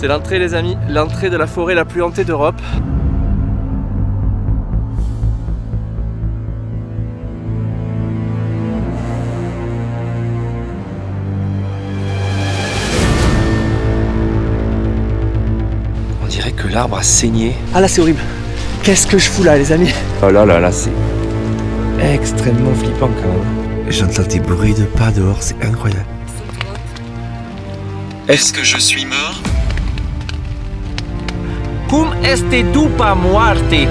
C'est l'entrée les amis, l'entrée de la forêt la plus hantée d'Europe. On dirait que l'arbre a saigné. Ah là c'est horrible. Qu'est-ce que je fous là les amis Oh là là là, c'est Extrêmement flippant quand même. J'entends des bruits de pas dehors, c'est incroyable. Est-ce que je suis mort? Cum este dupa muerte?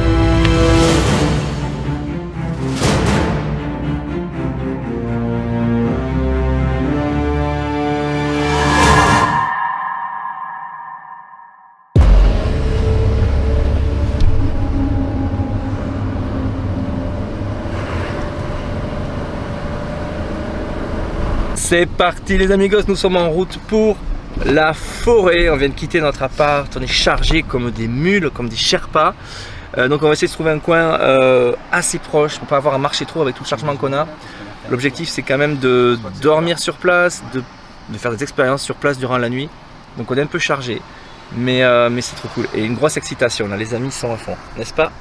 C'est parti les amigos, nous sommes en route pour la forêt. On vient de quitter notre appart, on est chargé comme des mules, comme des sherpas. Euh, donc on va essayer de trouver un coin euh, assez proche pour pas avoir à marcher trop avec tout le chargement qu'on a. L'objectif c'est quand même de dormir sur place, de, de faire des expériences sur place durant la nuit. Donc on est un peu chargé, mais, euh, mais c'est trop cool. Et une grosse excitation, là les amis sont à fond, n'est-ce pas?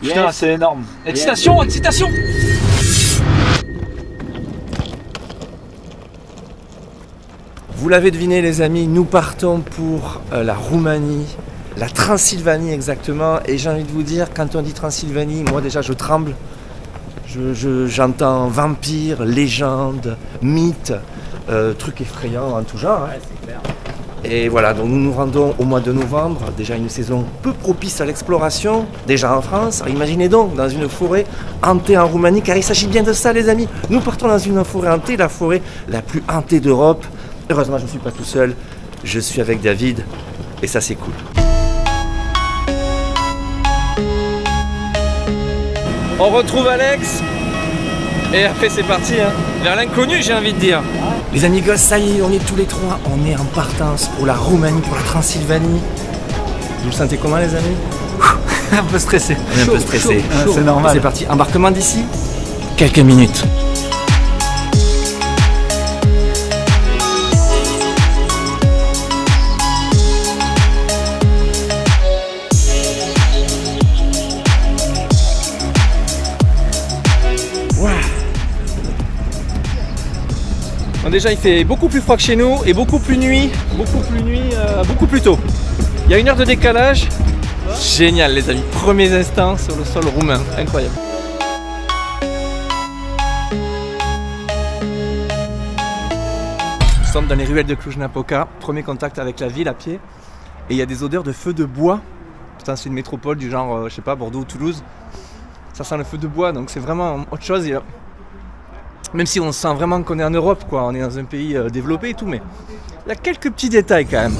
Putain, c'est énorme. Excitation, excitation Vous l'avez deviné les amis, nous partons pour euh, la Roumanie, la Transylvanie exactement. Et j'ai envie de vous dire, quand on dit Transylvanie, moi déjà je tremble. Je- je- J'entends vampires, légendes, mythes, euh, trucs effrayants en tout genre. hein. Et voilà, donc nous nous rendons au mois de novembre, déjà une saison peu propice à l'exploration, déjà en France. Imaginez donc dans une forêt hantée en Roumanie, car il s'agit bien de ça les amis. Nous partons dans une forêt hantée, la forêt la plus hantée d'Europe. Heureusement je ne suis pas tout seul, je suis avec David, et ça c'est cool. On retrouve Alex, et après c'est parti, hein. vers l'inconnu j'ai envie de dire. Les amigos, ça y est, on est tous les trois, on est en partance pour la Roumanie, pour la Transylvanie. Vous le sentez comment les amis? Un peu stressé. On est un peu stressé. C'est normal. C'est parti, embarquement d'ici? Quelques minutes. Déjà il fait beaucoup plus froid que chez nous et beaucoup plus nuit, beaucoup plus nuit, euh, beaucoup plus tôt. Il y a une heure de décalage. Génial les amis, premiers instants sur le sol roumain, incroyable. Nous sommes dans les ruelles de Cluj-Napoca, premier contact avec la ville à pied. Et il y a des odeurs de feu de bois. Putain, c'est une métropole du genre, euh, je sais pas, Bordeaux ou Toulouse. Ça sent le feu de bois, donc c'est vraiment autre chose. Même si on sent vraiment qu'on est en Europe, quoi, on est dans un pays euh, développé et tout, mais il y a quelques petits détails quand même.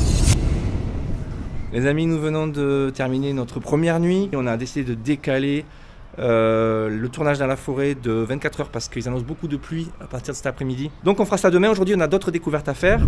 Les amis, nous venons de terminer notre première nuit. On a décidé de décaler euh, le tournage dans la forêt de 24 heures parce qu'ils annoncent beaucoup de pluie à partir de cet après-midi. Donc on fera ça demain. Aujourd'hui, on a d'autres découvertes à faire.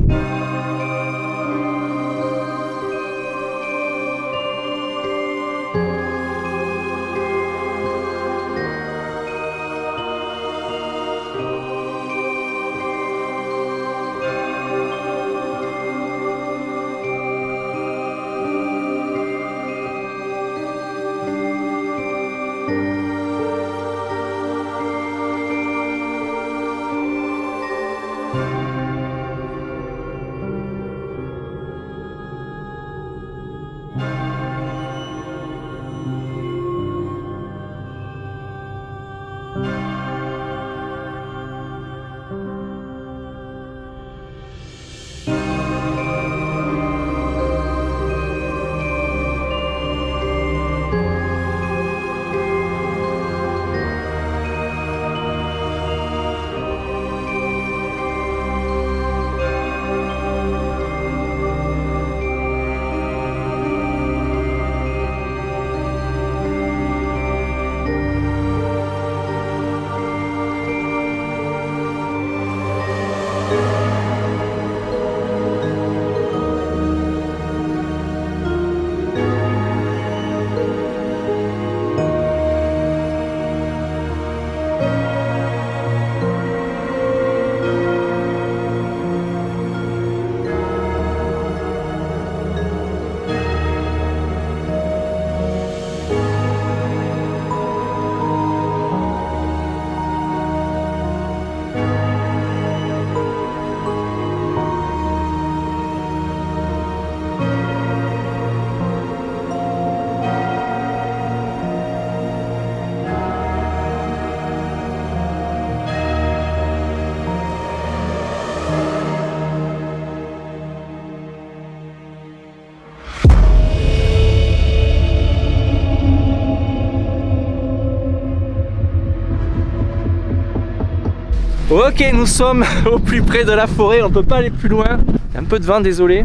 Ok, nous sommes au plus près de la forêt, on peut pas aller plus loin. Il y a un peu de vent, désolé.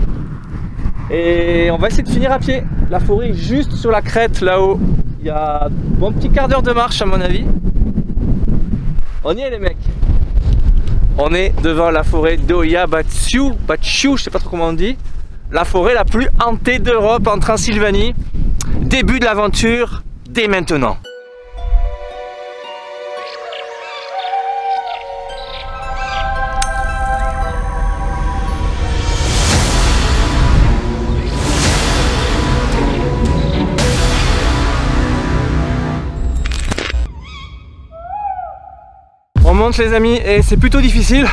Et on va essayer de finir à pied. La forêt est juste sur la crête là-haut. Il y a un bon petit quart d'heure de marche à mon avis. On y est les mecs. On est devant la forêt d'Oyabatsu, Batsu, je sais pas trop comment on dit. La forêt la plus hantée d'Europe en Transylvanie. Début de l'aventure dès maintenant. Monte les amis et c'est plutôt difficile.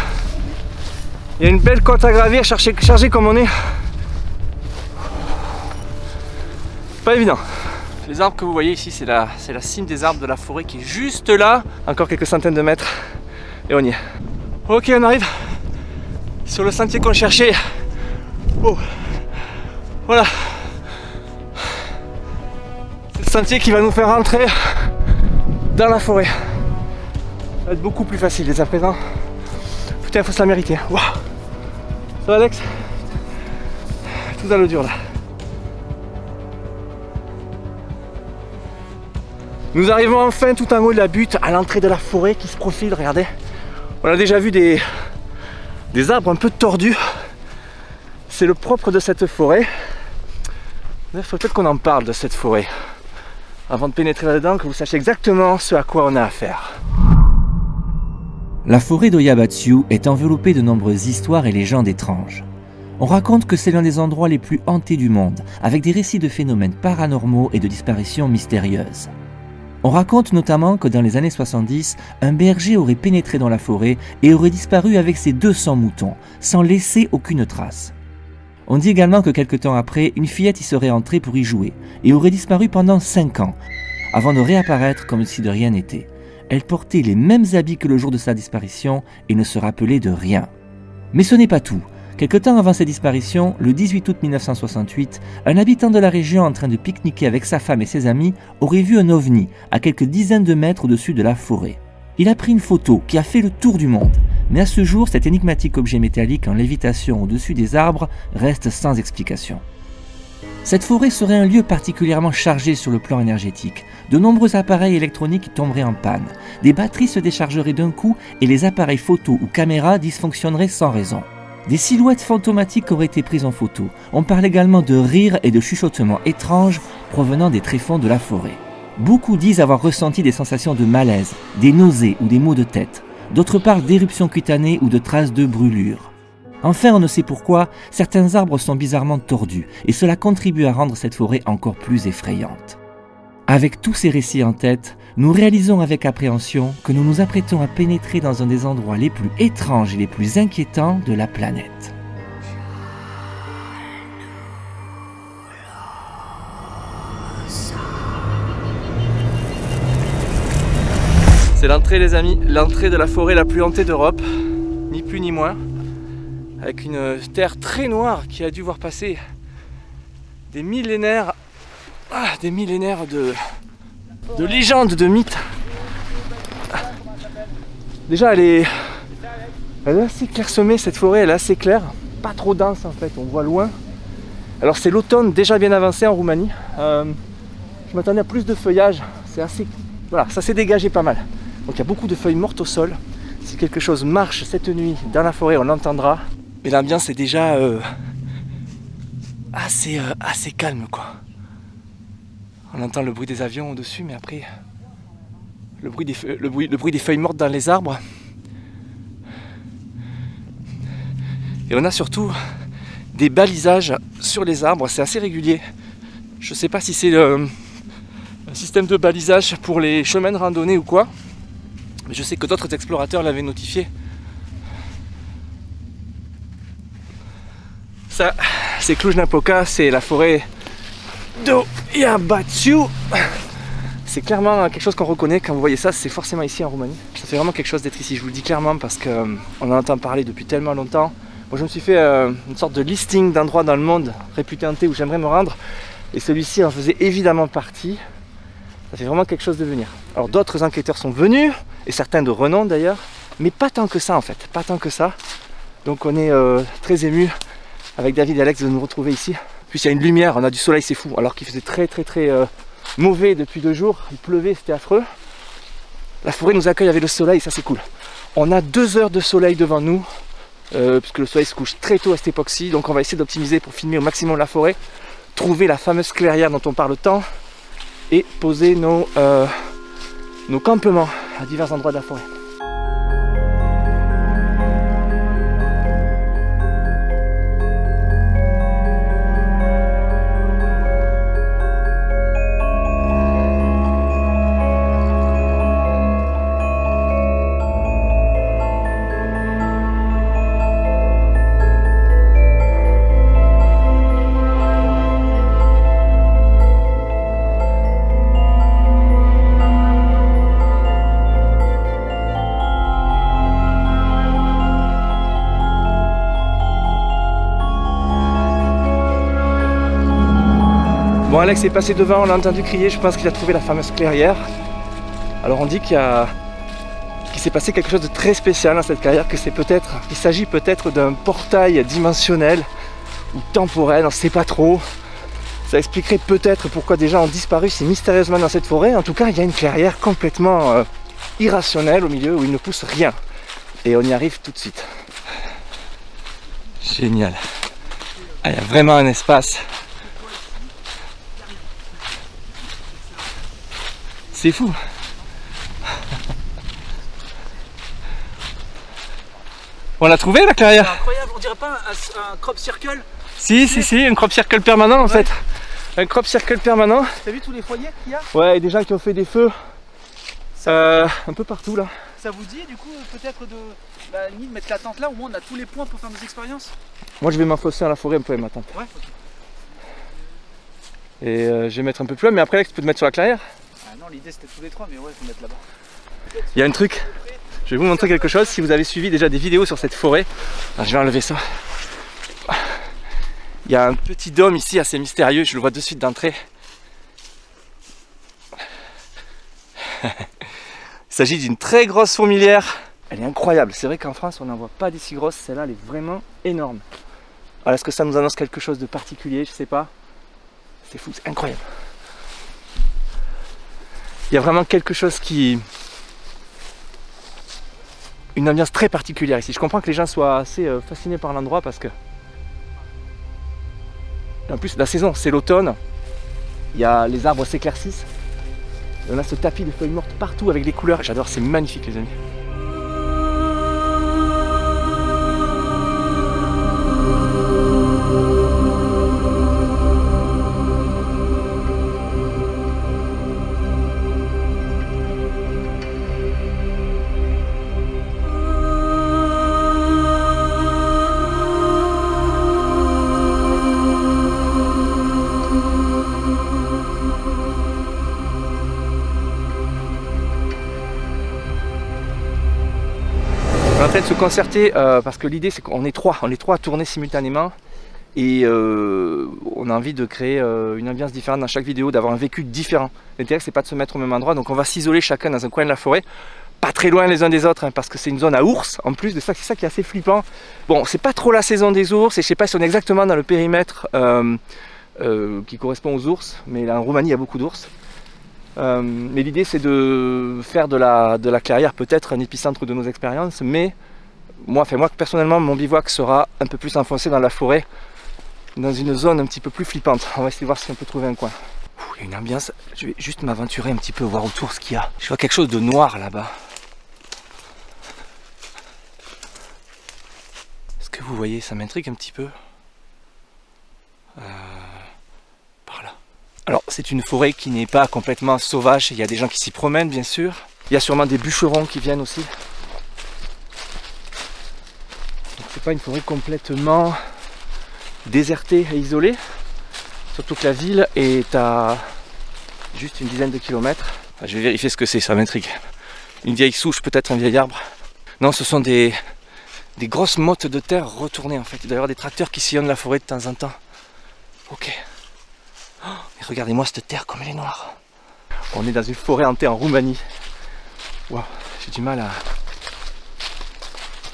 Il y a une belle côte à gravir, chargée, chargée comme on est. Pas évident. Les arbres que vous voyez ici, c'est la, c'est la cime des arbres de la forêt qui est juste là. Encore quelques centaines de mètres. Et on y est. Ok, on arrive sur le sentier qu'on cherchait. Oh. Voilà. C'est le sentier qui va nous faire rentrer dans la forêt. Être beaucoup plus facile dès à présent. Putain, faut se la mériter. Wow. Ça va Alex? Tout dans le dur là. Nous arrivons enfin tout en haut de la butte à l'entrée de la forêt qui se profile, regardez. On a déjà vu des, des arbres un peu tordus. C'est le propre de cette forêt. Il faut peut-être qu'on en parle de cette forêt. Avant de pénétrer là-dedans, que vous sachiez exactement ce à quoi on a affaire. La forêt d'Oyabatsu est enveloppée de nombreuses histoires et légendes étranges. On raconte que c'est l'un des endroits les plus hantés du monde, avec des récits de phénomènes paranormaux et de disparitions mystérieuses. On raconte notamment que dans les années 70, un berger aurait pénétré dans la forêt et aurait disparu avec ses 200 moutons, sans laisser aucune trace. On dit également que quelque temps après, une fillette y serait entrée pour y jouer et aurait disparu pendant 5 ans, avant de réapparaître comme si de rien n'était. Elle portait les mêmes habits que le jour de sa disparition et ne se rappelait de rien. Mais ce n'est pas tout. Quelque temps avant sa disparition, le 18 août 1968, un habitant de la région en train de pique-niquer avec sa femme et ses amis aurait vu un ovni à quelques dizaines de mètres au-dessus de la forêt. Il a pris une photo qui a fait le tour du monde, mais à ce jour, cet énigmatique objet métallique en lévitation au-dessus des arbres reste sans explication. Cette forêt serait un lieu particulièrement chargé sur le plan énergétique. De nombreux appareils électroniques tomberaient en panne, des batteries se déchargeraient d'un coup et les appareils photo ou caméras dysfonctionneraient sans raison. Des silhouettes fantomatiques auraient été prises en photo. On parle également de rires et de chuchotements étranges provenant des tréfonds de la forêt. Beaucoup disent avoir ressenti des sensations de malaise, des nausées ou des maux de tête. D'autres parlent d'éruptions cutanées ou de traces de brûlures. Enfin, on ne sait pourquoi, certains arbres sont bizarrement tordus, et cela contribue à rendre cette forêt encore plus effrayante. Avec tous ces récits en tête, nous réalisons avec appréhension que nous nous apprêtons à pénétrer dans un des endroits les plus étranges et les plus inquiétants de la planète. C'est l'entrée les amis, l'entrée de la forêt la plus hantée d'Europe, ni plus ni moins, avec une terre très noire qui a dû voir passer des millénaires, ah, des millénaires de, de légendes, de mythes. Déjà elle est, elle est assez clairsemée cette forêt, elle est assez claire, pas trop dense en fait, on voit loin. Alors c'est l'automne déjà bien avancé en Roumanie. Euh, je m'attendais à plus de feuillage, c'est assez, voilà, ça s'est dégagé pas mal. Donc il y a beaucoup de feuilles mortes au sol. Si quelque chose marche cette nuit dans la forêt, on l'entendra. Mais l'ambiance est déjà euh, assez, euh, assez calme quoi. On entend le bruit des avions au-dessus, mais après, le bruit, des le, bruit, le bruit des feuilles mortes dans les arbres. Et on a surtout des balisages sur les arbres, c'est assez régulier. Je ne sais pas si c'est le, un système de balisage pour les chemins de randonnée ou quoi. Mais je sais que d'autres explorateurs l'avaient notifié. Ça, c'est Cluj-Napoca, c'est la forêt d'Oyabatsu. C'est clairement quelque chose qu'on reconnaît quand vous voyez ça, c'est forcément ici en Roumanie. Ça fait vraiment quelque chose d'être ici, je vous le dis clairement parce qu'on en entend parler depuis tellement longtemps. Moi je me suis fait euh, une sorte de listing d'endroits dans le monde réputés où j'aimerais me rendre. Et celui-ci en faisait évidemment partie. Ça fait vraiment quelque chose de venir. Alors d'autres enquêteurs sont venus, et certains de renom d'ailleurs, Mais pas tant que ça en fait, pas tant que ça. Donc on est euh, très ému avec David et Alex de nous retrouver ici. Puis il y a une lumière, on a du soleil, c'est fou. Alors qu'il faisait très très très euh, mauvais depuis deux jours, il pleuvait, c'était affreux. La forêt nous accueille avec le soleil, ça c'est cool. On a deux heures de soleil devant nous, euh, puisque le soleil se couche très tôt à cette époque-ci. Donc on va essayer d'optimiser pour filmer au maximum la forêt, trouver la fameuse clairière dont on parle tant, et poser nos, euh, nos campements à divers endroits de la forêt. Alex est passé devant, on l'a entendu crier, je pense qu'il a trouvé la fameuse clairière. Alors on dit qu'il a qu'il s'est passé quelque chose de très spécial dans cette clairière, que c'est peut-être, il s'agit peut-être d'un portail dimensionnel ou temporel, on ne sait pas trop. Ça expliquerait peut-être pourquoi des gens ont disparu si mystérieusement dans cette forêt. En tout cas, il y a une clairière complètement euh, irrationnelle au milieu où il ne pousse rien. Et on y arrive tout de suite. Génial. Ah, il y a vraiment un espace C'est fou. On l'a trouvé la clairière Incroyable, on dirait pas un, un crop circle Si, si, si, un crop circle permanent en fait. Un crop circle permanent. T'as vu tous les foyers qu'il y a Ouais, et des gens qui ont fait des feux euh, un peu partout là. Ça vous dit du coup peut-être de bah, à la limite, mettre la tente là, au moins on a tous les points pour faire nos expériences Moi je vais m'enfoncer dans la forêt un peu avec ma tente. Ouais, ok. Et euh, je vais mettre un peu plus loin, mais après Alex, tu peux te mettre sur la clairière. Ah l'idée c'était tous les trois, mais ouais, faut mettre là-bas. Il y a un truc, je vais vous montrer quelque chose. Si vous avez suivi déjà des vidéos sur cette forêt, Alors, je vais enlever ça. Il y a un petit dôme ici assez mystérieux, je le vois de suite d'entrée. Il s'agit d'une très grosse fourmilière. Elle est incroyable. C'est vrai qu'en France, on n'en voit pas des si grosses. Celle-là, elle est vraiment énorme. Alors, est-ce que ça nous annonce quelque chose de particulier Je sais pas. C'est fou, c'est incroyable. Il y a vraiment quelque chose qui. Une ambiance très particulière ici. Je comprends que les gens soient assez euh, fascinés par l'endroit parce que. En plus, la saison, c'est l'automne. Y a les arbres s'éclaircissent. On a ce tapis de feuilles mortes partout avec des couleurs. J'adore, c'est magnifique, les amis. Concerter euh, parce que l'idée c'est qu'on est trois, on est trois à tourner simultanément et euh, on a envie de créer euh, une ambiance différente dans chaque vidéo, d'avoir un vécu différent. L'intérêt c'est pas de se mettre au même endroit, donc on va s'isoler chacun dans un coin de la forêt, pas très loin les uns des autres hein, parce que c'est une zone à ours en plus de ça, c'est ça qui est assez flippant. Bon, c'est pas trop la saison des ours et je sais pas si on est exactement dans le périmètre qui correspond aux ours, mais là, en Roumanie il y a beaucoup d'ours. Mais l'idée c'est de faire de la, de la clairière peut-être un épicentre de nos expériences, mais moi, moi personnellement mon bivouac sera un peu plus enfoncé dans la forêt, dans une zone un petit peu plus flippante. On va essayer de voir si on peut trouver un coin. Il y a une ambiance, je vais juste m'aventurer un petit peu, voir autour ce qu'il y a. Je vois quelque chose de noir là-bas. Est-ce que vous voyez, ça m'intrigue un petit peu. Euh, par là. Alors c'est une forêt qui n'est pas complètement sauvage, il y a des gens qui s'y promènent bien sûr. Il y a sûrement des bûcherons qui viennent aussi. Donc c'est pas une forêt complètement désertée et isolée. Surtout que la ville est à juste une dizaine de kilomètres. Enfin, je vais vérifier ce que c'est, ça m'intrigue. Une vieille souche, peut-être un vieil arbre. Non, ce sont des, des grosses mottes de terre retournées en fait. Il y avoir des tracteurs qui sillonnent la forêt de temps en temps. Ok. Oh, mais regardez-moi cette terre comme elle est noire. On est dans une forêt hantée en Roumanie. J'ai du mal à.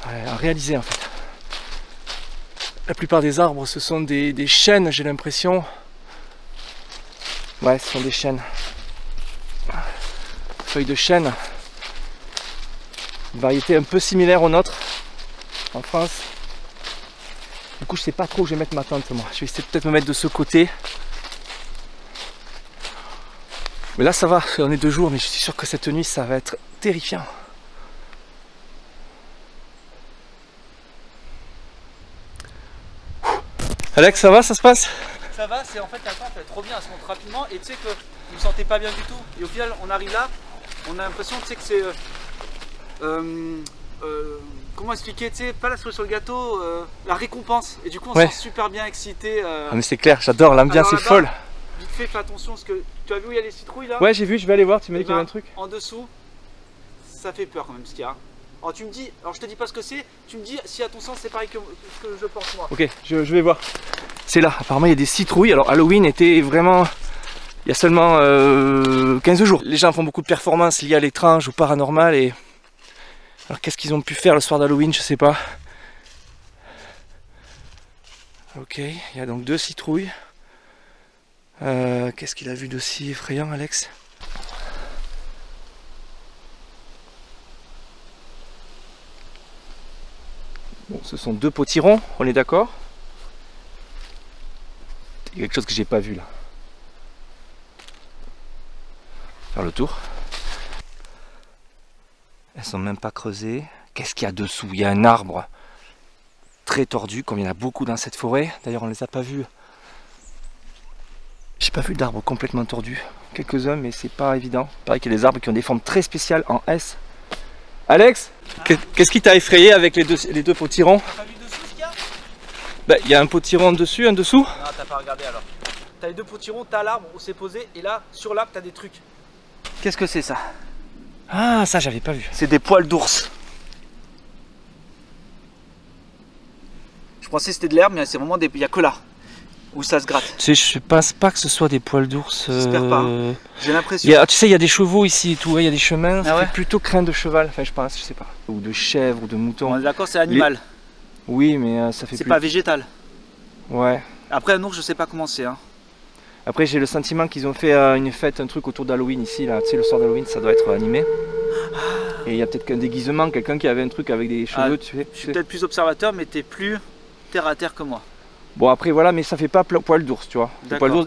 À réaliser en fait. La plupart des arbres, ce sont des, chênes, j'ai l'impression. Ouais, ce sont des chênes. Feuilles de chêne. Une variété un peu similaire aux nôtres en France. Du coup, je sais pas trop où je vais mettre ma tente, moi. Je vais essayer peut-être me mettre de ce côté. Mais là, ça va, on est deux jours, mais je suis sûr que cette nuit, ça va être terrifiant. Alex, ça va, ça se passe? Ça va, c'est en fait la tente elle est trop bien, elle se monte rapidement et tu sais que vous ne sentez pas bien du tout. Et au final, on arrive là, on a l'impression tu sais, que c'est. euh, euh, euh, comment expliquer Tu sais, pas la cerise sur le gâteau, la récompense. Et du coup, on Ouais. se sent super bien excité. Ah, mais c'est clair, j'adore, l'ambiance Alors est là-bas, folle. Vite fait, fais attention parce que tu as vu où il y a les citrouilles là? Ouais, j'ai vu, je vais aller voir, tu m'as Eh dit qu'il y avait ben, un truc. En dessous, ça fait peur quand même ce qu'il y a. Alors tu me dis, alors je te dis pas ce que c'est, tu me dis si à ton sens c'est pareil que ce que je pense moi. Ok, je, vais voir. C'est là, apparemment il y a des citrouilles. Alors Halloween était vraiment. Il y a seulement euh, 15 jours. Les gens font beaucoup de performances liées à l'étrange, au paranormal et. Alors qu'est-ce qu'ils ont pu faire le soir d'Halloween Je sais pas. Ok, il y a donc deux citrouilles. Euh, qu'est-ce qu'il a vu d'aussi effrayant, Alex? Bon, ce sont deux potirons, on est d'accord? Il y a quelque chose que j'ai pas vu là. Faire le tour. Elles sont même pas creusées. Qu'est-ce qu'il y a dessous? Il y a un arbre très tordu, comme il y en a beaucoup dans cette forêt. D'ailleurs, on les a pas vus. J'ai pas vu d'arbres complètement tordus. Quelques-uns, mais c'est pas évident. Pareil qu'il y a des arbres qui ont des formes très spéciales en S. Alex, qu'est- qu'est-ce qui t'a effrayé avec les deux, les deux potirons T'as vu dessous ce qu'il y a? Bah, Il y a un potiron dessus, un dessous. Non, t'as pas regardé alors. T'as les deux potirons, t'as l'arbre où c'est posé, et là, sur l'arbre, t'as des trucs. Qu'est-ce que c'est ça? Ah, ça j'avais pas vu. C'est des poils d'ours. Je pensais que c'était de l'herbe, mais c'est vraiment des. Il y a que là où ça se gratte. Tu sais, je pense pas que ce soit des poils d'ours. J'espère pas, hein. euh, J'ai l'impression. tu sais, il y a des chevaux ici et tout, il y a des chemins. Ah ouais fait plutôt crainte de cheval, enfin je pense, je sais pas. Ou de chèvre ou de mouton. On est d'accord, c'est animal. Oui, mais euh, ça fait C'est plus. pas végétal. Ouais. Après, un ours, je sais pas comment c'est. Hein. Après, j'ai le sentiment qu'ils ont fait euh, une fête, un truc autour d'Halloween ici, là. Tu sais, le soir d'Halloween, ça doit être animé. Et il y a peut-être qu'un déguisement, quelqu'un qui avait un truc avec des cheveux, Ah, tu sais. Je suis peut-être plus observateur, mais t'es plus terre à terre que moi. Bon, après, voilà, mais ça fait pas poil d'ours, tu vois.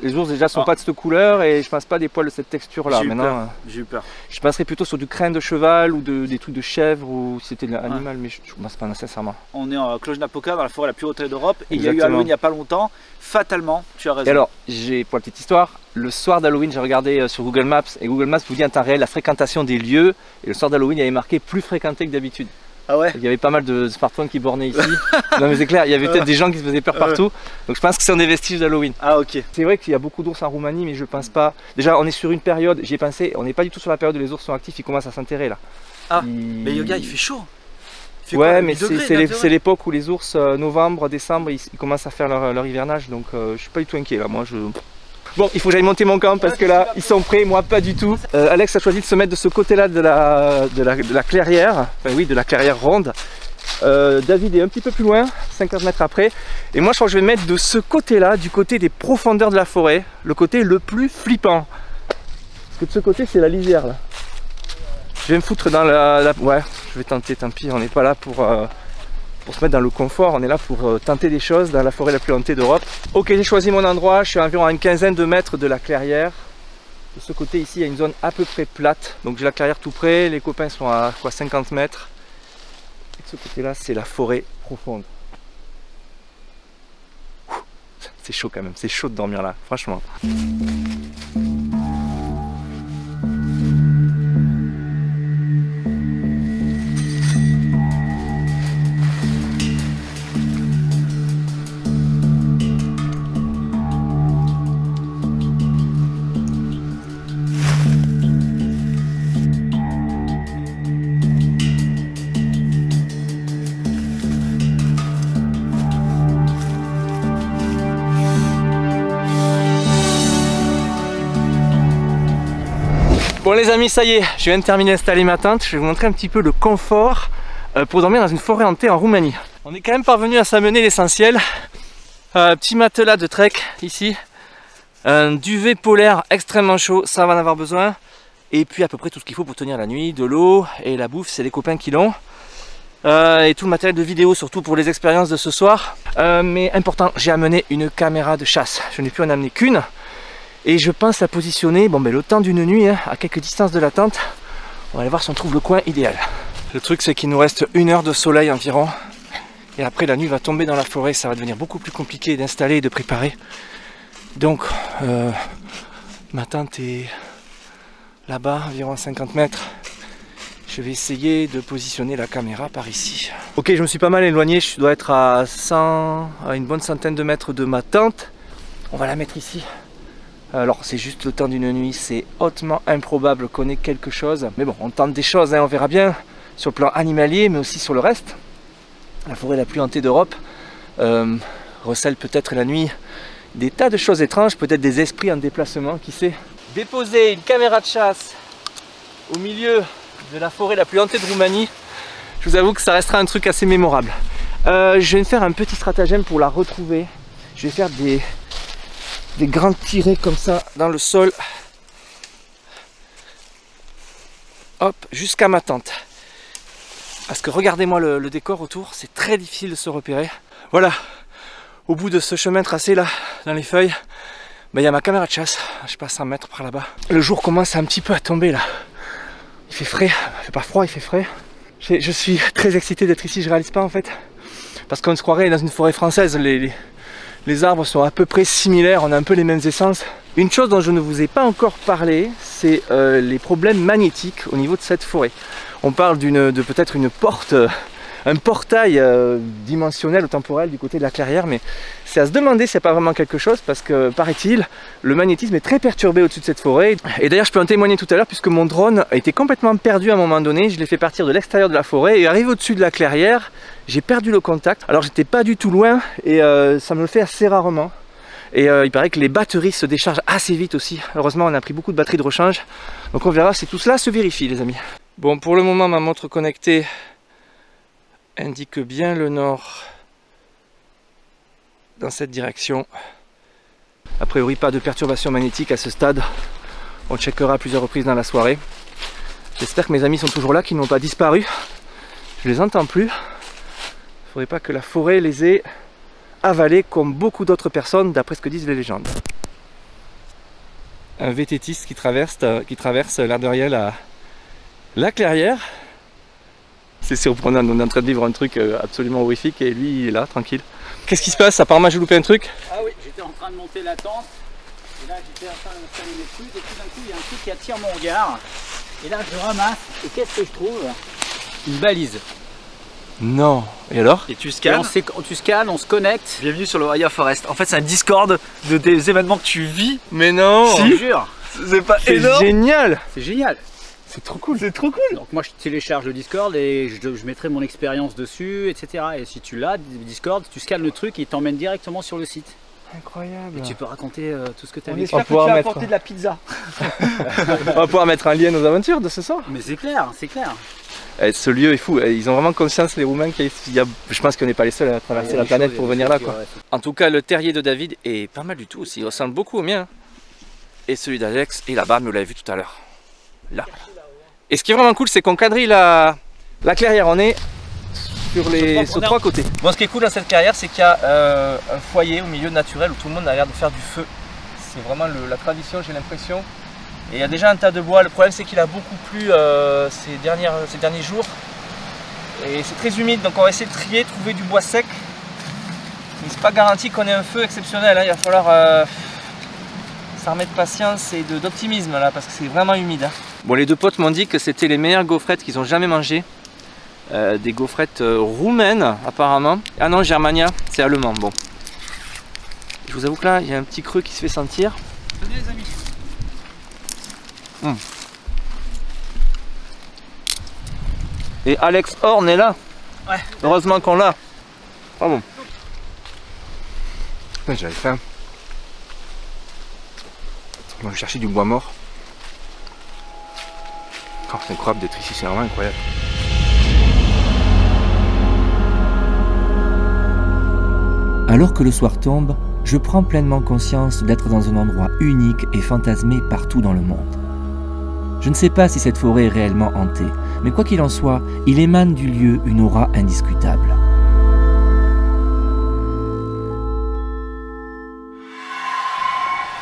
Les, ours déjà sont Ah. pas de cette couleur et je pense pas des poils de cette texture-là. J'ai eu Maintenant, peur. euh, J'ai eu peur. je passerais plutôt sur du crin de cheval ou de, des trucs de chèvre ou si c'était de l'animal, mais je, je pense pas nécessairement. On est en Cluj-Napoca, dans la forêt la plus haute d'Europe, et il y a eu. Halloween il y a pas longtemps. Fatalement, tu as raison. Et alors, j'ai pour la petite histoire, le soir d'Halloween, j'ai regardé euh, sur Google Maps et Google Maps vous dit en temps réel la fréquentation des lieux. Et le soir d'Halloween, il y avait marqué plus fréquenté que d'habitude. Ah ouais Il y avait pas mal de smartphones qui bornaient ici. non, mais c'est clair, il y avait peut-être des gens qui se faisaient peur Ouais. partout. Donc je pense que c'est des vestiges d'Halloween. Ah ok. C'est vrai qu'il y a beaucoup d'ours en Roumanie, mais je pense pas. Déjà, on est sur une période, j'y ai pensé, on n'est pas du tout sur la période où les ours sont actifs, ils commencent à s'enterrer là. Ah, Mais Yoga, il fait chaud. Ouais, mais 8 c'est degrés, c'est 9 l'é- degrés c'est l'époque où les ours, euh, novembre, décembre, ils, ils commencent à faire leur, leur hivernage, donc euh, je suis pas du tout inquiet là. Moi, je. Bon, il faut que j'aille monter mon camp parce que là, ils sont prêts, moi pas du tout. Euh, Alex a choisi de se mettre de ce côté-là de la, de, la, clairière, enfin oui, de la clairière ronde. Euh, David est un petit peu plus loin, 50 mètres après. Et moi, je crois que je vais me mettre de ce côté-là, du côté des profondeurs de la forêt, le côté le plus flippant. Parce que de ce côté, c'est la lisière là. Je vais me foutre dans la, la- Ouais, je vais tenter, tant pis, on n'est pas là pour, euh, pour se mettre dans le confort, on est là pour euh, tenter des choses dans la forêt la plus hantée d'Europe. Ok, j'ai choisi mon endroit, je suis à environ une quinzaine de mètres de la clairière. De ce côté ici, il y a une zone à peu près plate, donc j'ai la clairière tout près, les copains sont à quoi 50 mètres. Et de ce côté-là, c'est la forêt profonde. C'est chaud quand même, c'est chaud de dormir là, franchement. Les amis, ça y est, je viens de terminer d'installer ma tente. Je vais vous montrer un petit peu le confort euh, pour dormir dans une forêt hantée en Roumanie. On est quand même parvenu à s'amener l'essentiel. Un petit matelas de trek ici, un duvet polaire extrêmement chaud, ça va en avoir besoin. Et puis à peu près tout ce qu'il faut pour tenir la nuit, de l'eau et la bouffe, c'est les copains qui l'ont. Euh, et tout le matériel de vidéo surtout pour les expériences de ce soir. Euh, mais important, j'ai amené une caméra de chasse. Je n'ai pu en amener qu'une. Et je pense la positionner bon, ben, le temps d'une nuit, hein, à quelques distances de la tente. On va aller voir si on trouve le coin idéal. Le truc c'est qu'il nous reste une heure de soleil environ. Et après la nuit va tomber dans la forêt, ça va devenir beaucoup plus compliqué d'installer et de préparer. Donc euh, ma tente est là-bas, environ 50 mètres. Je vais essayer de positionner la caméra par ici. Ok, je me suis pas mal éloigné, je dois être à 100, à une bonne centaine de mètres de ma tente. On va la mettre ici. Alors c'est juste le temps d'une nuit, c'est hautement improbable qu'on ait quelque chose. Mais bon, on tente des choses, hein, on verra bien sur le plan animalier, mais aussi sur le reste. La forêt la plus hantée d'Europe euh, recèle peut-être la nuit des tas de choses étranges, peut-être des esprits en déplacement, qui sait. Déposer une caméra de chasse au milieu de la forêt la plus hantée de Roumanie, je vous avoue que ça restera un truc assez mémorable. Euh, je vais faire un petit stratagème pour la retrouver. Je vais faire des, des grands tirés comme ça dans le sol. Hop, jusqu'à ma tente. Parce que regardez-moi le, le décor autour, c'est très difficile de se repérer. Voilà, au bout de ce chemin tracé là, dans les feuilles, ben, il y a ma caméra de chasse. Je passe 100 mètres par là-bas. Le jour commence un petit peu à tomber là. Il fait frais, il fait pas froid, il fait frais. Je, suis très excité d'être ici, je réalise pas en fait. Parce qu'on se croirait dans une forêt française, les, les arbres sont à peu près similaires, on a un peu les mêmes essences. Une chose dont je ne vous ai pas encore parlé, c'est euh, les problèmes magnétiques au niveau de cette forêt. On parle de peut-être une porte, euh, un portail euh, dimensionnel ou temporel du côté de la clairière, mais c'est à se demander si c'est pas vraiment quelque chose parce que, paraît-il, le magnétisme est très perturbé au-dessus de cette forêt. Et d'ailleurs, je peux en témoigner tout à l'heure puisque mon drone a été complètement perdu à un moment donné. Je l'ai fait partir de l'extérieur de la forêt et arrivé au-dessus de la clairière, j'ai perdu le contact. Alors, j'étais pas du tout loin et euh, ça me le fait assez rarement. Et euh, il paraît que les batteries se déchargent assez vite aussi. Heureusement, on a pris beaucoup de batteries de rechange. Donc, on verra si tout cela se vérifie, les amis. Bon, pour le moment, ma montre connectée indique bien le nord dans cette direction. A priori, pas de perturbation magnétique à ce stade. On checkera à plusieurs reprises dans la soirée. J'espère que mes amis sont toujours là, qu'ils n'ont pas disparu. Je les entends plus. Il ne faudrait pas que la forêt les ait avalés comme beaucoup d'autres personnes, d'après ce que disent les légendes. Un vététiste qui traverse, qui traverse l'air de la, la clairière. C'est surprenant, on est en train de vivre un truc euh, absolument horrifique et lui il est là, tranquille. Qu'est-ce qui se passe Apparemment j'ai loupé un truc? Ah oui, j'étais en train de monter la tente. Et là, j'étais en train d'installer mes trucs. Et tout d'un coup, il y a un truc qui attire mon regard. Et là, je ramasse. Et qu'est-ce que je trouve? Une balise. Non. Et alors? Et tu Et scannes on, tu scannes, on se connecte. Bienvenue sur le Raya Forest. En fait, c'est un Discord de des événements que tu vis. Mais non Je te jure, C'est pas C'est génial c'est génial. C'est trop cool C'est trop cool. Donc moi, je télécharge le Discord et je, je mettrai mon expérience dessus, etc. Et si tu l'as, Discord, tu scannes le truc et il t'emmène directement sur le site. Incroyable Et tu peux raconter euh, tout ce que tu as On vécu. espère va que pouvoir tu as mettre- apporté de la pizza. On va pouvoir mettre un lien aux aventures de ce soir. Mais c'est clair, c'est clair. Eh, ce lieu est fou, Eh, ils ont vraiment conscience les Roumains qu'il y a... Je pense qu'on n'est pas les seuls à traverser la planète pour venir là quoi. En tout cas, le terrier de David est pas mal du tout aussi. Il ressemble beaucoup au mien. Et celui d'Alex est là-bas, mais vous l'avez vu tout à l'heure. Là. Et ce qui est vraiment cool, c'est qu'on quadrille la, la clairière. On est sur, les, Sur trois- trois côtés. Bon, ce qui est cool dans cette clairière, c'est qu'il y a euh, un foyer au milieu naturel où tout le monde a l'air de faire du feu. C'est vraiment le- la tradition, j'ai l'impression. Et il y a déjà un tas de bois. Le problème, c'est qu'il a beaucoup plu euh, ces, dernières, ces derniers jours. Et c'est très humide, donc on va essayer de trier, trouver du bois sec. Mais c'est pas garanti qu'on ait un feu exceptionnel. hein. Il va falloir euh, s'armer de patience et d'optimisme là, parce que c'est vraiment humide. hein. Bon, les deux potes m'ont dit que c'était les meilleures gaufrettes qu'ils ont jamais mangées. Euh, des gaufrettes euh, roumaines apparemment. Ah non, Germania, c'est allemand. Bon. Je vous avoue que là, il y a un petit creux qui se fait sentir. Venez les amis. Et Alex Horn est là. Ouais. Heureusement qu'on l'a. Ah bon. J'avais faim. Ils vont chercher du bois mort. C'est incroyable d'être ici, c'est vraiment incroyable. Alors que le soir tombe, je prends pleinement conscience d'être dans un endroit unique et fantasmé partout dans le monde. Je ne sais pas si cette forêt est réellement hantée, mais quoi qu'il en soit, il émane du lieu une aura indiscutable.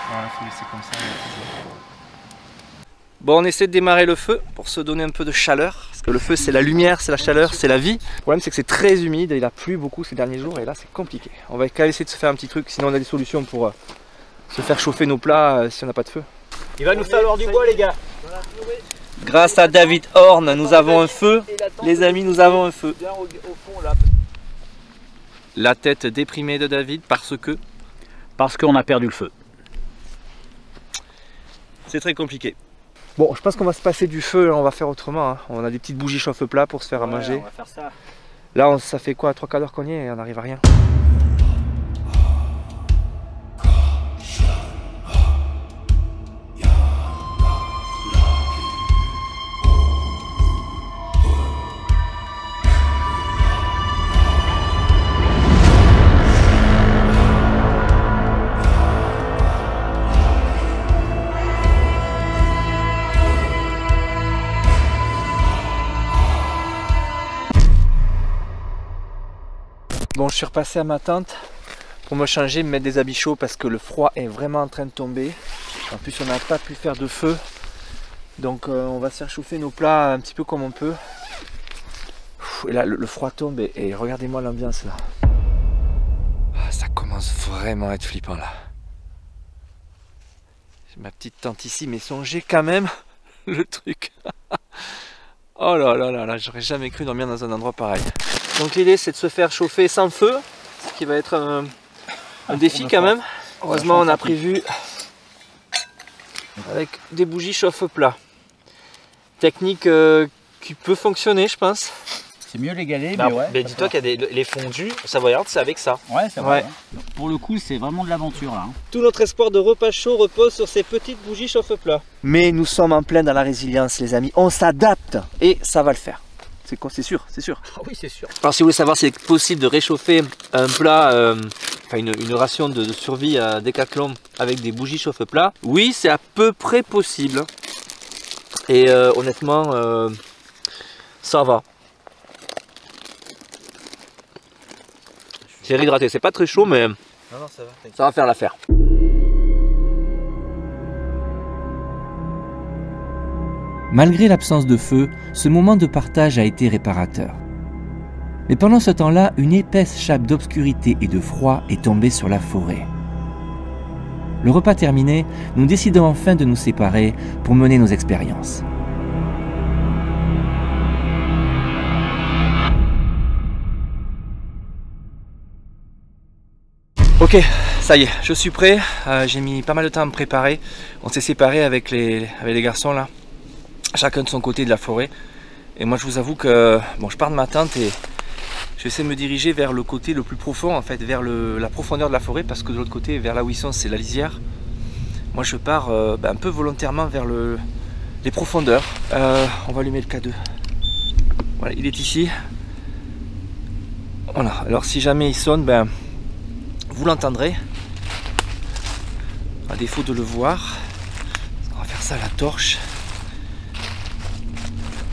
Voilà, comme ça. Bon, on essaie de démarrer le feu pour se donner un peu de chaleur. Parce que le feu, c'est la lumière, c'est la chaleur, c'est la vie. Le problème, c'est que c'est très humide et il a plu beaucoup ces derniers jours. Et là, c'est compliqué. On va quand même essayer de se faire un petit truc. Sinon, on a des solutions pour euh, se faire chauffer nos plats euh, si on n'a pas de feu. Il va nous falloir du bois, les gars. Grâce à David Horn, nous avons un feu. Les amis, nous avons un feu. La tête déprimée de David parce que? Parce qu'on a perdu le feu. c'est très compliqué. Bon, je pense qu'on va se passer du feu, on va faire autrement. hein. On a des petites bougies chauffe-plat pour se faire à manger. On va faire ça. Là, on- ça fait quoi Trois quarts d'heure qu'on y est et on n'arrive à rien. Je suis repassé à ma tente pour me changer, me mettre des habits chauds parce que le froid est vraiment en train de tomber. En plus, on n'a pas pu faire de feu. Donc, euh, on va se faire chauffer nos plats un petit peu comme on peut. Et là, le, froid tombe et, et regardez-moi l'ambiance là. Ah, ça commence vraiment à être flippant là. J'ai ma petite tente ici, mais songez quand même le truc. oh là là là là, j'aurais jamais cru dormir dans un endroit pareil. Donc l'idée c'est de se faire chauffer sans feu, ce qui va être un, un défi quand même. Heureusement on a prévu avec des bougies chauffe-plat. Technique euh, qui peut fonctionner je pense. C'est mieux les galets, Bah, mais ouais. mais dis-toi qu'il y a des les fondus savoyardes, c'est avec ça. Ouais, c'est vrai. Ouais. ouais. Pour le coup, c'est vraiment de l'aventure là. hein. Tout notre espoir de repas chaud repose sur ces petites bougies chauffe-plat. Mais nous sommes en plein dans la résilience les amis, on s'adapte et ça va le faire. C'est quoi C'est sûr, c'est sûr. Ah oui, c'est sûr. Alors si vous voulez savoir si c'est possible de réchauffer un plat, euh, enfin une, une ration de, de survie à Decathlon avec des bougies chauffe-plat, oui c'est à peu près possible. Et euh, honnêtement, euh, ça va. J'ai réhydraté, c'est pas très chaud mais ça va faire l'affaire. Malgré l'absence de feu, ce moment de partage a été réparateur. Mais pendant ce temps-là, une épaisse chape d'obscurité et de froid est tombée sur la forêt. Le repas terminé, nous décidons enfin de nous séparer pour mener nos expériences. Ok, ça y est, je suis prêt. Euh, J'ai mis pas mal de temps à me préparer. On s'est séparés avec les, avec les garçons là, chacun de son côté de la forêt. Et moi, je vous avoue que bon, je pars de ma tente et j'essaie de me diriger vers le côté le plus profond, en fait, vers la profondeur de la forêt, parce que de l'autre côté, vers là où ils sont, c'est la lisière. Moi, je pars euh, ben, un peu volontairement vers le, les profondeurs. Euh, on va allumer le K2. Voilà, il est ici. Voilà. Alors, si jamais il sonne, ben vous l'entendrez. À défaut de le voir, on va faire ça à la torche.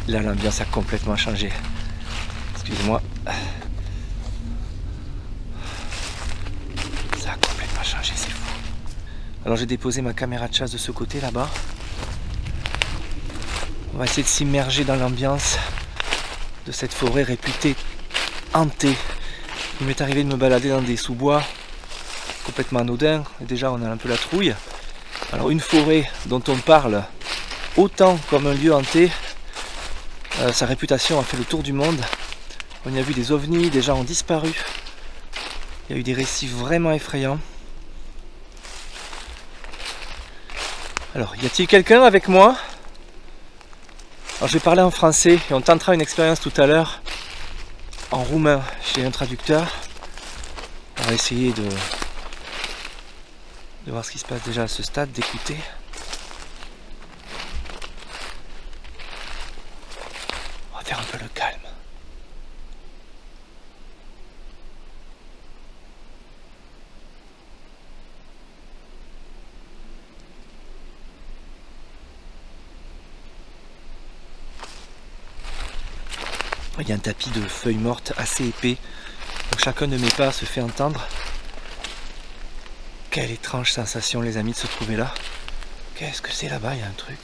Là, l'ambiance a complètement changé. Excusez-moi. Ça a complètement changé, c'est fou. Alors, j'ai déposé ma caméra de chasse de ce côté là-bas. On va essayer de s'immerger dans l'ambiance de cette forêt réputée hantée. Il m'est arrivé de me balader dans des sous-bois complètement anodin. Et déjà, on a un peu la trouille. Alors, une forêt dont on parle autant comme un lieu hanté, euh, sa réputation a fait le tour du monde. On y a vu des ovnis, des gens ont disparu. Il y a eu des récits vraiment effrayants. Alors, y a-t-il quelqu'un avec moi? Alors, je vais parler en français et on tentera une expérience tout à l'heure en roumain chez un traducteur. On va essayer de, de voir ce qui se passe déjà à ce stade, d'écouter. faire un peu le calme. Il y a un tapis de feuilles mortes assez épais. Donc chacun de mes pas se fait entendre. Quelle étrange sensation les amis de se trouver là. Qu'est-ce que c'est là-bas? Il y a un truc.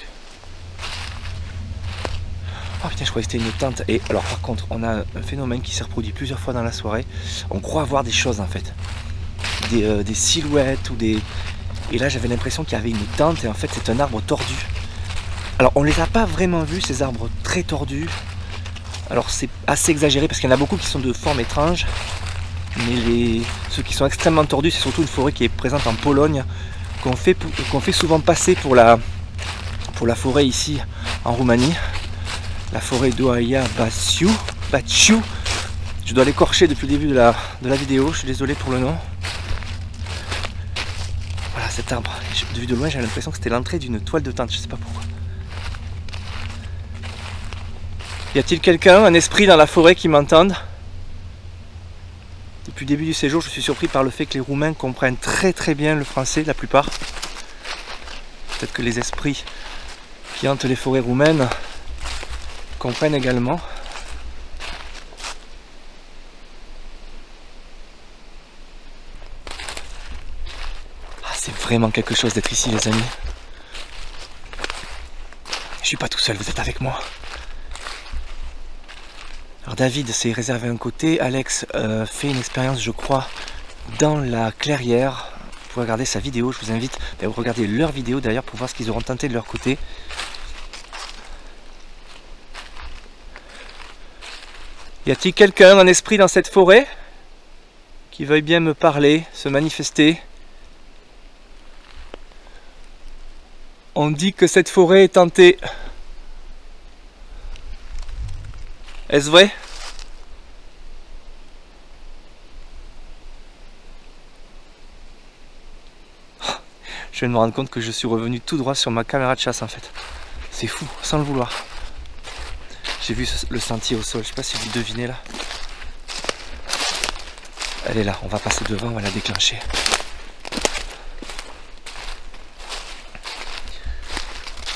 Oh putain, je croyais que c'était une tente. Et alors par contre, on a un phénomène qui s'est reproduit plusieurs fois dans la soirée. On croit voir des choses en fait. Des, euh, silhouettes ou des... Et là j'avais l'impression qu'il y avait une tente et en fait c'est un arbre tordu. Alors on les a pas vraiment vus ces arbres très tordus. Alors c'est assez exagéré parce qu'il y en a beaucoup qui sont de forme étrange. Mais ceux qui sont extrêmement tordus, c'est surtout une forêt qui est présente en Pologne, qu'on fait, fait souvent passer pour la, pour la forêt ici en Roumanie. La forêt d'Oaya. Baciu. Je dois l'écorcher depuis le début de la, vidéo, je suis désolé pour le nom. Voilà cet arbre. De vue de loin, j'ai l'impression que c'était l'entrée d'une toile de tente, je sais pas pourquoi. Y a-t-il quelqu'un, un esprit dans la forêt qui m'entende? Depuis le début du séjour, je suis surpris par le fait que les Roumains comprennent très très bien le français, la plupart. Peut-être que les esprits qui hantent les forêts roumaines comprennent également. Ah, c'est vraiment quelque chose d'être ici, les amis. Je suis pas tout seul, vous êtes avec moi. Alors David s'est réservé un côté, Alex euh, fait une expérience je crois dans la clairière. Vous pouvez regarder sa vidéo, je vous invite à regarder leur vidéo d'ailleurs pour voir ce qu'ils auront tenté de leur côté. Y a-t-il quelqu'un, un esprit dans cette forêt qui veuille bien me parler, se manifester? On dit que cette forêt est tentée. Est-ce vrai? Je viens de me rendre compte que je suis revenu tout droit sur ma caméra de chasse en fait. C'est fou, sans le vouloir. J'ai vu le sentier au sol, je sais pas si vous devinez là. Elle est là, on va passer devant, on va la déclencher.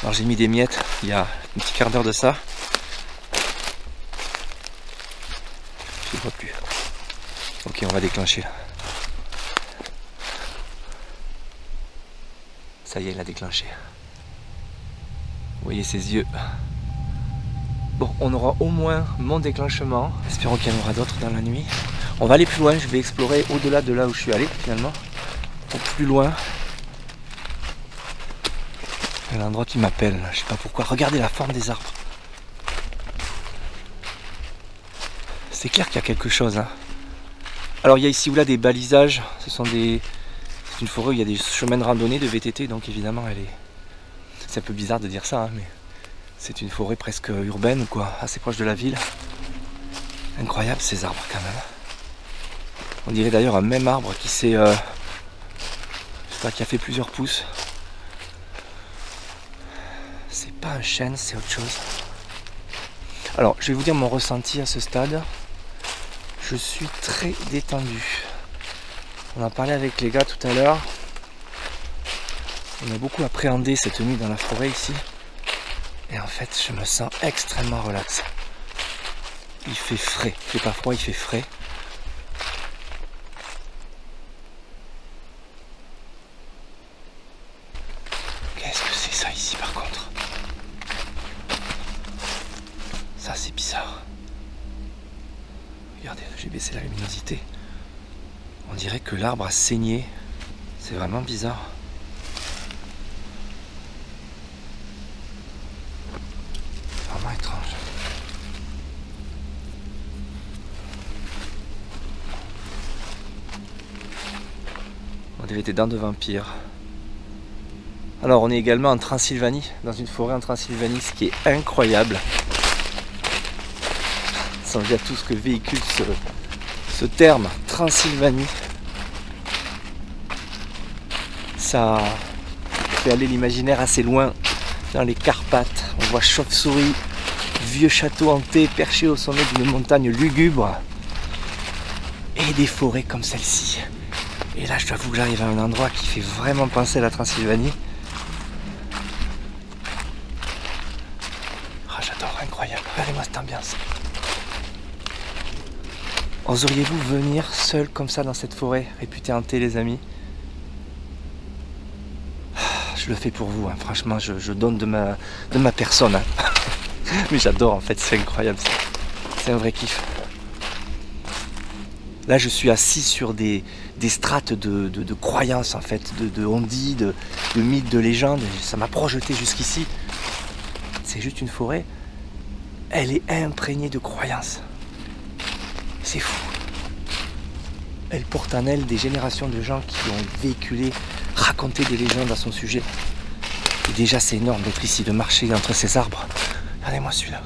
Alors j'ai mis des miettes il y a un petit quart d'heure de ça. Je ne vois plus. Ok, on va déclencher là. Ça y est, il a déclenché. Vous voyez ses yeux. Bon, on aura au moins mon déclenchement. Espérons qu'il y en aura d'autres dans la nuit. On va aller plus loin, je vais explorer au-delà de là où je suis allé finalement. plus loin. Il y a un endroit qui m'appelle, je sais pas pourquoi. Regardez la forme des arbres. C'est clair qu'il y a quelque chose. Hein. Alors il y a ici ou là des balisages. Ce sont des. C'est une forêt où il y a des chemins de randonnée de VTT, donc évidemment elle est. C'est un peu bizarre de dire ça, hein, mais c'est une forêt presque urbaine, quoi, assez proche de la ville. Incroyable ces arbres quand même. On dirait d'ailleurs un même arbre qui s'est. Euh, je sais pas, qui a fait plusieurs pousses. C'est pas un chêne, c'est autre chose. Alors, je vais vous dire mon ressenti à ce stade. Je suis très détendu. On a parlé avec les gars tout à l'heure. On a beaucoup appréhendé cette nuit dans la forêt ici. Et en fait, je me sens extrêmement relax. Il fait frais. Il fait pas froid, il fait frais. Qu'est-ce que c'est ça ici par contre? Ça c'est bizarre. Regardez, j'ai baissé la luminosité. On dirait que l'arbre a saigné. C'est vraiment bizarre. Vraiment étrange. On dirait des dents de vampire. Alors on est également en Transylvanie, dans une forêt en Transylvanie, ce qui est incroyable. Veut dire tout ce que véhicule ce terme, Transylvanie. Ça fait aller l'imaginaire assez loin dans les Carpates. On voit chauve-souris, vieux château hanté perché au sommet d'une montagne lugubre et des forêts comme celle-ci. Et là, je t'avoue que j'arrive à un endroit qui fait vraiment penser à la Transylvanie. Ah, j'adore, incroyable. Regardez-moi cette ambiance. Oseriez-vous venir seul comme ça dans cette forêt réputée hantée, les amis? Je le fais pour vous, hein. franchement, je, donne de ma, de ma personne. hein. Mais j'adore en fait, c'est incroyable. C'est un vrai kiff. Là, je suis assis sur des, des strates de, de- croyances en fait, de, de on-dit, de, de mythes, de légendes. Ça m'a projeté jusqu'ici. C'est juste une forêt. Elle est imprégnée de croyances. C'est fou. Elle porte en elle des générations de gens qui ont véhiculé, raconté des légendes à son sujet. Et déjà, c'est énorme d'être ici, de marcher entre ces arbres. Regardez-moi celui-là.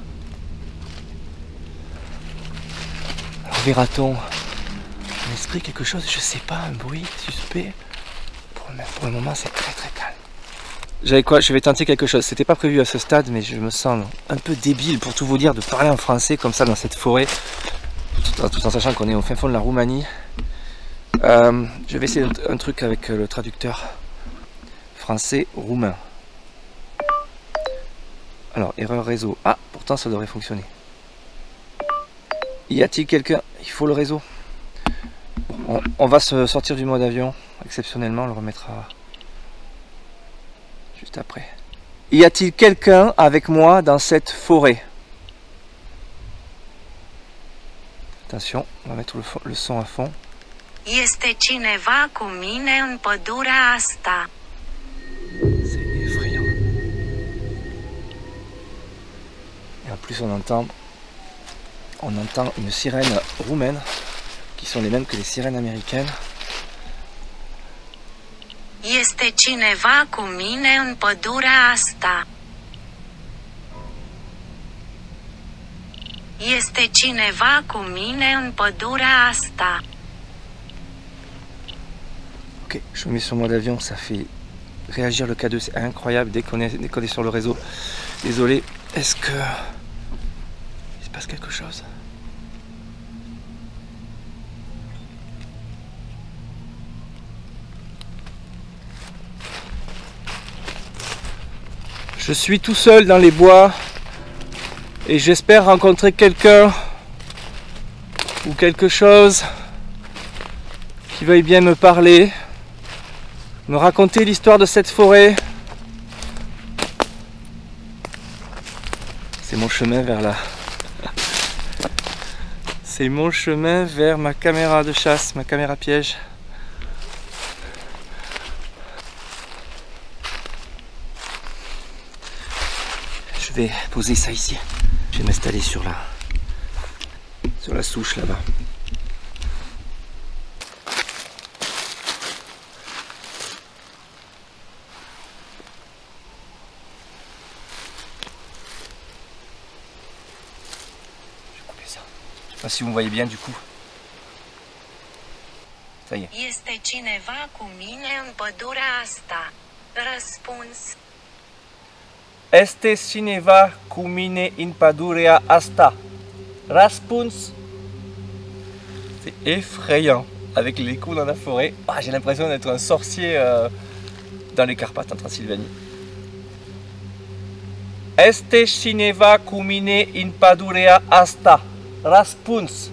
Alors, verra-t-on un esprit, quelque chose, je sais pas, un bruit suspect Pour le, moment, c'est très très calme. J'avais quoi? Je vais tenter quelque chose. C'était pas prévu à ce stade, mais je me sens un peu débile pour tout vous dire de parler en français comme ça dans cette forêt, tout en sachant qu'on est au fin fond de la Roumanie. Euh, je vais essayer un, truc avec euh, le traducteur français-roumain. Alors, erreur réseau. Ah, pourtant ça devrait fonctionner. Y a-t-il quelqu'un? Il faut le réseau. On, va se sortir du mode avion, exceptionnellement, on le remettra juste après. Y a-t-il quelqu'un avec moi dans cette forêt? Attention, on va mettre le son à fond. Este cineva cu mine în pădurea asta. C'est effrayant. Et en plus on entend on entend une sirène roumaine qui sont les mêmes que les sirènes américaines. Este cineva cu mine în pădurea asta. Este cineva cu mine în pădurea asta. Ok, je me mets sur mode avion, ça fait réagir le K2, c'est incroyable dès qu'on est, est sur le réseau. Désolé, est-ce que il se passe quelque chose? Je suis tout seul dans les bois et j'espère rencontrer quelqu'un ou quelque chose qui veuille bien me parler, me raconter l'histoire de cette forêt. C'est mon chemin vers là. C'est mon chemin vers ma caméra de chasse, ma caméra piège. Je vais poser ça ici. Je vais m'installer sur la sur la souche là-bas. Je vais couper ça. Je sais pas si vous me voyez bien du coup. Ça y est. Este cineva cu mine în pădurea asta. Răspuns. Este cineva cu mine in padurea asta? Răspuns. C'est effrayant. Avec l'écho dans la forêt, ah, j'ai l'impression d'être un sorcier euh, dans les Carpates en Transylvanie. Este cineva cu mine in padurea asta? Răspuns.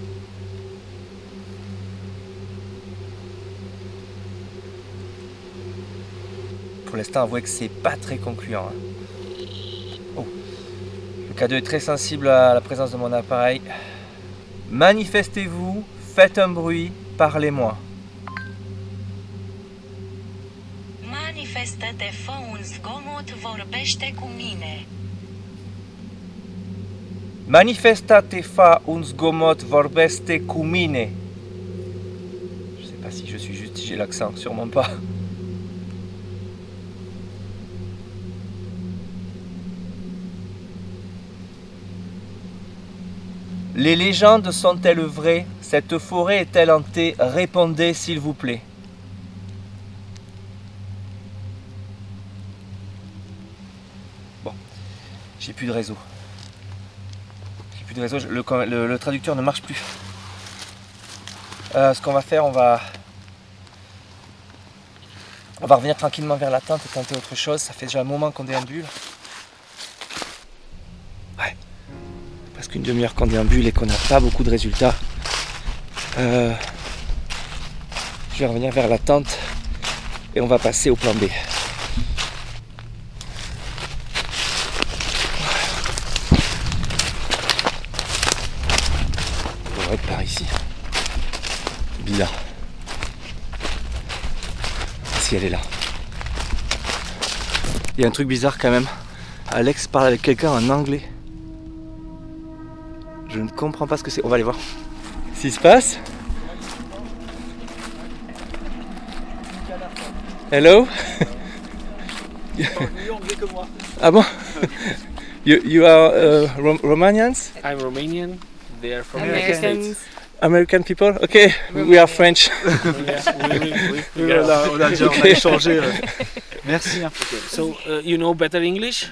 Pour l'instant, avouez que c'est pas très concluant. hein. Le K2 est très sensible à la présence de mon appareil. Manifestez-vous, faites un bruit, parlez-moi. Manifestă-te, un zgomot. Manifestate fa un zgomot vorbeste cu mine. Je sais pas si je suis juste, j'ai l'accent, sûrement pas. Les légendes sont-elles vraies? Cette forêt est-elle hantée? Répondez s'il vous plaît. Bon, j'ai plus de réseau. Le, traducteur ne marche plus. Euh, ce qu'on va faire, on va. Revenir tranquillement vers la tente et tenter autre chose. Ça fait déjà un moment qu'on déambule. Ouais. Presque une demi-heure qu'on déambule et qu'on n'a pas beaucoup de résultats. Euh, je vais revenir vers la tente et on va passer au plan B. On devrait être par ici. Bizarre. Si elle est là. Il y a un truc bizarre quand même. Alex parle avec quelqu'un en anglais. Je ne comprends pas ce que c'est. On va aller voir. Ce qui se passe? Hello? Anglais que moi. Ah bon? You, you are uh, Rom- Romanians? I'm Romanian. They are from Americans. American people? Okay, we are French. Oui, on a, on a déjà Ok. échangé. Merci. hein. So uh, you know better English?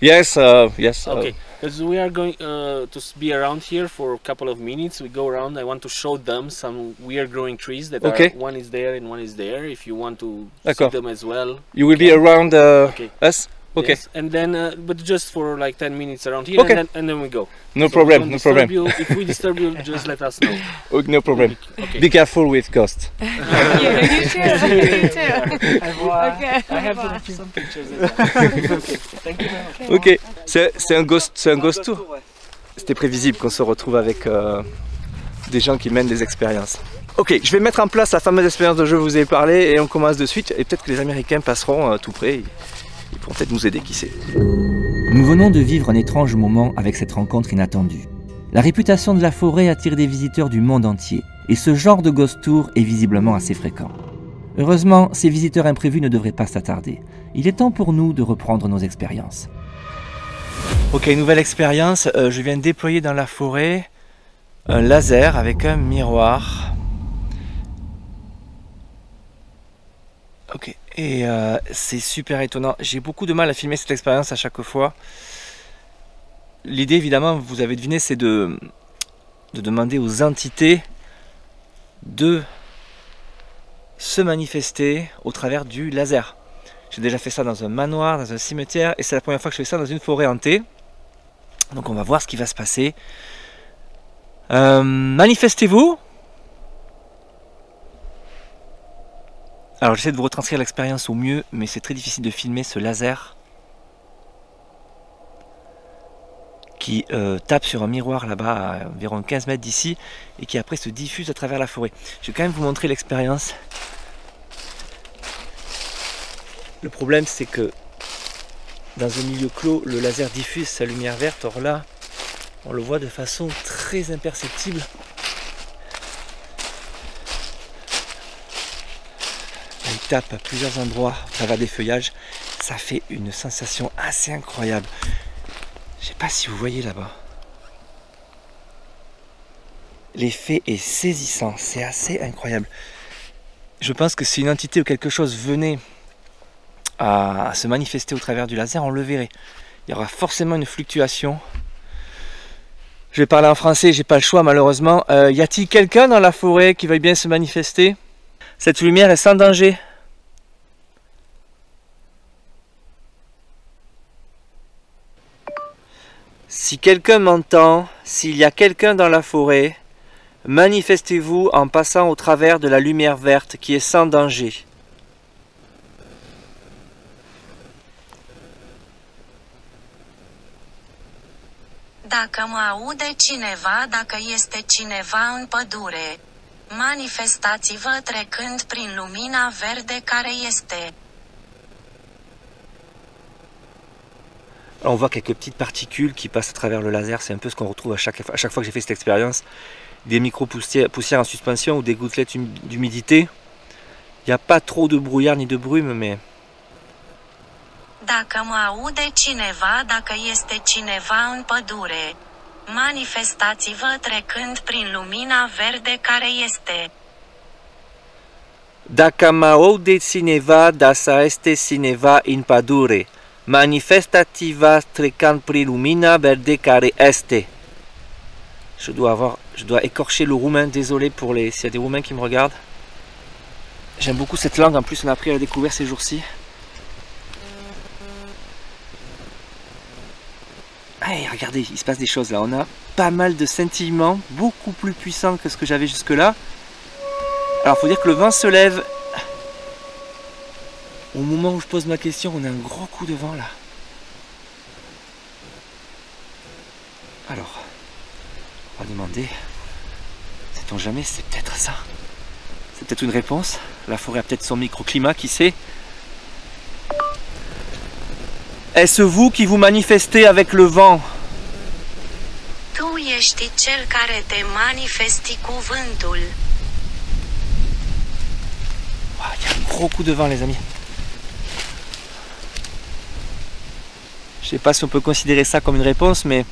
Yes, uh, yes. uh, Okay, because we are going uh, to be around here for a couple of minutes. We go around. I want to show them some weird growing trees that Okay. are one is there and one is there. If you want to see them as well. you will be around uh, Okay. us? Okay, Yes. And then, uh, but just for like 10 minutes around here, Okay. and, then, and then we go. no So problem, no problem. You. If we disturb you, just let us know. Oh, no problem. Okay. Be careful with ghosts. you, you too. you too. Okay. I have some, pictures. Thank you very much. Ok, c'est c'est un ghost, c'est un ghost tour. C'était prévisible qu'on se retrouve avec euh, des gens qui mènent des expériences. Ok, je vais mettre en place la fameuse expérience dont je vous ai parlé et on commence de suite. Et peut-être que les Américails passeront euh, tout près. Pourront peut-être nous aider, qui sait. Nous venons de vivre un étrange moment avec cette rencontre inattendue. La réputation de la forêt attire des visiteurs du monde entier, et ce genre de ghost tour est visiblement assez fréquent. Heureusement, ces visiteurs imprévus ne devraient pas s'attarder. Il est temps pour nous de reprendre nos expériences. Ok, nouvelle expérience. Euh, je viens de déployer dans la forêt un laser avec un miroir. Ok, et euh, c'est super étonnant. J'ai beaucoup de mal à filmer cette expérience à chaque fois. L'idée, évidemment, vous avez deviné, c'est de, de demander aux entités de se manifester au travers du laser. J'ai déjà fait ça dans un manoir, dans un cimetière, et c'est la première fois que je fais ça dans une forêt hantée. Donc on va voir ce qui va se passer. Euh, Manifestez-vous. Alors j'essaie de vous retranscrire l'expérience au mieux, mais c'est très difficile de filmer ce laser qui euh, tape sur un miroir là-bas à environ 15 mètres d'ici et qui après se diffuse à travers la forêt. Je vais quand même vous montrer l'expérience. Le problème c'est que dans un milieu clos, le laser diffuse sa lumière verte. Or là, on le voit de façon très imperceptible. À plusieurs endroits à travers des feuillages. Ça fait une sensation assez incroyable. Je sais pas si vous voyez là-bas. L'effet est saisissant, c'est assez incroyable. Je pense que si une entité ou quelque chose venait à, à se manifester au travers du laser, on le verrait. Il y aura forcément une fluctuation. Je vais parler en français, j'ai pas le choix malheureusement. Euh, y a-t-il quelqu'un dans la forêt qui veuille bien se manifester? Cette lumière est sans danger. Si quelqu'un m'entend, s'il y a quelqu'un dans la forêt, manifestez-vous en passant au travers de la lumière verte qui est sans danger. Dacă mă aude cineva, dacă este cineva în pădure, manifestați-vă trecând prin lumina verde care este. On voit quelques petites particules qui passent à travers le laser. C'est un peu ce qu'on retrouve à chaque, à chaque fois que j'ai fait cette expérience. Des micro-poussières poussières en suspension ou des gouttelettes hum- d'humidité. Il n'y a pas trop de brouillard ni de brume, mais Dacă mă aude cineva, dacă este cineva în pădure, manifestați-vă trecând prin lumina verde care este. Dacă mă aude cineva, da sa este cineva in padure. Manifestativa trecant prin lumina verde care este. Je dois avoir, je dois écorcher le roumain, désolé pour les, s'il y a des roumains qui me regardent. J'aime beaucoup cette langue, en plus on a appris à la découvrir ces jours-ci. Hey, regardez, il se passe des choses là. On a pas mal de scintillements, beaucoup plus puissants que ce que j'avais jusque-là. Alors, faut dire que le vent se lève. Au moment où je pose ma question, on a un gros coup de vent là. Alors, on va demander, sait-on jamais, c'est peut-être ça? C'est peut-être une réponse? La forêt a peut-être son microclimat, qui sait? Est-ce vous qui vous manifestez avec le vent? Tu ești cel care te manifesti cu vântul. Il y a un gros coup de vent, les amis. Je sais pas si on peut considérer ça comme une réponse, mais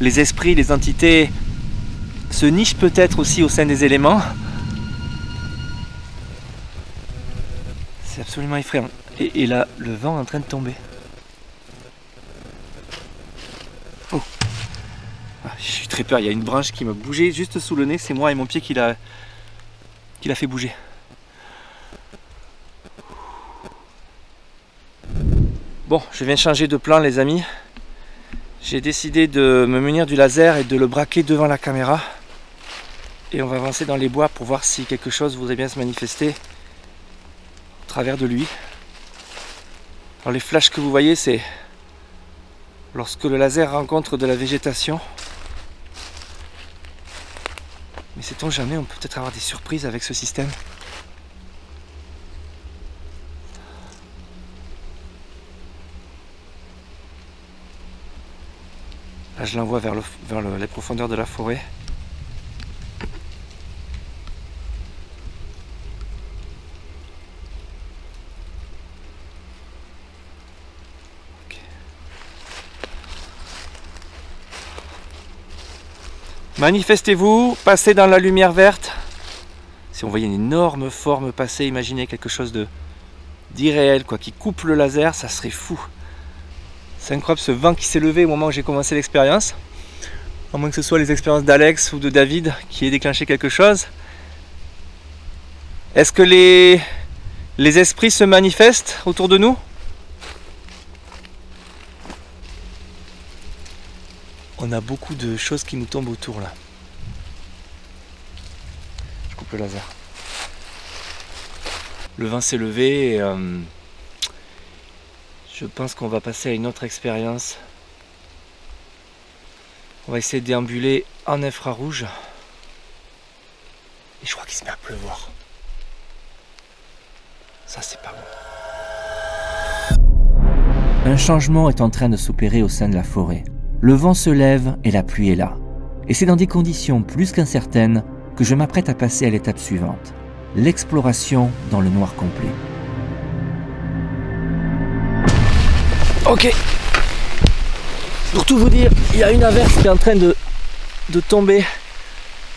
les esprits, les entités se nichent peut-être aussi au sein des éléments. C'est absolument effrayant. Et, et là, le vent est en train de tomber. Oh. Ah, Je suis très peur, il y a une branche qui m'a bougé juste sous le nez, c'est moi et mon pied qui l'a qui l'a fait bouger. Bon, je viens changer de plan les amis. J'ai décidé de me munir du laser et de le braquer devant la caméra. Et on va avancer dans les bois pour voir si quelque chose voudrait bien se manifester au travers de lui. Alors les flashs que vous voyez, c'est lorsque le laser rencontre de la végétation. Mais sait-on jamais, on peut peut-être avoir des surprises avec ce système. Je l'envoie vers, le- vers le- les profondeurs de la forêt. Manifestez-vous, passez dans la lumière verte. Si on voyait une énorme forme passer, imaginez quelque chose d'irréel, quoi, qui coupe le laser, ça serait fou. C'est incroyable ce vent qui s'est levé au moment où j'ai commencé l'expérience. À moins que ce soit les expériences d'Alex ou de David qui aient déclenché quelque chose. Est-ce que les, les esprits se manifestent autour de nous? On a beaucoup de choses qui nous tombent autour là. Je coupe le laser. Le vent s'est levé et euh, je pense qu'on va passer à une autre expérience. On va essayer de déambuler en infrarouge. Et je crois qu'il se met à pleuvoir. Ça, c'est pas bon. Un changement est en train de s'opérer au sein de la forêt. Le vent se lève et la pluie est là. Et c'est dans des conditions plus qu'incertaines que je m'apprête à passer à l'étape suivante. L'exploration dans le noir complet. Ok. Pour tout vous dire, il y a une averse qui est en train de, tomber.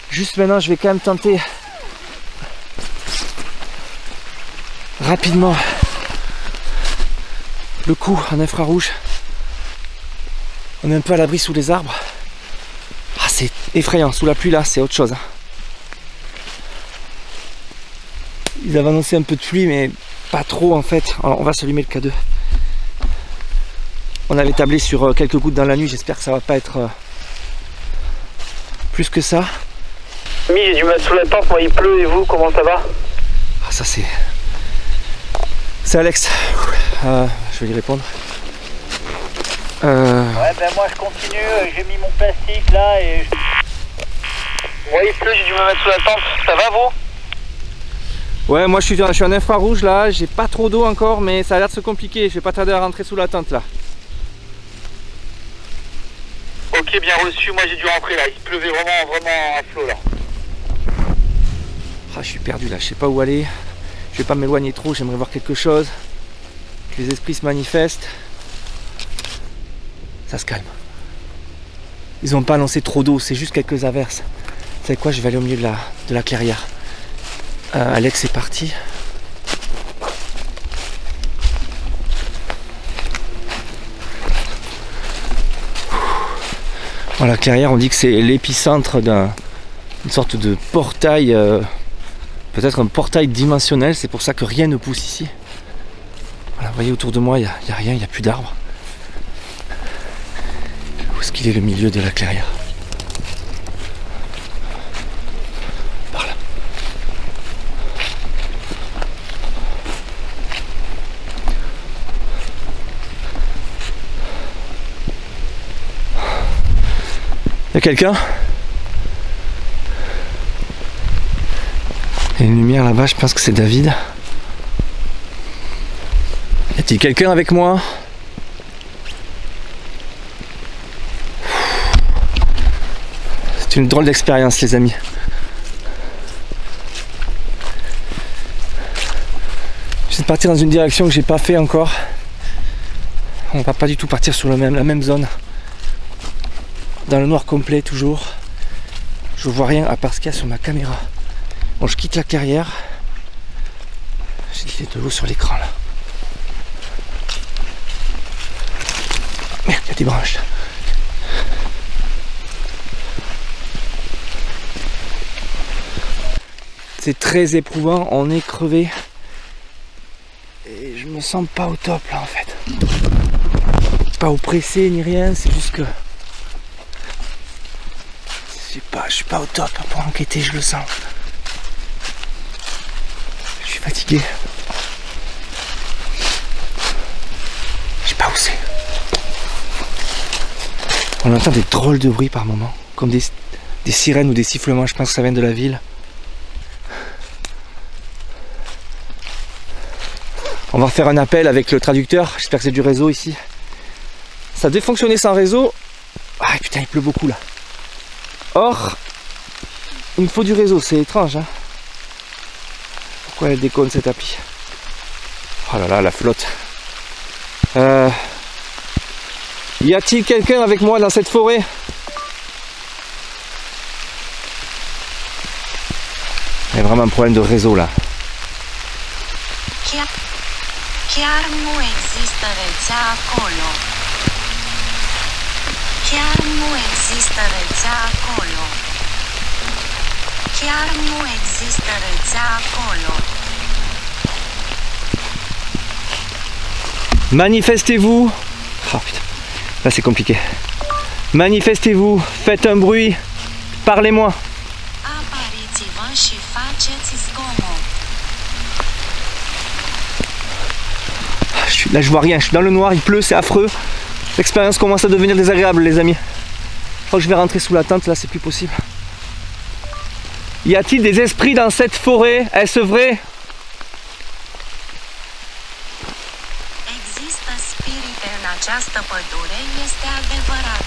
Juste maintenant, je vais quand même tenter rapidement le coup en infrarouge. On est un peu à l'abri sous les arbres. Ah, c'est effrayant. Sous la pluie, là, c'est autre chose. hein. Ils avaient annoncé un peu de pluie, mais pas trop en fait. Alors, on va s'allumer le K2. On avait tablé sur euh, quelques gouttes dans la nuit, j'espère que ça va pas être euh, plus que ça. Mi, j'ai dû mettre sous la tente, moi il pleut et vous, comment ça va? Ah ça c'est. C'est Alex. Euh, je vais lui répondre. Euh, Ouais, ben moi je continue, j'ai mis mon plastique là et. Ouais, il pleut, j'ai dû me mettre sous la tente. Ça va vous? Ouais moi je suis, je suis en infrarouge là, j'ai pas trop d'eau encore mais ça a l'air de se compliquer, je vais pas tarder à rentrer sous la tente là. Ok, bien reçu, moi j'ai dû rentrer là. Il pleuvait vraiment, vraiment à flot là. Ah je suis perdu là, je sais pas où aller. Je vais pas m'éloigner trop, j'aimerais voir quelque chose. Que les esprits se manifestent. Ça se calme. Ils ont pas annoncé trop d'eau, c'est juste quelques averses. Vous savez quoi, je vais aller au milieu de la, de la clairière. Euh, Alex est parti. La clairière, on dit que c'est l'épicentre d'un- d'une sorte de portail, euh, peut-être un portail dimensionnel, c'est pour ça que rien ne pousse ici. Voilà, vous voyez autour de moi, il n'y a, a rien, il n'y a plus d'arbres. Vous Est-ce qu'il est le milieu de la clairière Y a quelqu'un? Il une lumière là-bas, je pense que c'est David. Y a-t-il quelqu'un avec moi? C'est une drôle d'expérience, les amis. Je vais partir dans une direction que j'ai pas fait encore. On va pas du tout partir sur la même zone. Dans le noir complet toujours. Je vois rien à part ce qu'il y a sur ma caméra. Bon, je quitte la carrière. J'ai de l'eau sur l'écran là. Merde, il y a des branches. C'est très éprouvant, on est crevé. Et je me sens pas au top là en fait. Pas oppressé ni rien, c'est juste que. Je sais pas, je suis pas au top pour enquêter, je le sens. Je suis fatigué. Je sais pas où c'est. On entend des drôles de bruits par moment, comme des, des sirènes ou des sifflements, je pense que ça vient de la ville. On va faire un appel avec le traducteur. J'espère que c'est du réseau ici. Ça devait fonctionner sans réseau. Ah putain, il pleut beaucoup là. Or, il me faut du réseau. C'est étrange. Hein Pourquoi elle déconne cette appli? Oh là là, la flotte. Euh, y a-t-il quelqu'un avec moi dans cette forêt? Il y a vraiment un problème de réseau là. Chiar nu există rețea acolo. Chiar nu există rețea acolo. Manifestez-vous. Ah putain, là c'est compliqué. Manifestez-vous, faites un bruit, parlez-moi. Suis- là je vois rien, je suis dans le noir, il pleut, c'est affreux. L'expérience commence à devenir désagréable les amis. Je crois que je vais rentrer sous la tente, là c'est plus possible. Y a-t-il des esprits dans cette forêt? Est-ce vrai? Există spirite în această pădure, este adevărat.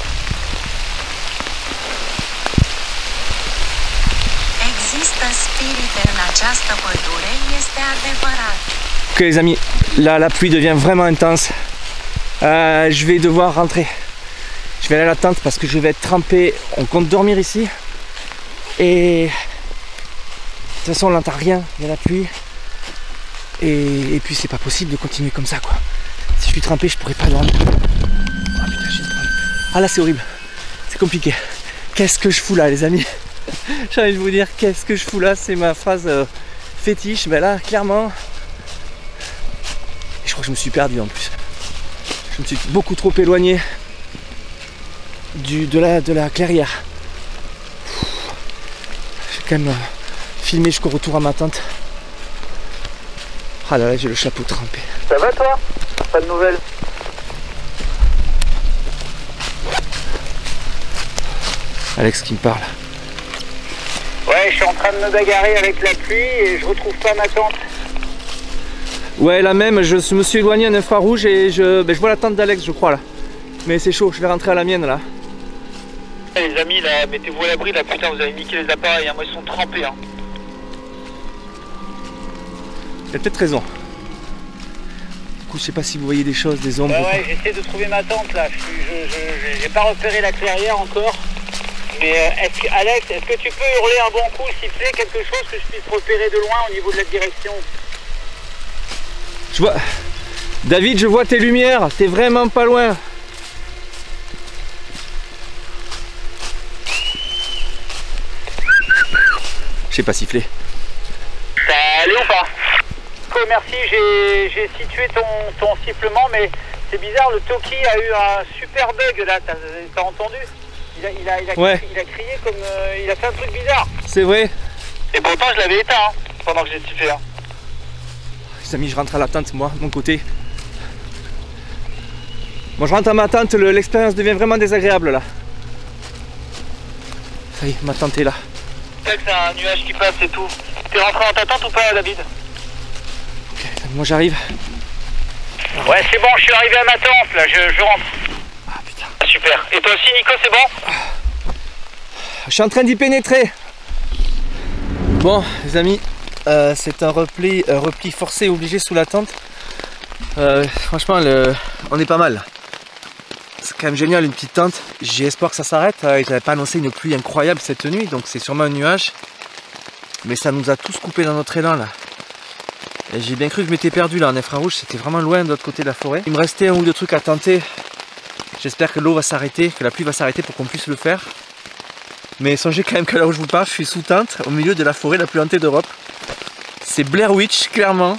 Există spirite în această pădure, este adevărat. Ok les amis, là la pluie devient vraiment intense. Euh, je vais devoir rentrer. Je vais aller à la tente parce que je vais être trempé. On compte dormir ici. Et de toute façon on n'entend rien, il y a la pluie. Et, puis c'est pas possible de continuer comme ça quoi. Si je suis trempé je pourrais pas dormir. Ah prendre- Ah là c'est horrible. C'est compliqué. Qu'est-ce que je fous là les amis? J'ai envie de vous dire qu'est-ce que je fous là, c'est ma phrase euh, fétiche. Mais là clairement je crois que je me suis perdu en plus. Je me suis beaucoup trop éloigné du, de, la, de la clairière. Je vais quand même euh, filmer jusqu'au retour à ma tente. Ah là là, j'ai le chapeau trempé. Ça va toi? Pas de nouvelles? Alex qui me parle. Ouais, je suis en train de me bagarrer avec la pluie et je retrouve pas ma tente. Ouais, la même, je me suis éloigné en infrarouge et je, ben, je vois la tente d'Alex, je crois là. Mais c'est chaud, je vais rentrer à la mienne là. Eh, Les amis, là, mettez-vous à l'abri, là, putain, vous avez niqué les appareils, hein. moi ils sont trempés. Hein. Il a peut-être raison. Du coup, je sais pas si vous voyez des choses, des ombres. Bah ouais, j'essaie de trouver ma tente là, je j'ai pas repéré la clairière encore. Mais euh, est-ce que, Alex, est-ce que tu peux hurler un bon coup, siffler quelque chose que je puisse repérer de loin au niveau de la direction? Je vois. David, je vois tes lumières, t'es vraiment pas loin. Je sais pas siffler. Ça allait ou pas Cool, merci, j'ai situé ton, ton sifflement, mais c'est bizarre, le Toki a eu un super bug là, t'as t'as entendu? Il a, il, a, il, a, Ouais. il a crié comme. euh, il a fait un truc bizarre. C'est vrai. Et pourtant, je l'avais éteint hein, pendant que j'ai sifflé. Hein. Les amis, je rentre à la tente, moi, de mon côté. Moi, je rentre à ma tente, le- l'expérience devient vraiment désagréable là. Ça y est, ma tente est là. C'est un nuage qui passe, c'est tout. T'es rentré dans ta tente ou pas, David? Moi, j'arrive. Ouais, c'est bon, je suis arrivé à ma tente là, je, je rentre. Ah putain. Super. Et toi aussi, Nico, c'est bon? Je suis en train d'y pénétrer. Bon, les amis, euh, c'est un repli, un repli forcé et obligé sous la tente. Euh, franchement, on est pas mal. C'est quand même génial une petite tente. J'ai espoir que ça s'arrête. Euh, ils n'avaient pas annoncé une pluie incroyable cette nuit, donc c'est sûrement un nuage. Mais ça nous a tous coupé dans notre élan là. J'ai bien cru que je m'étais perdu là en infrarouge, c'était vraiment loin de l'autre côté de la forêt. Il me restait un ou deux trucs à tenter. J'espère que l'eau va s'arrêter, que la pluie va s'arrêter pour qu'on puisse le faire. Mais songez quand même qu'à l'heure où je vous parle, je suis sous tente, au milieu de la forêt la plus hantée d'Europe. C'est Blair Witch, clairement.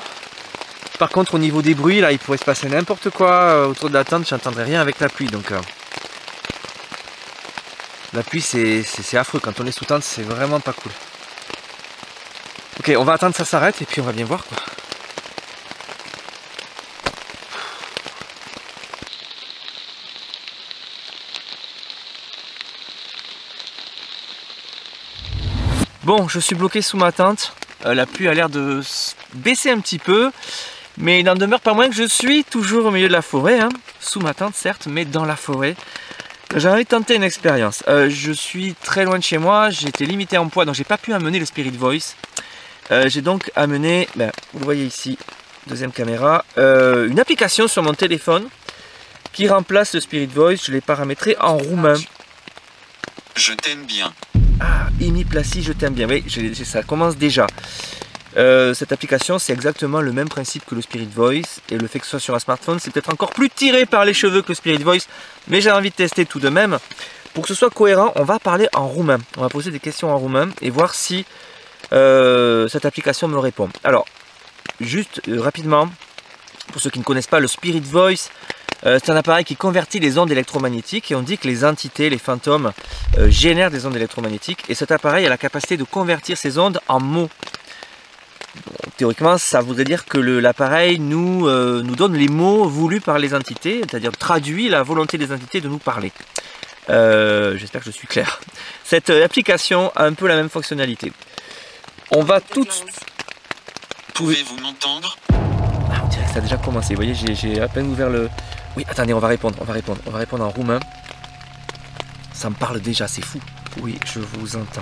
Par contre, au niveau des bruits, là, il pourrait se passer n'importe quoi euh, autour de la tente, j'entendrai rien avec la pluie. Donc, euh, la pluie, c'est affreux. Quand on est sous tente, c'est vraiment pas cool. Ok, on va attendre que ça s'arrête et puis on va bien voir quoi. Bon, je suis bloqué sous ma tente. Euh, la pluie a l'air de baisser un petit peu. Mais il n'en demeure pas moins que je suis toujours au milieu de la forêt. hein. Sous ma tente, certes, mais dans la forêt. J'ai envie de tenter une expérience. Euh, je suis très loin de chez moi. Été limité en poids, donc j'ai pas pu amener le Spirit Voice. Euh, j'ai donc amené, ben, vous voyez ici, deuxième caméra, euh, une application sur mon téléphone qui remplace le Spirit Voice. Je l'ai paramétré en roumain. Je t'aime bien. Ah, Imi Placi, je t'aime bien. Oui, ça commence déjà. Euh, cette application, c'est exactement le même principe que le Spirit Voice. Et le fait que ce soit sur un smartphone, c'est peut-être encore plus tiré par les cheveux que Spirit Voice. Mais j'ai envie de tester tout de même. Pour que ce soit cohérent, on va parler en roumain. On va poser des questions en roumain et voir si euh, cette application me répond. Alors, juste euh, rapidement, pour ceux qui ne connaissent pas le Spirit Voice, euh, c'est un appareil qui convertit les ondes électromagnétiques et on dit que les entités, les fantômes, euh, génèrent des ondes électromagnétiques et cet appareil a la capacité de convertir ces ondes en mots. Théoriquement, ça voudrait dire que l'appareil nous, euh, nous donne les mots voulus par les entités, c'est-à-dire traduit la volonté des entités de nous parler. J'espère que je suis clair. Cette application a un peu la même fonctionnalité. On va tout Pouvez-vous m'entendre? Ça a déjà commencé. Vous voyez, j'ai- à peine ouvert le. Oui, attendez, on va répondre. On va répondre. On va répondre en roumain. Ça me parle déjà, c'est fou. Oui, je vous entends.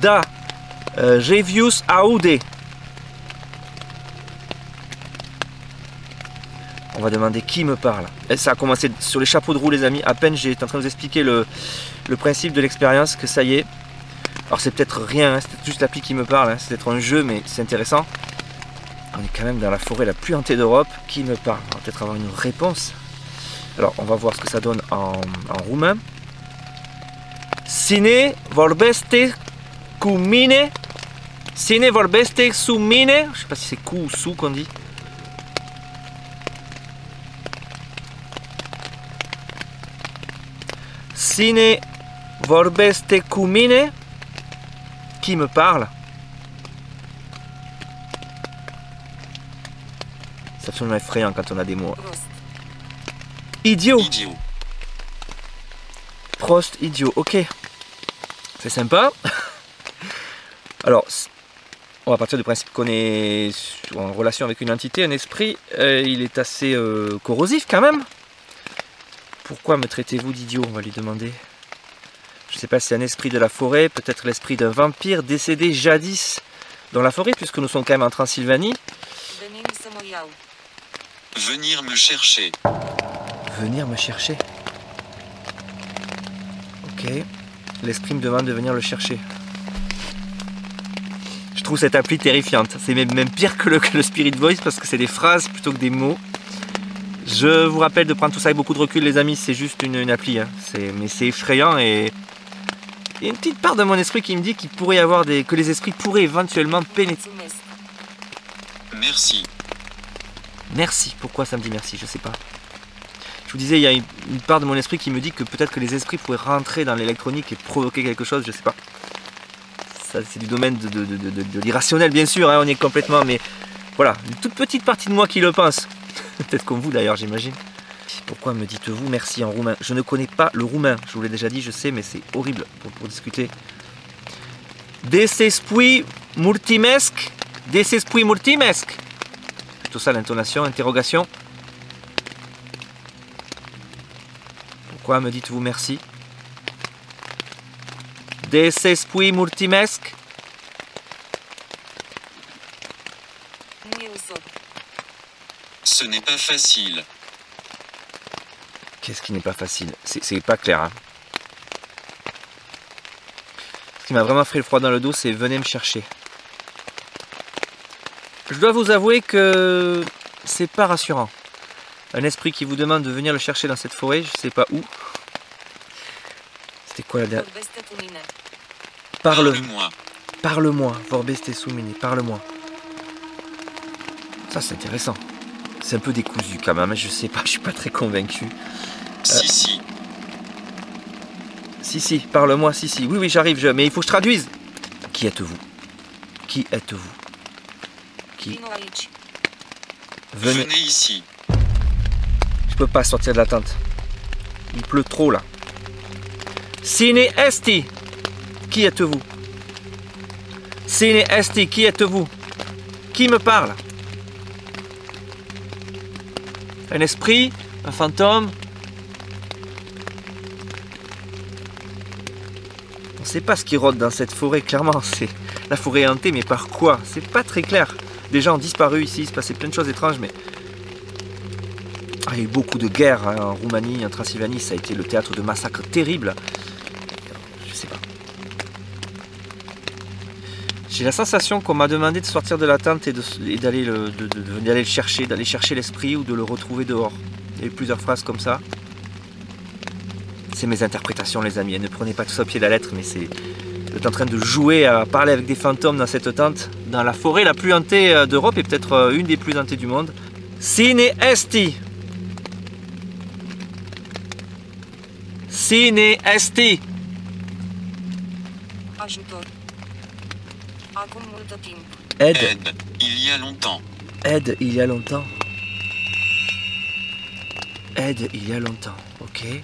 Da euh, Revius Aude. On va demander qui me parle. Et ça a commencé sur les chapeaux de roue, les amis. À peine j'étais en train de vous expliquer le, principe de l'expérience, que ça y est. Alors c'est peut-être rien, hein, c'est juste l'appli qui me parle, hein, c'est peut-être un jeu, mais c'est intéressant. On est quand même dans la forêt la plus hantée d'Europe. Qui me parle On va peut-être avoir une réponse. Alors, on va voir ce que ça donne en, roumain. Sine vorbeste cu mine. Sine vorbeste su mine. Je sais pas si c'est cu ou sous qu'on dit. Sine vorbeste cu mine. Qui me parle C'est absolument effrayant quand on a des mots. Idiot. Idiot. Prost, idiot. Ok. C'est sympa. Alors, on va partir du principe qu'on est en relation avec une entité, un esprit. Euh, il est assez euh, corrosif quand même. Pourquoi me traitez-vous d'idiot On va lui demander. Je ne sais pas si c'est un esprit de la forêt, peut-être l'esprit d'un vampire décédé jadis dans la forêt, puisque nous sommes quand même en Transylvanie. Venir me chercher. Venir me chercher. Ok. L'esprit me demande de venir le chercher. Je trouve cette appli terrifiante. C'est même, pire que le, que le Spirit Voice parce que c'est des phrases plutôt que des mots. Je vous rappelle de prendre tout ça avec beaucoup de recul, les amis. C'est juste une, une appli. hein. Mais c'est effrayant et. Il y a une petite part de mon esprit qui me dit qu'il pourrait y avoir des. que les esprits pourraient éventuellement pénétrer. Merci. Merci. Pourquoi ça me dit merci? Je sais pas. Je vous disais, il y a une, part de mon esprit qui me dit que peut-être que les esprits pourraient rentrer dans l'électronique et provoquer quelque chose, je sais pas. Ça, c'est du domaine de, l'irrationnel, bien sûr, hein, on y est complètement, mais voilà, une toute petite partie de moi qui le pense. peut-être comme vous d'ailleurs, j'imagine. Pourquoi me dites-vous merci en roumain? Je ne connais pas le roumain, je vous l'ai déjà dit, je sais, mais c'est horrible pour, pour discuter. Desespui multimesc Desespui multimesc Tout ça l'intonation, interrogation. Pourquoi me dites-vous merci? Desespui multimesc Ce n'est pas facile. Qu'est-ce qui n'est pas facile? C'est c'est pas clair. hein. Ce qui m'a vraiment fait le froid dans le dos, c'est venez me chercher. Je dois vous avouer que c'est pas rassurant. Un esprit qui vous demande de venir le chercher dans cette forêt, je sais pas où. C'était quoi la dernière Parle, Parle-moi. parle-moi, Vorbeste Soumini, parle-moi. Ça c'est intéressant. C'est un peu décousu quand même, je sais pas, je suis pas très convaincu. Si, si. Si, si, parle-moi, si, si. Oui, oui, j'arrive, je... mais il faut que je traduise. Qui êtes-vous? Qui êtes-vous? Qui Venez. Venez ici. Je peux pas sortir de la tente. Il pleut trop là. Sine esti Qui êtes-vous Sine esti, qui êtes-vous Qui me parle? Un esprit Un fantôme? On sait pas ce qui rôde dans cette forêt, clairement. C'est la forêt hantée, mais par quoi? C'est pas très clair. Des gens ont disparu ici, il se passait plein de choses étranges, mais ah, il y a eu beaucoup de guerres hein, en Roumanie, en Transylvanie, ça a été le théâtre de massacres terribles. Je sais pas. J'ai la sensation qu'on m'a demandé de sortir de la tente et d'aller le, chercher, d'aller chercher l'esprit ou de le retrouver dehors. Il y a eu plusieurs phrases comme ça. C'est mes interprétations, les amis. Ne prenez pas tout ça au pied de la lettre, mais c'est. Êtes en train de jouer à parler avec des fantômes dans cette tente, dans la forêt la plus hantée euh, d'Europe et peut-être euh, une des plus hantées du monde. Sine esti Sine esti Ajutor. Acum multă timp. Aide, Aide. Il y a longtemps. aide, il y a longtemps. Aide, il y a longtemps, ok.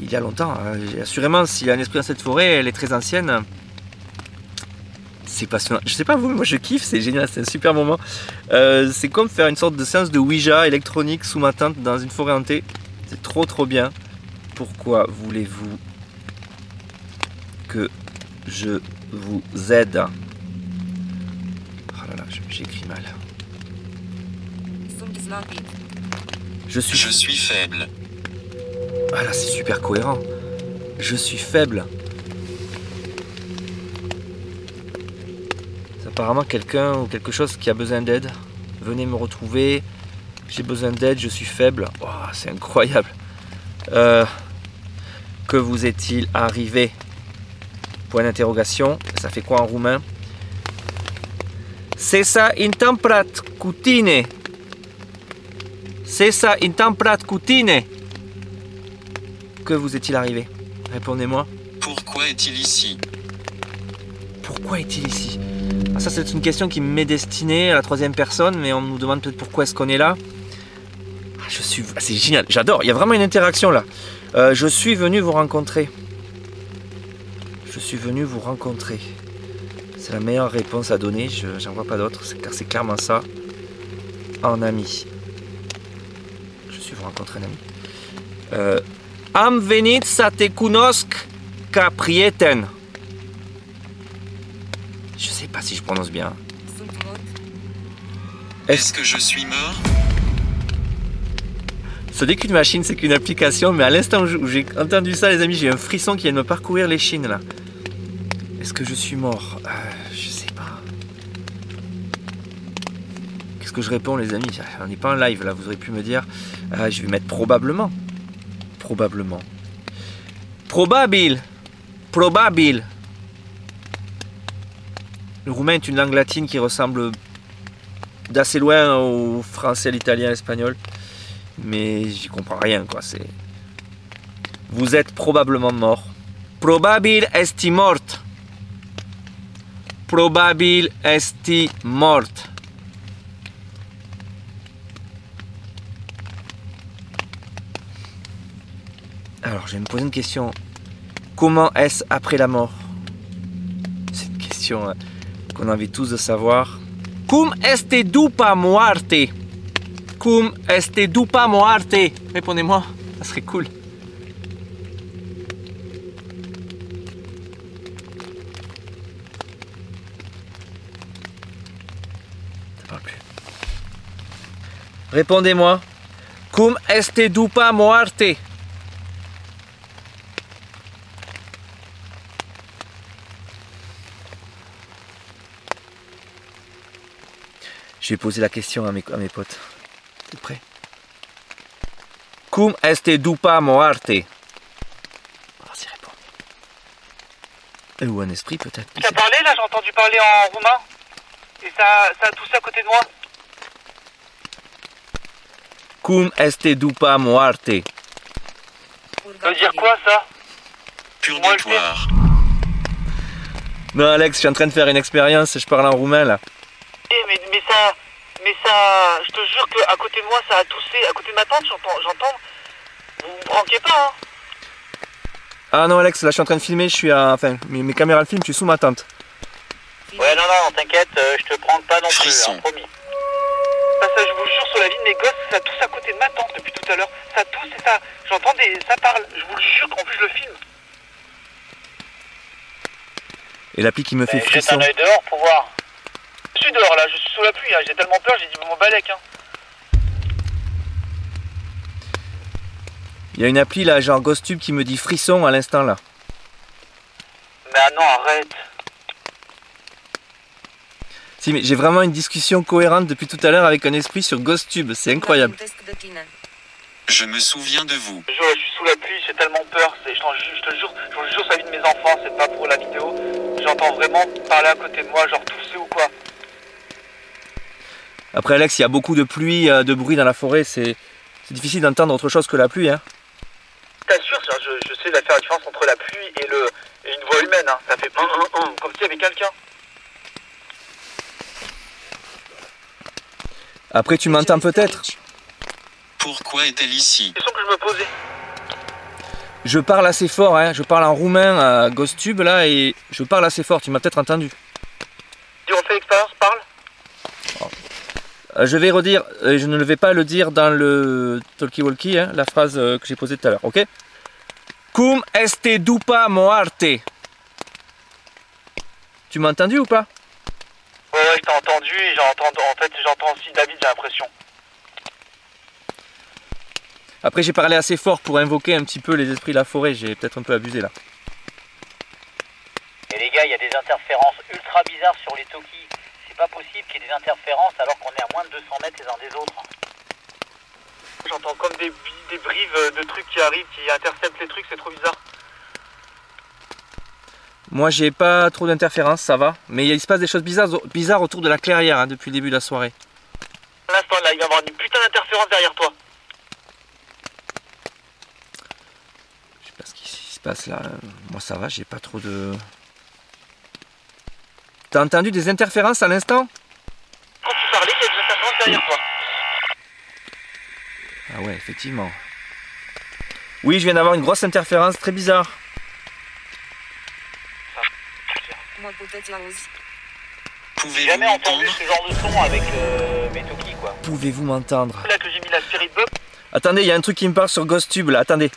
Il y a longtemps, hein. assurément, s'il y a un esprit dans cette forêt, elle est très ancienne. C'est passionnant. Je sais pas vous, mais moi je kiffe, c'est génial, c'est un super moment. Euh, c'est comme faire une sorte de séance de Ouija électronique sous ma tente dans une forêt hantée. C'est trop trop bien. Pourquoi voulez-vous que je vous aide? Oh là là, j'écris mal. Suis. Je suis faible. Ah là, c'est super cohérent. Je suis faible. C'est apparemment quelqu'un ou quelque chose qui a besoin d'aide. Venez me retrouver. J'ai besoin d'aide, je suis faible. Oh, c'est incroyable. Euh, que vous est-il arrivé? Point d'interrogation. Ça fait quoi en roumain? C'est ça intemprat cu tine. C'est ça intemprat cu tine. Que vous est-il arrivé Répondez-moi. Pourquoi est-il ici Pourquoi est-il ici Ah, Ça, c'est une question qui m'est destinée à la troisième personne, mais on nous demande peut-être pourquoi est-ce qu'on est là. Ah, je suis... ah, C'est génial, j'adore. Il y a vraiment une interaction là. Euh, je suis venu vous rencontrer. Je suis venu vous rencontrer. C'est la meilleure réponse à donner. Je j'en vois pas d'autre, c'est- car c'est clairement ça. En ami. Je suis vous rencontrer un ami. Euh, Am venit să te cunosc ca prieten. Je sais pas si je prononce bien. Est-ce que je suis mort? Ce n'est qu'une machine, c'est qu'une application, mais à l'instant où j'ai entendu ça, les amis, j'ai un frisson qui vient de me parcourir les chines là. Est-ce que je suis mort? Euh, Je sais pas. Qu'est-ce que je réponds, les amis? On n'est pas en live là, vous auriez pu me dire. Ah, je vais mettre probablement. Probablement. Probabil. Probabil. Le roumain est une langue latine qui ressemble d'assez loin au français, l'italien, l'espagnol. Mais j'y comprends rien, quoi. C'est. Vous êtes probablement mort. Probabil esti mort. Probabil esti mort. Alors, je vais me poser une question. Comment est-ce après la mort? C'est une question euh, qu'on a envie tous de savoir. Cum este dupa muerte Cum este dupa muerte Répondez-moi, ça serait cool. Répondez-moi. Cum este dupa muerte Je vais poser la question à mes, à mes potes. T'es prêt? Cum este dupa muerte On va voir s'ils répondent. Euh, Ou un esprit peut-être. Tu as parlé là, j'ai entendu parler en roumain. Et ça, ça a toussé à côté de moi. Cum este dupa muerte Ça veut dire quoi ça? Purgatoire. Non Alex, je suis en train de faire une expérience, je parle en roumain là. Mais, mais ça. Mais ça. Je te jure qu'à côté de moi, ça a toussé. À côté de ma tante, j'entends. j'entends vous vous branquez pas, hein Ah non Alex, là je suis en train de filmer, je suis à... Enfin, mes, mes caméras le filment, je suis sous ma tente. Ouais, non, non, t'inquiète, euh, je te prends pas non plus, hein, promis. Bah, ça, je vous jure, sur la vie de mes gosses, ça tousse à côté de ma tante depuis tout à l'heure. Ça tousse et ça. J'entends des. Ça parle. Je vous le jure qu'en plus, je le filme. Et l'appli qui me fait Jette frisson. un œil dehors pour voir. Je suis dehors là, je suis sous la pluie, hein. j'ai tellement peur, j'ai dit mon balèque. Hein. Il y a une appli là, genre GhostTube qui me dit frisson à l'instant là. Mais ah non, arrête. Si mais j'ai vraiment une discussion cohérente depuis tout à l'heure avec un esprit sur GhostTube, c'est incroyable. Je me souviens de vous. Je, suis sous la pluie, j'ai tellement peur. Je, te jure, je vous jure, c'est la vie de mes enfants, c'est pas pour la vidéo. J'entends vraiment parler à côté de moi, genre tousser ou quoi. Après Alex, il y a beaucoup de pluie, euh, de bruit dans la forêt, c'est c'est difficile d'entendre autre chose que la pluie. Hein. T'assures, je, je sais la faire la différence entre la pluie et, le, et une voix humaine. Hein. Ça fait un, un, un, comme s'il y avait quelqu'un. Après tu m'entends peut-être? Pourquoi est-elle ici? Question que je me posais. Je parle assez fort, hein. je parle en roumain à GhostTube là et je parle assez fort, tu m'as peut-être entendu. Dis, on fait l'expérience, parle. Euh, je vais redire, je ne vais pas le dire dans le talkie-walkie, hein, la phrase euh, que j'ai posée tout à l'heure, ok? Cum este dupa muerte Tu m'as entendu ou pas? Ouais, ouais, je t'ai entendu et j'entends, en fait, j'entends aussi David, j'ai l'impression. Après j'ai parlé assez fort pour invoquer un petit peu les esprits de la forêt, j'ai peut-être un peu abusé là. Et les gars, il y a des interférences ultra bizarres sur les Toki. C'est pas possible qu'il y ait des interférences alors qu'on est à moins de 200 mètres les uns des autres. J'entends comme des, brives de trucs qui arrivent, qui interceptent les trucs, c'est trop bizarre. Moi j'ai pas trop d'interférences, ça va, mais il se passe des choses bizarres, bizarres autour de la clairière hein, depuis le début de la soirée. À l'instant, là, il va y avoir une putain d'interférence derrière toi. Je sais pas ce qui se passe là, moi ça va, j'ai pas trop de... T'as entendu des interférences à l'instant? Quand tu parlais, il y a des interférences derrière toi. Ah ouais, effectivement. Oui, je viens d'avoir une grosse interférence très bizarre. Pouvez-vous jamais entendu m'entendre? ce genre de son avec euh, mes Toki, quoi. Pouvez-vous m'entendre? Là que j'ai mis la spirit box, Attendez, il y a un truc qui me parle sur GhostTube là, attendez.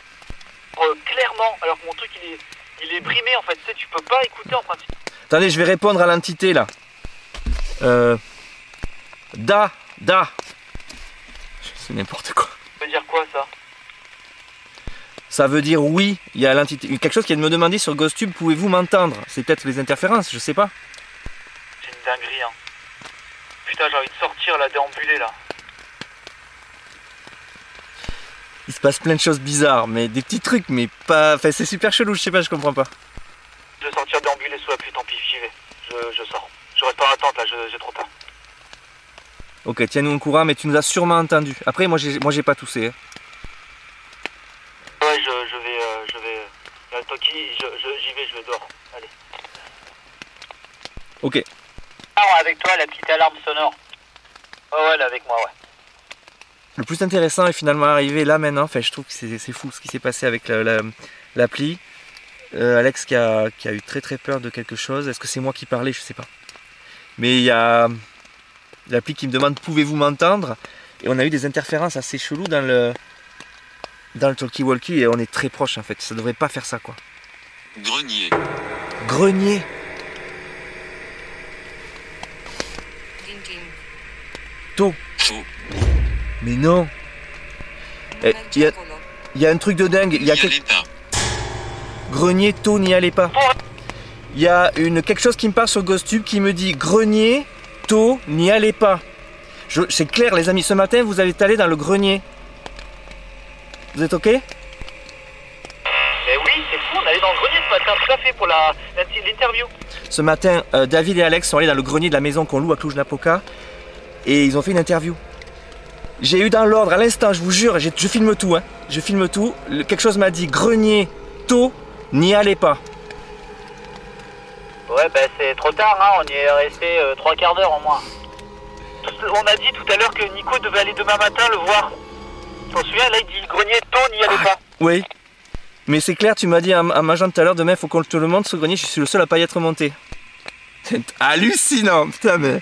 euh, clairement, alors que mon truc, il est, il est brimé, en fait. Tu sais, tu peux pas écouter, en principe. Attendez, je vais répondre à l'entité là. Euh... Da, da. C'est n'importe quoi. Ça veut dire quoi, ça? Ça veut dire oui, il y a l'entité. Quelque chose qui vient de me demander sur GhostTube, pouvez-vous m'entendre? C'est peut-être les interférences, je sais pas. C'est une dinguerie, hein. Putain, j'ai envie de sortir, là, déambuler, là. Il se passe plein de choses bizarres, mais des petits trucs, mais pas. Enfin, c'est super chelou, je sais pas, je comprends pas. Vais sortir déambuler tant pis, j'y vais. Je, je sors. Je reste en attente, là, je- j'ai trop peur. Ok, tiens-nous au courant, mais tu nous as sûrement entendu. Après, moi, j'ai, moi, j'ai pas toussé. hein. Ouais, je, je vais. euh, je vais. euh, Toki, je, je- j'y vais, je vais dehors. Allez. Ok. Ah, avec toi, la petite alarme sonore. Ouais, ouais, elle est avec moi, ouais. Le plus intéressant est finalement arrivé là maintenant. Enfin, je trouve que c'est, c'est fou ce qui s'est passé avec la- la- l'appli. Euh, Alex qui a, qui a eu très très peur de quelque chose. Est-ce que c'est moi qui parlais? Je sais pas. Mais il y a l'appli qui me demande pouvez-vous m'entendre? Et on a eu des interférences assez cheloues dans le dans le talkie-walkie et on est très proche en fait. Ça devrait pas faire ça quoi. Grenier. Grenier. Tôt Faux. Mais non Eh, Il y, a, il y a un truc de dingue. Il y a pas. Grenier, tôt, n'y allez pas. Il y a une, quelque chose qui me parle sur GhostTube qui me dit grenier, tôt, n'y allez pas. C'est clair, les amis, ce matin, vous allez aller dans le grenier. Vous êtes OK? Mais oui, c'est fou, on allait dans le grenier ce matin, tout à fait, pour l'interview. Ce matin, euh, David et Alex sont allés dans le grenier de la maison qu'on loue à Cluj-Napoca et ils ont fait une interview. J'ai eu dans l'ordre, à l'instant, je vous jure, je filme tout, hein. je filme tout. Quelque chose m'a dit grenier, tôt, n'y allez pas. Ouais, bah c'est trop tard, hein, on y est resté euh, trois quarts d'heure au moins. On a dit tout à l'heure que Nico devait aller demain matin le voir. T'en souviens, là il dit grenier tôt, n'y allez pas. Oui. Mais c'est clair, tu m'as dit à, à Majan tout à l'heure, demain, faut qu'on te le montre ce grenier, je suis le seul à pas y être monté. C'est hallucinant, putain, mais.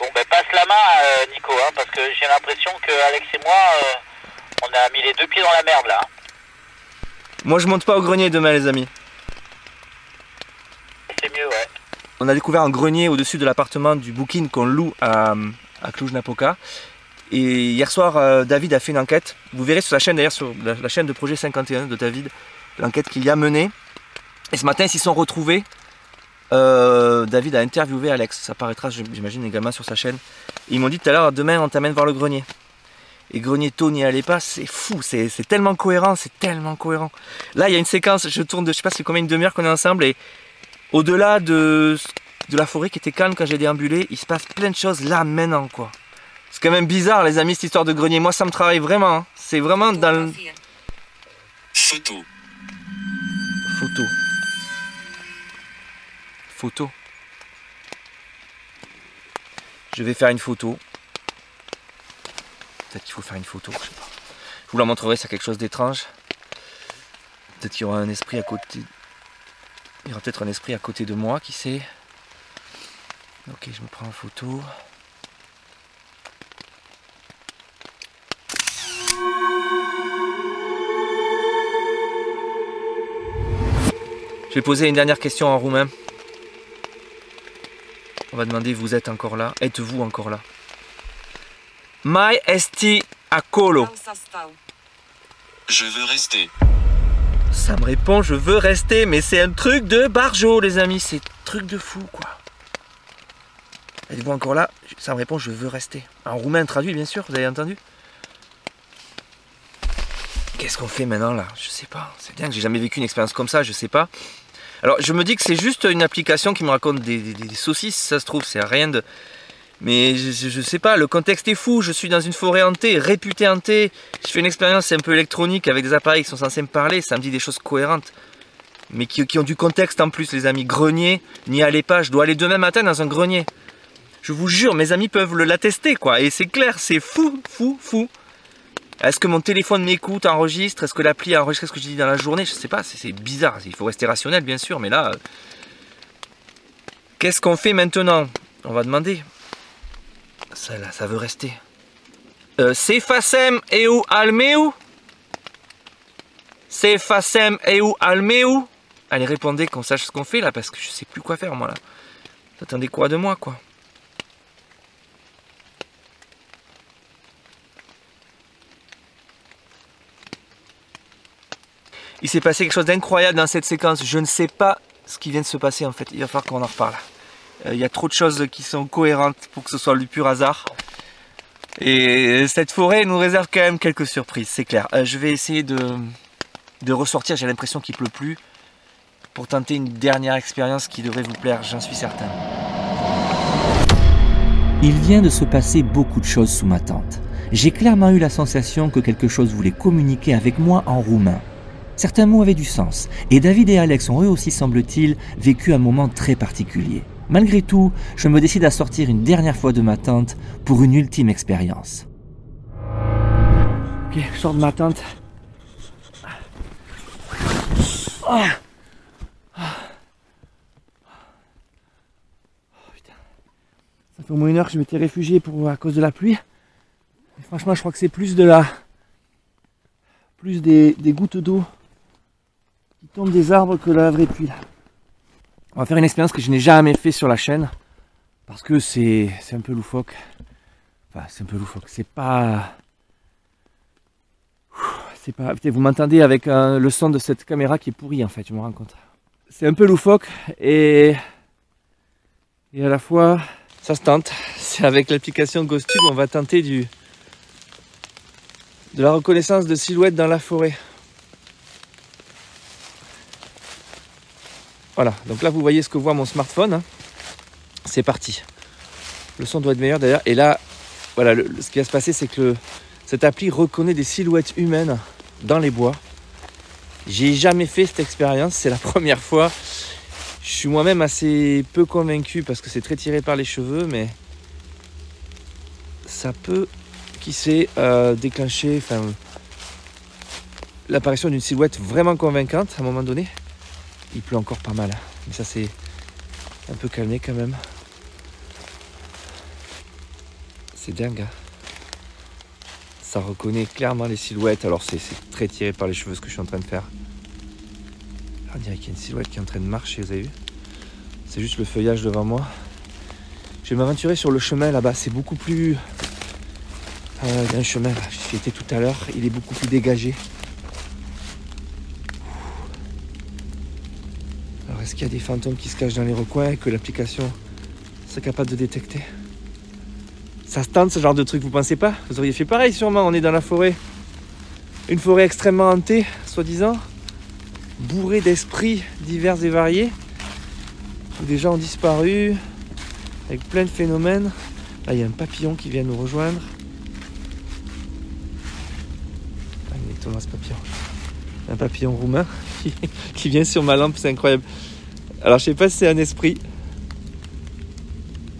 Bon, bah passe la main, euh, Nico, hein, parce que j'ai l'impression que Alex et moi, euh, on a mis les deux pieds dans la merde là. Moi, je monte pas au grenier demain, les amis. C'est mieux, ouais. On a découvert un grenier au-dessus de l'appartement du Booking qu'on loue à, à Cluj-Napoca. Et hier soir, euh, David a fait une enquête. Vous verrez sur la chaîne, d'ailleurs, sur la, la chaîne de Projet 51 de David, l'enquête qu'il y a menée. Et ce matin, ils s'y sont retrouvés. Euh, David a interviewé Alex. Ça paraîtra, j'imagine, également sur sa chaîne. Et ils m'ont dit tout à l'heure, demain, on t'amène voir le grenier. Et grenier tôt n'y allez pas, c'est fou, c'est c'est tellement cohérent, c'est tellement cohérent. Là, il y a une séquence, je tourne de, je sais pas c'est combien une demi-heure qu'on est ensemble, et au-delà de, de la forêt qui était calme quand j'ai déambulé, il se passe plein de choses là maintenant quoi. C'est quand même bizarre les amis cette histoire de grenier. Moi ça me travaille vraiment. hein. C'est vraiment dans le. Photo. Photo. Photo. Je vais faire une photo. Peut-être qu'il faut faire une photo, je sais pas. Je vous la montrerai, c'est quelque chose d'étrange. Peut-être qu'il y aura un esprit à côté. Il y aura peut-être un esprit à côté de moi, qui sait. Ok, je me prends en photo. Je vais poser une dernière question en roumain. On va demander vous êtes encore là? Êtes-vous encore là? Mai esti să stau. Je veux rester. Ça me répond je veux rester, mais c'est un truc de barjo les amis, c'est un truc de fou quoi. Êtes-vous encore là? Ça me répond je veux rester. En roumain traduit bien sûr, vous avez entendu? Qu'est-ce qu'on fait maintenant là? Je sais pas. C'est bien que j'ai jamais vécu une expérience comme ça, je sais pas. Alors je me dis que c'est juste une application qui me raconte des, des- des saucisses, ça se trouve, c'est rien de. Mais je, sais pas, le contexte est fou, je suis dans une forêt hantée, réputée hantée, je fais une expérience un peu électronique avec des appareils qui sont censés me parler, ça me dit des choses cohérentes. Mais qui, ont du contexte en plus, les amis. Grenier, n'y allez pas, je dois aller demain matin dans un grenier. Je vous jure, mes amis peuvent l'attester, quoi. Et c'est clair, c'est fou, fou, fou. Est-ce que mon téléphone m'écoute, enregistre? Est-ce que l'appli enregistre ce que je dis dans la journée? Je sais pas, c'est c'est bizarre. Il faut rester rationnel, bien sûr, mais là. euh, Qu'est-ce qu'on fait maintenant? On va demander. Ça là, ça veut rester. Euh, C'est facem eu al meu C'est facem eu al meu Allez, répondez qu'on sache ce qu'on fait là, parce que je sais plus quoi faire moi là. Vous attendez quoi de moi quoi? Il s'est passé quelque chose d'incroyable dans cette séquence. Je ne sais pas ce qui vient de se passer en fait. Il va falloir qu'on en reparle. Euh, Il y a trop de choses qui sont cohérentes pour que ce soit du pur hasard. Et cette forêt nous réserve quand même quelques surprises, c'est clair. Euh, je vais essayer de, de ressortir, j'ai l'impression qu'il pleut plus, pour tenter une dernière expérience qui devrait vous plaire, j'en suis certain. Il vient de se passer beaucoup de choses sous ma tente. J'ai clairement eu la sensation que quelque chose voulait communiquer avec moi en roumain. Certains mots avaient du sens, et David et Alex ont eux aussi, semble-t-il, vécu un moment très particulier. Malgré tout, je me décide à sortir une dernière fois de ma tente pour une ultime expérience. Ok, je sors de ma tente. Ah. Ah. Ça fait au moins une heure que je m'étais réfugié pour, à cause de la pluie. Franchement, je crois que c'est plus de la. plus des, des gouttes d'eau qui tombent des arbres que la vraie pluie. Là. On va faire une expérience que je n'ai jamais fait sur la chaîne. Parce que c'est un peu loufoque. Enfin, c'est un peu loufoque. C'est pas. C'est pas. Vous m'entendez avec euh, le son de cette caméra qui est pourrie en fait, je me rends compte. C'est un peu loufoque et. Et à la fois, ça se tente. C'est avec l'application GhostTube, on va tenter du. de la reconnaissance de silhouettes dans la forêt. Voilà, donc là vous voyez ce que voit mon smartphone. hein. C'est parti. Le son doit être meilleur d'ailleurs. Et là, voilà, ce qui va se passer, c'est que cette appli reconnaît des silhouettes humaines dans les bois. J'ai jamais fait cette expérience, c'est la première fois. Je suis moi-même assez peu convaincu parce que c'est très tiré par les cheveux, mais ça peut, qui sait, euh, déclencher l'apparition d'une silhouette vraiment convaincante à un moment donné. Il pleut encore pas mal, mais ça c'est un peu calmé quand même. C'est dingue. hein. Ça reconnaît clairement les silhouettes. Alors c'est très tiré par les cheveux ce que je suis en train de faire. Là, on dirait qu'il y a une silhouette qui est en train de marcher, vous avez vu? C'est juste le feuillage devant moi. Je vais m'aventurer sur le chemin là-bas. C'est beaucoup plus... Euh, il y a un chemin là, j'y étais tout à l'heure. Il est beaucoup plus dégagé. Est-ce qu'il y a des fantômes qui se cachent dans les recoins et que l'application serait capable de détecter? Ça se tente ce genre de truc, vous pensez pas? Vous auriez fait pareil sûrement, on est dans la forêt. Une forêt extrêmement hantée, soi-disant, bourrée d'esprits divers et variés, des gens ont disparu, avec plein de phénomènes. Là, il y a un papillon qui vient nous rejoindre. Ah, ce papillon. Un papillon roumain qui vient sur ma lampe, c'est incroyable. Alors, je sais pas si c'est un esprit.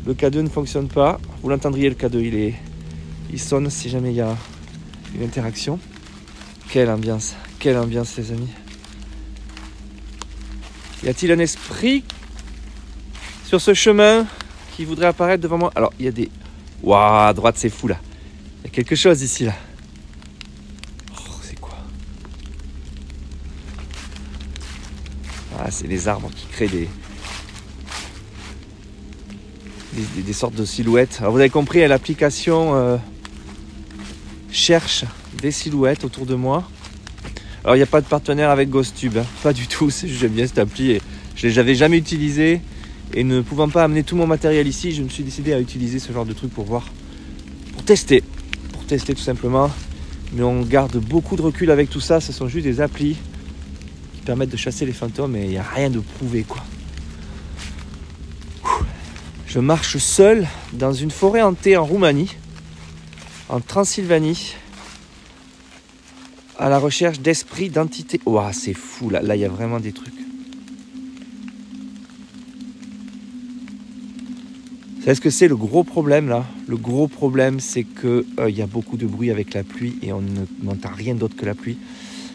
Le K2 ne fonctionne pas. Vous l'entendriez, le K2, il, est, il sonne si jamais il y a une interaction. Quelle ambiance, quelle ambiance, les amis. Y a-t-il un esprit sur ce chemin qui voudrait apparaître devant moi? Alors, il y a des. Waouh, à droite, c'est fou là. Il y a quelque chose ici là. Oh, c'est quoi C'est les arbres qui créent des... sortes de silhouettes. Alors, vous avez compris, l'application euh, cherche des silhouettes autour de moi. Alors, il n'y a pas de partenaire avec GhostTube, hein. pas du tout. J'aime bien cette appli et je ne l'avais jamais utilisé. Et ne pouvant pas amener tout mon matériel ici, je me suis décidé à utiliser ce genre de truc pour voir, pour tester, pour tester tout simplement. Mais on garde beaucoup de recul avec tout ça. Ce sont juste des applis permettent de chasser les fantômes et il n'y a rien de prouvé quoi. Je marche seul dans une forêt hantée en Roumanie, en Transylvanie, à la recherche d'esprits, d'entités. Ouah, c'est fou là, là il y a vraiment des trucs. Savez ce que c'est le gros problème là? Le gros problème c'est que euh, il y a beaucoup de bruit avec la pluie et on ne n'entend rien d'autre que la pluie.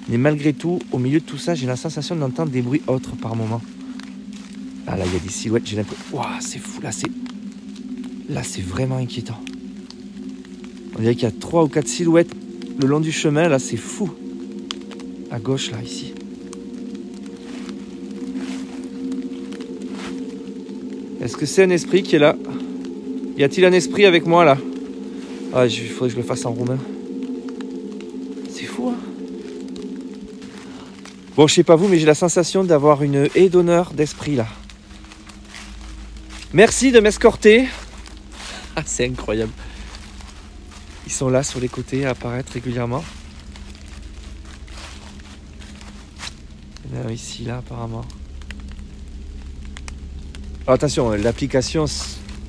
Mais malgré tout, au milieu de tout ça, j'ai la sensation d'entendre des bruits autres par moment. Ah là, il y a des silhouettes, j'ai l'impression. Waouh, c'est fou là, c'est. Là, c'est vraiment inquiétant. On dirait qu'il y a trois ou quatre silhouettes le long du chemin, là, c'est fou. À gauche, là, ici. Est-ce que c'est un esprit qui est là? Y a-t-il un esprit avec moi là? Ah, il faudrait que je le fasse en roumain. C'est fou, hein? Bon, je sais pas vous, mais j'ai la sensation d'avoir une haie d'honneur d'esprit là. Merci de m'escorter. Ah, c'est incroyable. Ils sont là sur les côtés à apparaître régulièrement. Il y en a ici, là, apparemment. Alors, attention, l'application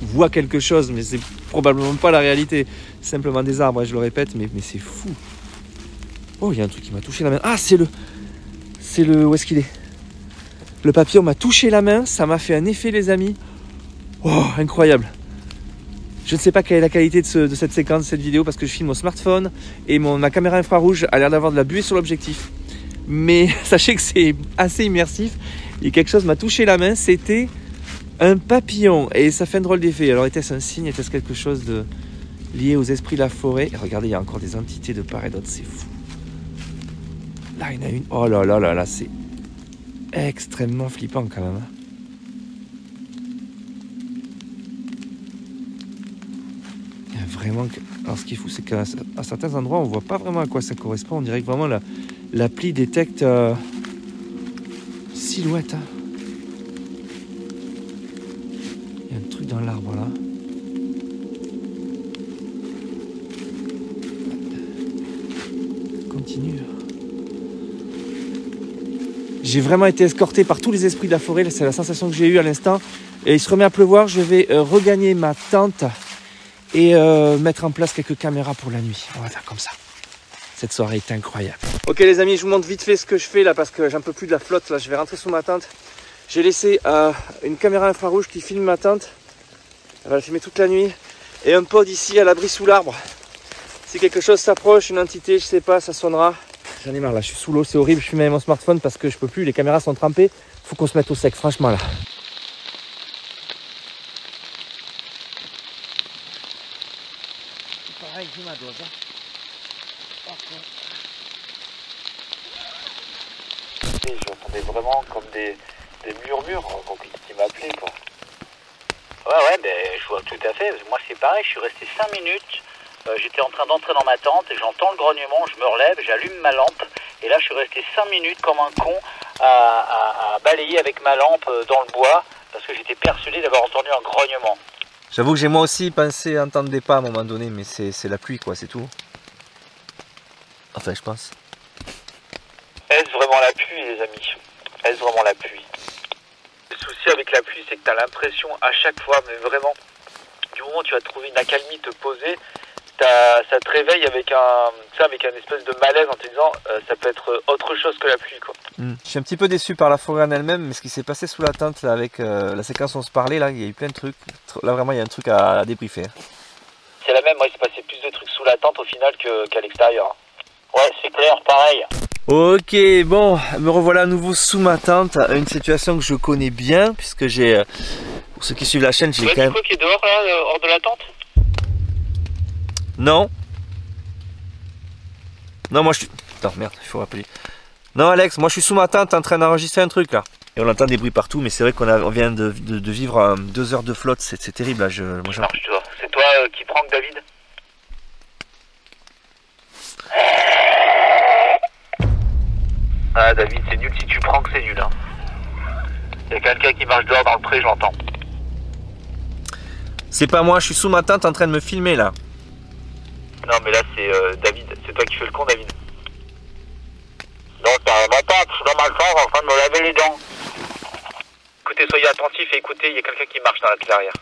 voient quelque chose, mais c'est probablement pas la réalité. Simplement des arbres, hein, je le répète, mais, mais c'est fou. Oh, il y a un truc qui m'a touché la main. Ah, c'est le. C'est le. Où est-ce qu'il est? Le papillon m'a touché la main, ça m'a fait un effet, les amis. Oh, incroyable. Je ne sais pas quelle est la qualité de, ce- de cette séquence, de cette vidéo, parce que je filme mon smartphone et ma caméra infrarouge a l'air d'avoir de la buée sur l'objectif. Mais sachez que c'est assez immersif. Et quelque chose m'a touché la main, c'était un papillon. Et ça fait un drôle d'effet. Alors était-ce un signe? Était-ce quelque chose de lié aux esprits de la forêt? Et Regardez, il y a encore des entités de part et c'est fou. Là, il y en a une. Oh là là là là, c'est extrêmement flippant quand même. hein. Il y a vraiment. Alors, ce qui est fou, c'est qu'à certains endroits, on voit pas vraiment à quoi ça correspond. On dirait que vraiment la- l'appli détecte euh, silhouette. hein. Il y a un truc dans l'arbre là. Continue. J'ai vraiment été escorté par tous les esprits de la forêt. C'est la sensation que j'ai eue à l'instant. Et il se remet à pleuvoir. Je vais euh, regagner ma tente et euh, mettre en place quelques caméras pour la nuit. On va faire comme ça. Cette soirée est incroyable. Ok les amis, je vous montre vite fait ce que je fais là parce que j'en peux plus de la flotte. Là, je vais rentrer sous ma tente. J'ai laissé euh, une caméra infrarouge qui filme ma tente. Elle va la filmer toute la nuit. Et un pod ici à l'abri sous l'arbre. Si quelque chose s'approche, une entité, je sais pas, ça sonnera. J'en ai marre là, je suis sous l'eau, c'est horrible. Je filme avec mon smartphone parce que je peux plus, les caméras sont trempées. Faut qu'on se mette au sec, franchement là. Pareil, j'ai ma dose. Et J'entendais vraiment comme des, des murmures quand m'appelaient quoi. Ouais ouais ben je vois tout à fait. Moi c'est pareil, je suis resté 5 minutes. Euh, J'étais en train d'entrer dans ma tente et j'entends le grognement, je me relève, j'allume ma lampe et là je suis resté 5 minutes comme un con à, à- à balayer avec ma lampe euh, dans le bois parce que j'étais persuadé d'avoir entendu un grognement. J'avoue que j'ai moi aussi pensé entendre des pas à un moment donné, mais c'est la pluie quoi, c'est tout. Enfin, je pense. Est-ce vraiment la pluie, les amis? Est-ce vraiment la pluie? Le souci avec la pluie, c'est que tu as l'impression à chaque fois, mais vraiment, du moment où tu vas trouver une accalmie te poser, ça te réveille avec un, avec un espèce de malaise en te disant euh, ça peut être autre chose que la pluie, quoi. Hmm. Je suis un petit peu déçu par la forêt en elle-même, mais ce qui s'est passé sous la tente là, avec euh, la séquence où on se parlait, là, il y a eu plein de trucs. Là, vraiment, il y a un truc à, à débriefer. C'est la même, moi il s'est passé plus de trucs sous la tente au final qu'à l'extérieur. Ouais, c'est clair, pareil. Ok, bon, me revoilà à nouveau sous ma tente, une situation que je connais bien, puisque j'ai, euh, pour ceux qui suivent la chaîne, j'ai quand même... qui est dehors là, hors de la tente Non Non, moi je suis... Attends, merde, il faut rappeler. Non, Alex, moi je suis sous ma tente en train d'enregistrer un truc là. Et on entend des bruits partout, mais c'est vrai qu'on on vient de, de- de vivre euh, deux heures de flotte, c'est terrible là. Je, moi, Tu vois, c'est toi euh, qui prank David? Ah David, c'est nul si tu prank, c'est nul. Hein. Il y a quelqu'un qui marche dehors dans le pré, je l'entends. C'est pas moi, je suis sous ma tente en train de me filmer là. Non mais là c'est euh, David, c'est toi qui fais le con David. Non, un matin, je suis dans ma chambre en train de me laver les dents. Écoutez, soyez attentifs et écoutez, il y a quelqu'un qui marche dans la clairière.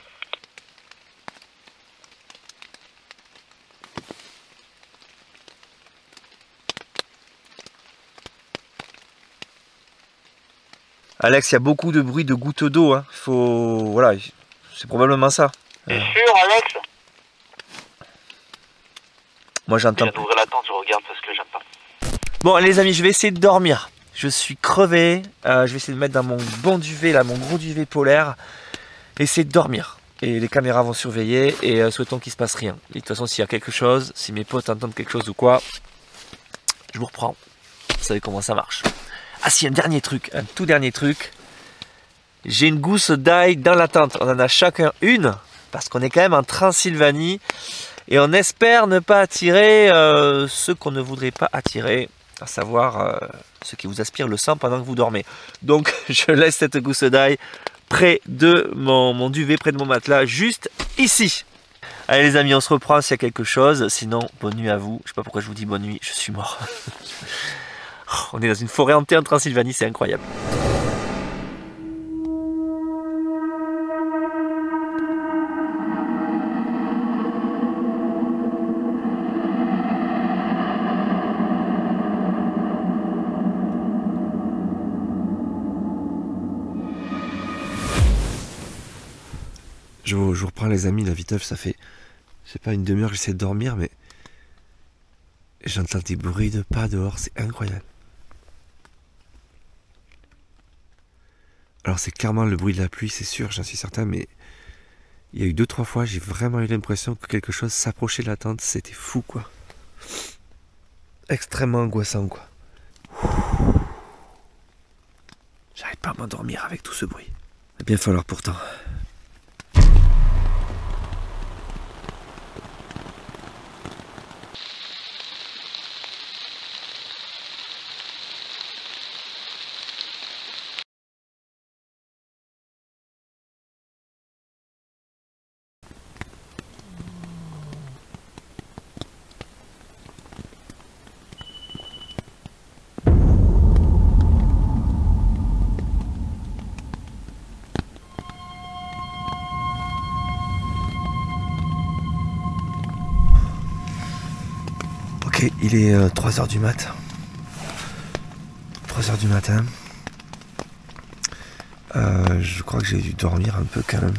Alex, il y a beaucoup de bruit de gouttes d'eau. Hein. Faut, voilà, c'est probablement ça. T'es sûr Alex Moi Je j'entends. la tente, je regarde parce que j'aime pas. Bon, les amis, je vais essayer de dormir. Je suis crevé. Euh, je vais essayer de mettre dans mon bon duvet, là, mon gros duvet polaire. Essayer de dormir. Et les caméras vont surveiller. Et euh, souhaitons qu'il se passe rien. Et de toute façon, s'il y a quelque chose, si mes potes entendent quelque chose ou quoi, je vous reprends. Vous savez comment ça marche. Ah, si, un dernier truc. Un tout dernier truc. J'ai une gousse d'ail dans la tente. On en a chacun une. Parce qu'on est quand même en Transylvanie. Et on espère ne pas attirer euh, ceux qu'on ne voudrait pas attirer, à savoir euh, ceux qui vous aspirent le sang pendant que vous dormez. Donc je laisse cette gousse d'ail près de mon, duvet, près de mon matelas, juste ici. Allez les amis, on se reprend s'il y a quelque chose. Sinon, bonne nuit à vous. Je sais pas pourquoi je vous dis bonne nuit, je suis mort. on est dans une forêt hantée en Transylvanie, c'est incroyable. Je, vous- reprends les amis, la viteuf, ça fait, je sais pas, une demi-heure que j'essaie de dormir, mais j'entends des bruits de pas dehors, c'est incroyable. Alors c'est clairement le bruit de la pluie, c'est sûr, j'en suis certain, mais il y a eu deux trois fois, j'ai vraiment eu l'impression que quelque chose s'approchait de la tente, c'était fou quoi. Extrêmement angoissant quoi. J'arrive pas à m'endormir avec tout ce bruit. Il va bien falloir pourtant. Il est 3h du mat. 3h du matin. Euh, je crois que j'ai dû dormir un peu quand même.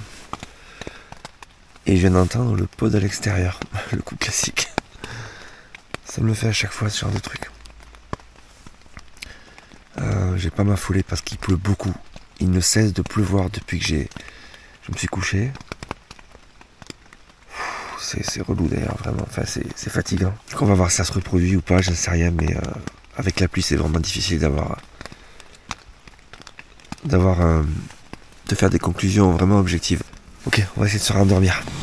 Et je viens d'entendre le pod à l'extérieur, le coup classique. Ça me le fait à chaque fois ce genre de truc. Euh, j'ai pas m'affoler parce qu'il pleut beaucoup. Il ne cesse de pleuvoir depuis que j'ai, je me suis couché. C'est, relou d'ailleurs, vraiment. Enfin, c'est, fatigant. On va voir si ça se reproduit ou pas, j'en sais rien, mais euh, avec la pluie, c'est vraiment difficile d'avoir. d'avoir. un- de faire des conclusions vraiment objectives. Ok, on va essayer de se rendormir. «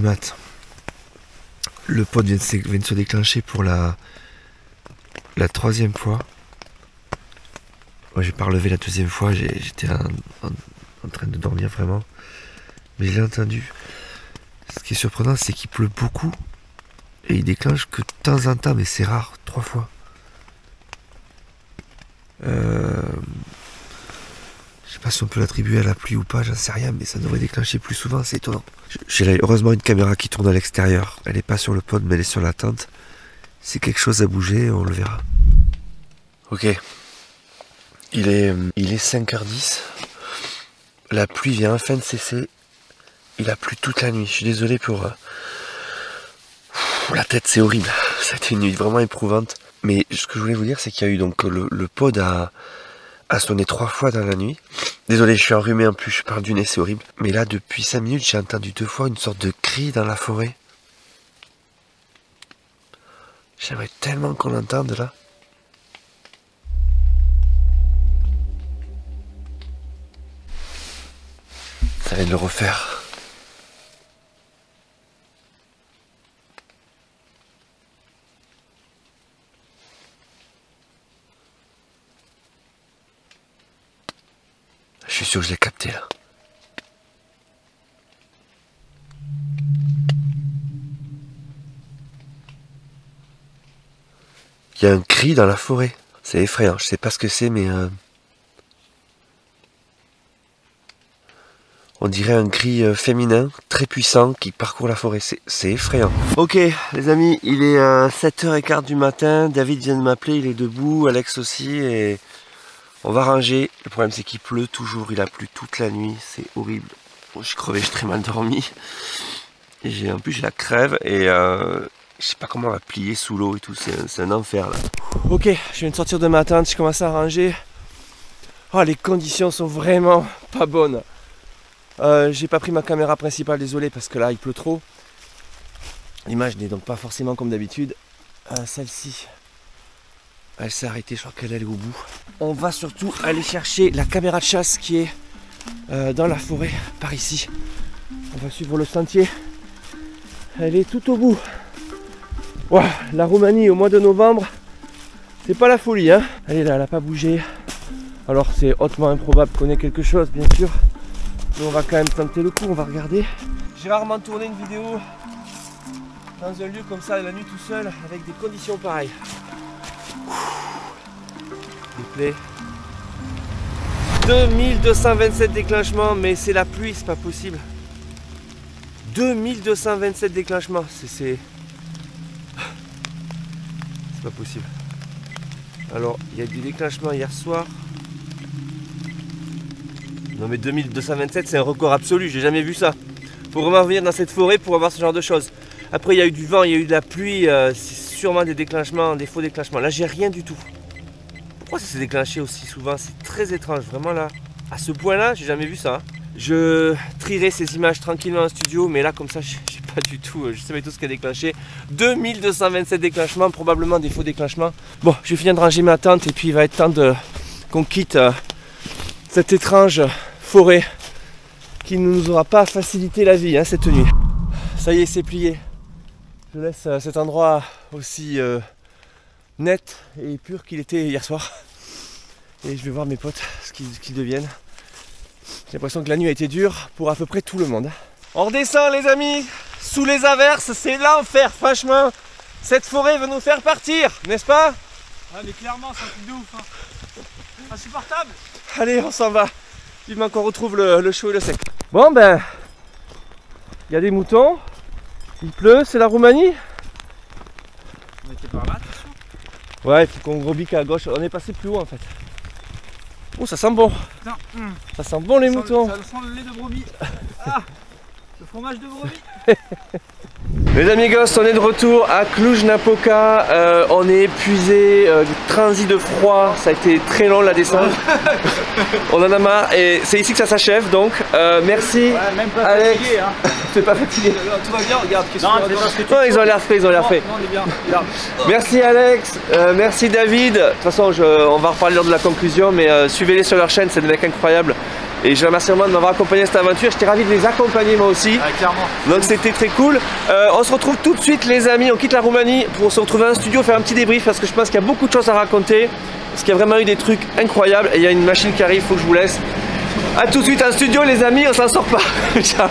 mat. Le pod vient de, se- déclencher pour la, la troisième fois. Moi j'ai pas relevé la deuxième fois, j'étais en train de dormir vraiment. Mais je l'ai entendu. Ce qui est surprenant, c'est qu'il pleut beaucoup. Et il déclenche que de temps en temps, mais c'est rare, trois fois. Euh, je sais si on peut l'attribuer à la pluie ou pas, j'en sais rien, mais ça devrait déclencher plus souvent, c'est étonnant. J'ai heureusement une caméra qui tourne à l'extérieur. Elle n'est pas sur le pod, mais elle est sur la tente. Si quelque chose a bougé, on le verra. Ok. Il est, euh, il est 5h10. La pluie vient enfin de cesser. Il a plu toute la nuit. Je suis désolé pour. euh, La tête, c'est horrible. C'était une nuit vraiment éprouvante. Mais ce que je voulais vous dire, c'est qu'il y a eu donc le, pod a, a sonné trois fois dans la nuit. Désolé, je suis enrhumé en plus, je parle du nez, c'est horrible. Mais là, depuis cinq minutes, j'ai entendu deux fois une sorte de cri dans la forêt. J'aimerais tellement qu'on l'entende là. Ça vient de le refaire. Je l'ai capté là. Il y a un cri dans la forêt. C'est effrayant. Je sais pas ce que c'est, mais euh, on dirait un cri euh, féminin très puissant qui parcourt la forêt. C'est- effrayant. Ok, les amis, il est euh, 7h15 du matin. David vient de m'appeler, il est debout. Alex aussi. Et on va ranger. Le problème, c'est qu'il pleut toujours. Il a plu toute la nuit. C'est horrible. Bon, je suis crevé, j'ai très mal dormi. J'ai, en plus, j'ai la crève. Et euh, je sais pas comment on va plier sous l'eau et tout. C'est un- c'est un enfer là. Ok, je viens de sortir de ma tente, je commence à ranger. Oh, les conditions sont vraiment pas bonnes. Euh, J'ai pas pris ma caméra principale, désolé, parce que là il pleut trop. L'image n'est donc pas forcément comme d'habitude. Euh, Celle-ci, elle s'est arrêtée, je crois qu'elle est au bout. On va surtout aller chercher la caméra de chasse qui est euh, dans la forêt, par ici. On va suivre le sentier. Elle est tout au bout. La Roumanie au mois de novembre, c'est pas la folie, hein Allez là, elle a pas bougé. Alors c'est hautement improbable qu'on ait quelque chose, bien sûr. Mais on va quand même tenter le coup, on va regarder. J'ai rarement tourné une vidéo dans un lieu comme ça la nuit tout seul avec des conditions pareilles. Replay. 2227 déclenchements, mais c'est la pluie, c'est pas possible. 2227 déclenchements, c'est. C'est pas possible. Alors, il y a des déclenchements hier soir. Non mais 2227 c'est un record absolu, j'ai jamais vu ça. Faut vraiment venir dans cette forêt pour avoir ce genre de choses. Après il y a eu du vent, il y a eu de la pluie, euh, sûrement des déclenchements, des faux déclenchements. Là j'ai rien du tout. Pourquoi ça s'est déclenché aussi souvent? C'est très étrange, vraiment là. À ce point-là, j'ai jamais vu ça. hein. Je trierai ces images tranquillement en studio, mais là comme ça, j'ai pas du tout, euh, je sais tout ce qui a déclenché. 2227 déclenchements, probablement des faux déclenchements. Bon, je vais finir de ranger ma tente et puis il va être temps qu'on quitte euh, cette étrange forêt qui ne nous aura pas facilité la vie hein, cette nuit. Ça y est, c'est plié. Je laisse euh, cet endroit aussi euh, net et pur qu'il était hier soir. Et je vais voir mes potes ce qu'ils deviennent. J'ai l'impression que la nuit a été dure pour à peu près tout le monde. On redescend les amis Sous les averses, c'est l'enfer franchement Cette forêt veut nous faire partir, n'est-ce pas? Ah mais clairement c'est un truc de ouf hein. Insupportable Allez, on s'en va. Vivement qu'on retrouve le, le chaud et le sec. Bon ben, il y a des moutons, il pleut, c'est la Roumanie. On était par là, sûr Ouais, il faut qu'on à gauche. On est passé plus haut en fait. Oh, ça sent bon. Putain, hum. Ça sent bon les sent- moutons. Ça sent le lait de brebis. Ah Le fromage de brebis Les amigos, on est de retour à Cluj-Napoca. Euh, on est épuisé, euh, transi de froid. Ça a été très long la descente. on en a marre et c'est ici que ça s'achève. Donc, euh, merci. même pas Alex. fatigué hein T'es pas fatigué Tout va bien, regarde, qu'est-ce que tu- Non, ils ont l'air frais, ils ont l'air frais. Non, on est bien. Merci Alex, Euh, merci David. De toute façon, je- on va reparler lors de la conclusion, mais euh, suivez-les sur leur chaîne, c'est des mecs incroyables. Et je les remercie vraiment de m'avoir accompagné à cette aventure. J'étais ravi de les accompagner moi aussi. clairement. Donc c'était très cool. Euh, on se retrouve tout de suite les amis, on quitte la Roumanie pour se retrouver en studio, faire un petit débrief parce que je pense qu'il y a beaucoup de choses à raconter. Parce qu'il y a vraiment eu des trucs incroyables et il y a une machine qui arrive, faut que je vous laisse. A tout de suite en studio les amis, on s'en sort pas. Ciao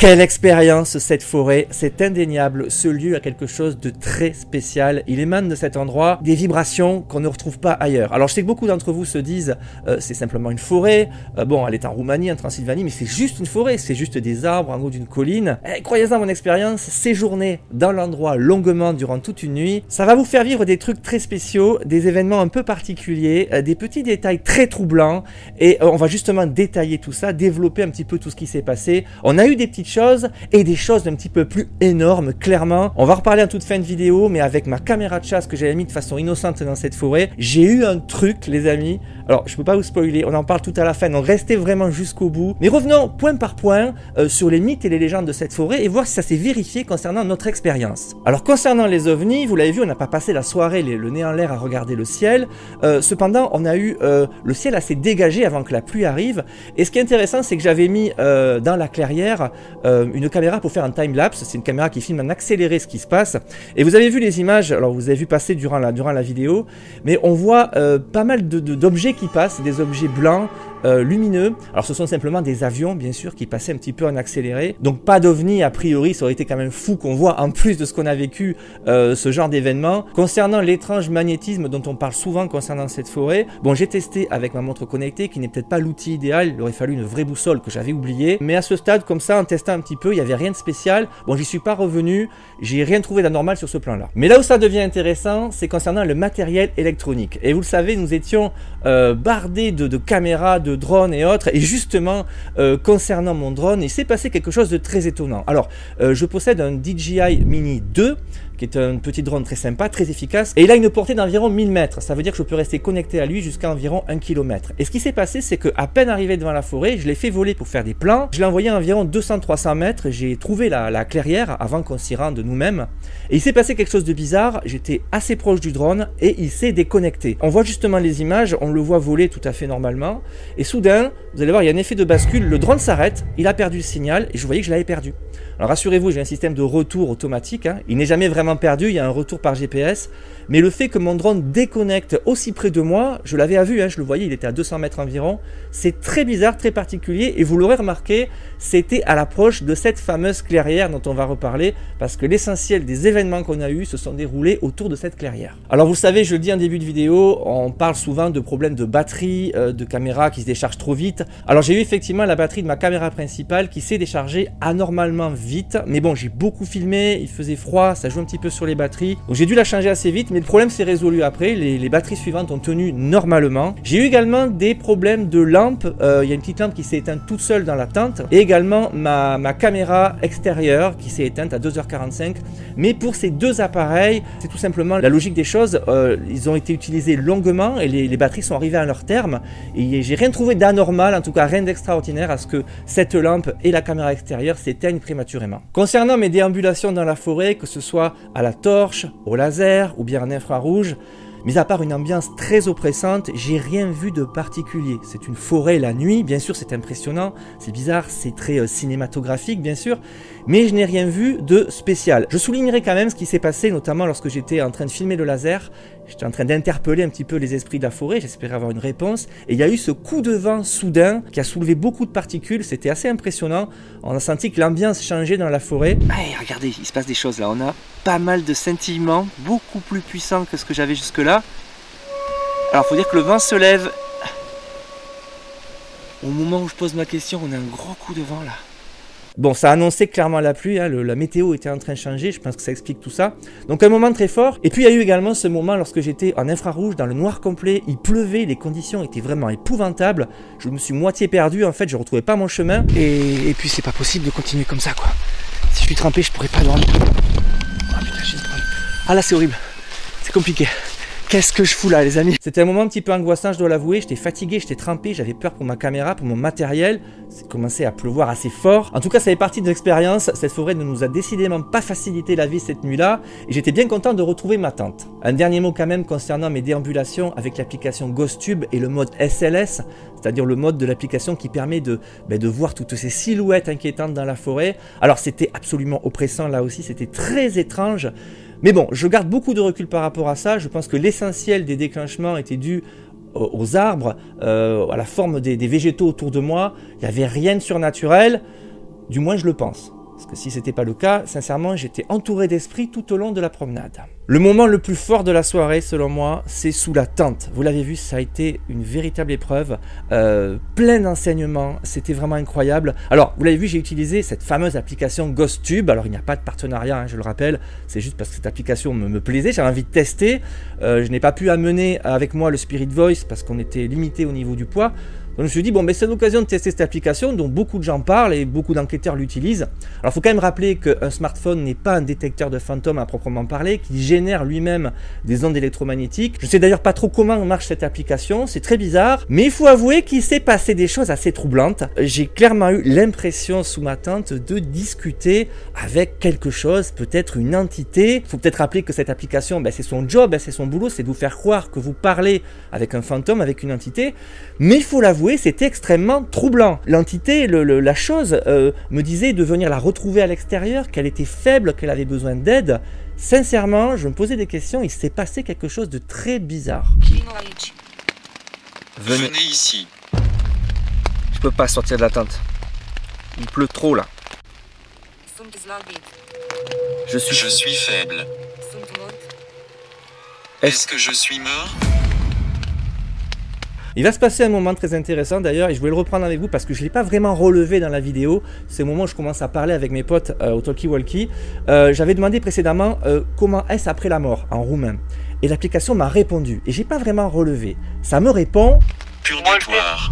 Quelle expérience cette forêt, c'est indéniable, ce lieu a quelque chose de très spécial, il émane de cet endroit des vibrations qu'on ne retrouve pas ailleurs. Alors je sais que beaucoup d'entre vous se disent euh, c'est simplement une forêt, Euh, bon elle est en Roumanie, en Transylvanie, mais c'est juste une forêt, c'est juste des arbres en haut d'une colline. Eh, Croyez-en mon expérience, séjourner dans l'endroit longuement durant toute une nuit, ça va vous faire vivre des trucs très spéciaux, des événements un peu particuliers, euh, des petits détails très troublants, et on va justement détailler tout ça, développer un petit peu tout ce qui s'est passé. On a eu des petites choses et des choses un petit peu plus énormes, clairement. On va reparler en toute fin de vidéo, mais avec ma caméra de chasse que j'avais mis de façon innocente dans cette forêt, j'ai eu un truc, les amis. Alors, je peux pas vous spoiler, on en parle tout à la fin, donc restez vraiment jusqu'au bout. Mais revenons point par point euh, sur les mythes et les légendes de cette forêt et voir si ça s'est vérifié concernant notre expérience. Alors, concernant les ovnis, vous l'avez vu, on n'a pas passé la soirée le nez en l'air à regarder le ciel. Euh, cependant, on a eu euh, le ciel assez dégagé avant que la pluie arrive. Et ce qui est intéressant, c'est que j'avais mis dans la clairière euh, une caméra pour faire un time-lapse. C'est une caméra qui filme en accéléré ce qui se passe. Et vous avez vu les images, alors vous avez vu passer durant la, durant la vidéo, mais on voit euh, pas mal de- de- d'objets qui passent, des objets blancs, euh, lumineux. Alors ce sont simplement des avions, bien sûr, qui passaient un petit peu en accéléré. Donc pas d'ovni, a priori, ça aurait été quand même fou qu'on voit, en plus de ce qu'on a vécu, euh, ce genre d'événement. Concernant l'étrange magnétisme dont on parle souvent concernant cette forêt, bon, j'ai testé avec ma montre connectée, qui n'est peut-être pas l'outil idéal, il aurait fallu une vraie boussole que j'avais oubliée. Mais à ce stade, comme ça, en testant un petit peu, il n'y avait rien de spécial. Bon, j'y suis pas revenu, j'ai rien trouvé d'anormal sur ce plan-là. Mais là où ça devient intéressant, c'est concernant le matériel électronique. Et vous le savez, nous étions euh, bardés de, de caméras, de drones et autres. Et justement, euh, concernant mon drone, il s'est passé quelque chose de très étonnant. Alors, euh, je possède un DJI Mini 2 qui est un petit drone très sympa, très efficace. Et il a une portée d'environ 1000 mètres. Ça veut dire que je peux rester connecté à lui jusqu'à environ 1 km. Et ce qui s'est passé, c'est qu'à peine arrivé devant la forêt, je l'ai fait voler pour faire des plans. Je l'ai envoyé à environ 200-300 mètres. J'ai trouvé la, la clairière avant qu'on s'y rende nous-mêmes. Et il s'est passé quelque chose de bizarre. J'étais assez proche du drone et il s'est déconnecté. On voit justement les images, on le voit voler tout à fait normalement. Et soudain, vous allez voir, il y a un effet de bascule. Le drone s'arrête, il a perdu le signal et je voyais que je l'avais perdu. Alors rassurez-vous, j'ai un système de retour automatique. hein. Il n'est jamais vraiment perdu, il y a un retour par GPS. Mais le fait que mon drone déconnecte aussi près de moi, je l'avais à vue, hein, je le voyais, il était à 200 mètres environ. C'est très bizarre, très particulier. Et vous l'aurez remarqué, c'était à l'approche de cette fameuse clairière dont on va reparler. Parce que l'essentiel des événements qu'on a eus se sont déroulés autour de cette clairière. Alors vous savez, je le dis en début de vidéo, on parle souvent de problèmes de batterie, euh, de caméra qui se décharge trop vite. Alors j'ai eu effectivement la batterie de ma caméra principale qui s'est déchargée anormalement vite. Mais bon, j'ai beaucoup filmé, il faisait froid, ça joue un petit peu sur les batteries. J'ai dû la changer assez vite, mais le problème s'est résolu après. Les, batteries suivantes ont tenu normalement. J'ai eu également des problèmes de lampe. Euh, Il y a une petite lampe qui s'est éteinte toute seule dans la tente. Et également ma, ma caméra extérieure qui s'est éteinte à 2h45. Mais pour ces deux appareils, c'est tout simplement la logique des choses. Euh, ils ont été utilisés longuement et les, les batteries sont arrivées à leur terme. Et j'ai rien trouvé d'anormal, en tout cas rien d'extraordinaire à ce que cette lampe et la caméra extérieure s'éteignent prématurément. Concernant mes déambulations dans la forêt, que ce soit à la torche, au laser ou bien en infrarouge, Mis à part une ambiance très oppressante, j'ai rien vu de particulier. C'est une forêt la nuit, bien sûr c'est impressionnant, c'est bizarre, c'est très euh, cinématographique bien sûr, mais je n'ai rien vu de spécial. Je soulignerai quand même ce qui s'est passé, notamment lorsque j'étais en train de filmer le laser. J'étais en train d'interpeller un petit peu les esprits de la forêt, j'espérais avoir une réponse, et il y a eu ce coup de vent soudain qui a soulevé beaucoup de particules, c'était assez impressionnant. On a senti que l'ambiance changeait dans la forêt. Hey, regardez, il se passe des choses là, on a pas mal de scintillements, beaucoup plus puissants que ce que j'avais jusque-là. Alors faut dire que le vent se lève. Au moment où je pose ma question, on a un gros coup de vent là. Bon, ça annonçait clairement la pluie, hein, la météo était en train de changer, je pense que ça explique tout ça. Donc un moment très fort. Et puis il y a eu également ce moment lorsque j'étais en infrarouge, dans le noir complet, il pleuvait, les conditions étaient vraiment épouvantables. Je me suis moitié perdu, en fait, je retrouvais pas mon chemin. Et, puis c'est pas possible de continuer comme ça, quoi. Si je suis trempé, je pourrais pas dormir. Ah putain, j'ai. Ah là, c'est horrible. C'est compliqué. Qu'est-ce que je fous là, les amis? C'était un moment un petit peu angoissant, je dois l'avouer. J'étais fatigué, j'étais trempé, j'avais peur pour ma caméra, pour mon matériel. C'est commencé à pleuvoir assez fort. En tout cas, ça fait partie de l'expérience. Cette forêt ne nous a décidément pas facilité la vie cette nuit-là. Et j'étais bien content de retrouver ma tente. Un dernier mot quand même concernant mes déambulations avec l'application GhostTube et le mode SLS, c'est-à-dire le mode de l'application qui permet de, ben, de voir toutes ces silhouettes inquiétantes dans la forêt. Alors c'était absolument oppressant là aussi, c'était très étrange. Mais bon, je garde beaucoup de recul par rapport à ça. Je pense que l'essentiel des déclenchements était dû aux aux arbres, euh, à la forme des végétaux autour de moi. Il n'y avait rien de surnaturel, du moins je le pense. Parce que si c'était pas le cas, sincèrement, j'étais entouré d'esprit tout au long de la promenade. Le moment le plus fort de la soirée, selon moi, c'est sous la tente. Vous l'avez vu, ça a été une véritable épreuve, euh, plein d'enseignements, c'était vraiment incroyable. Alors, vous l'avez vu, j'ai utilisé cette fameuse application GhostTube. Alors, il n'y a pas de partenariat, hein, je le rappelle, c'est juste parce que cette application me, plaisait, j'avais envie de tester. Euh, je n'ai pas pu amener avec moi le Spirit Voice parce qu'on était limité au niveau du poids. Donc je me suis dit, bon, c'est l'occasion de tester cette application dont beaucoup de gens parlent et beaucoup d'enquêteurs l'utilisent. Alors il faut quand même rappeler qu'un smartphone n'est pas un détecteur de fantômes à proprement parler, qui génère lui-même des ondes électromagnétiques. Je sais d'ailleurs pas trop comment marche cette application, c'est très bizarre, mais il faut avouer qu'il s'est passé des choses assez troublantes. J'ai clairement eu l'impression sous ma tente de discuter avec quelque chose, peut-être une entité. Il faut peut-être rappeler que cette application, ben, c'est son job, hein, c'est son boulot, c'est de vous faire croire que vous parlez avec un fantôme, avec une entité. Mais il faut l'avouer, c'était extrêmement troublant. L'entité, le- le- la chose, euh, me disait de venir la retrouver à l'extérieur, qu'elle était faible, qu'elle avait besoin d'aide. Sincèrement, je me posais des questions, il s'est passé quelque chose de très bizarre. Venez ici. Je peux pas sortir de la tente. Il pleut trop là. Je suis. Je suis faible. Est-ce que je suis mort? Il va se passer un moment très intéressant d'ailleurs et je voulais le reprendre avec vous parce que je ne l'ai pas vraiment relevé dans la vidéo. C'est au moment où je commence à parler avec mes potes euh, au Talkie Walkie. Euh, J'avais demandé précédemment euh, comment est-ce après la mort en roumain. Et l'application m'a répondu et j'ai pas vraiment relevé. Ça me répond Purgatoire.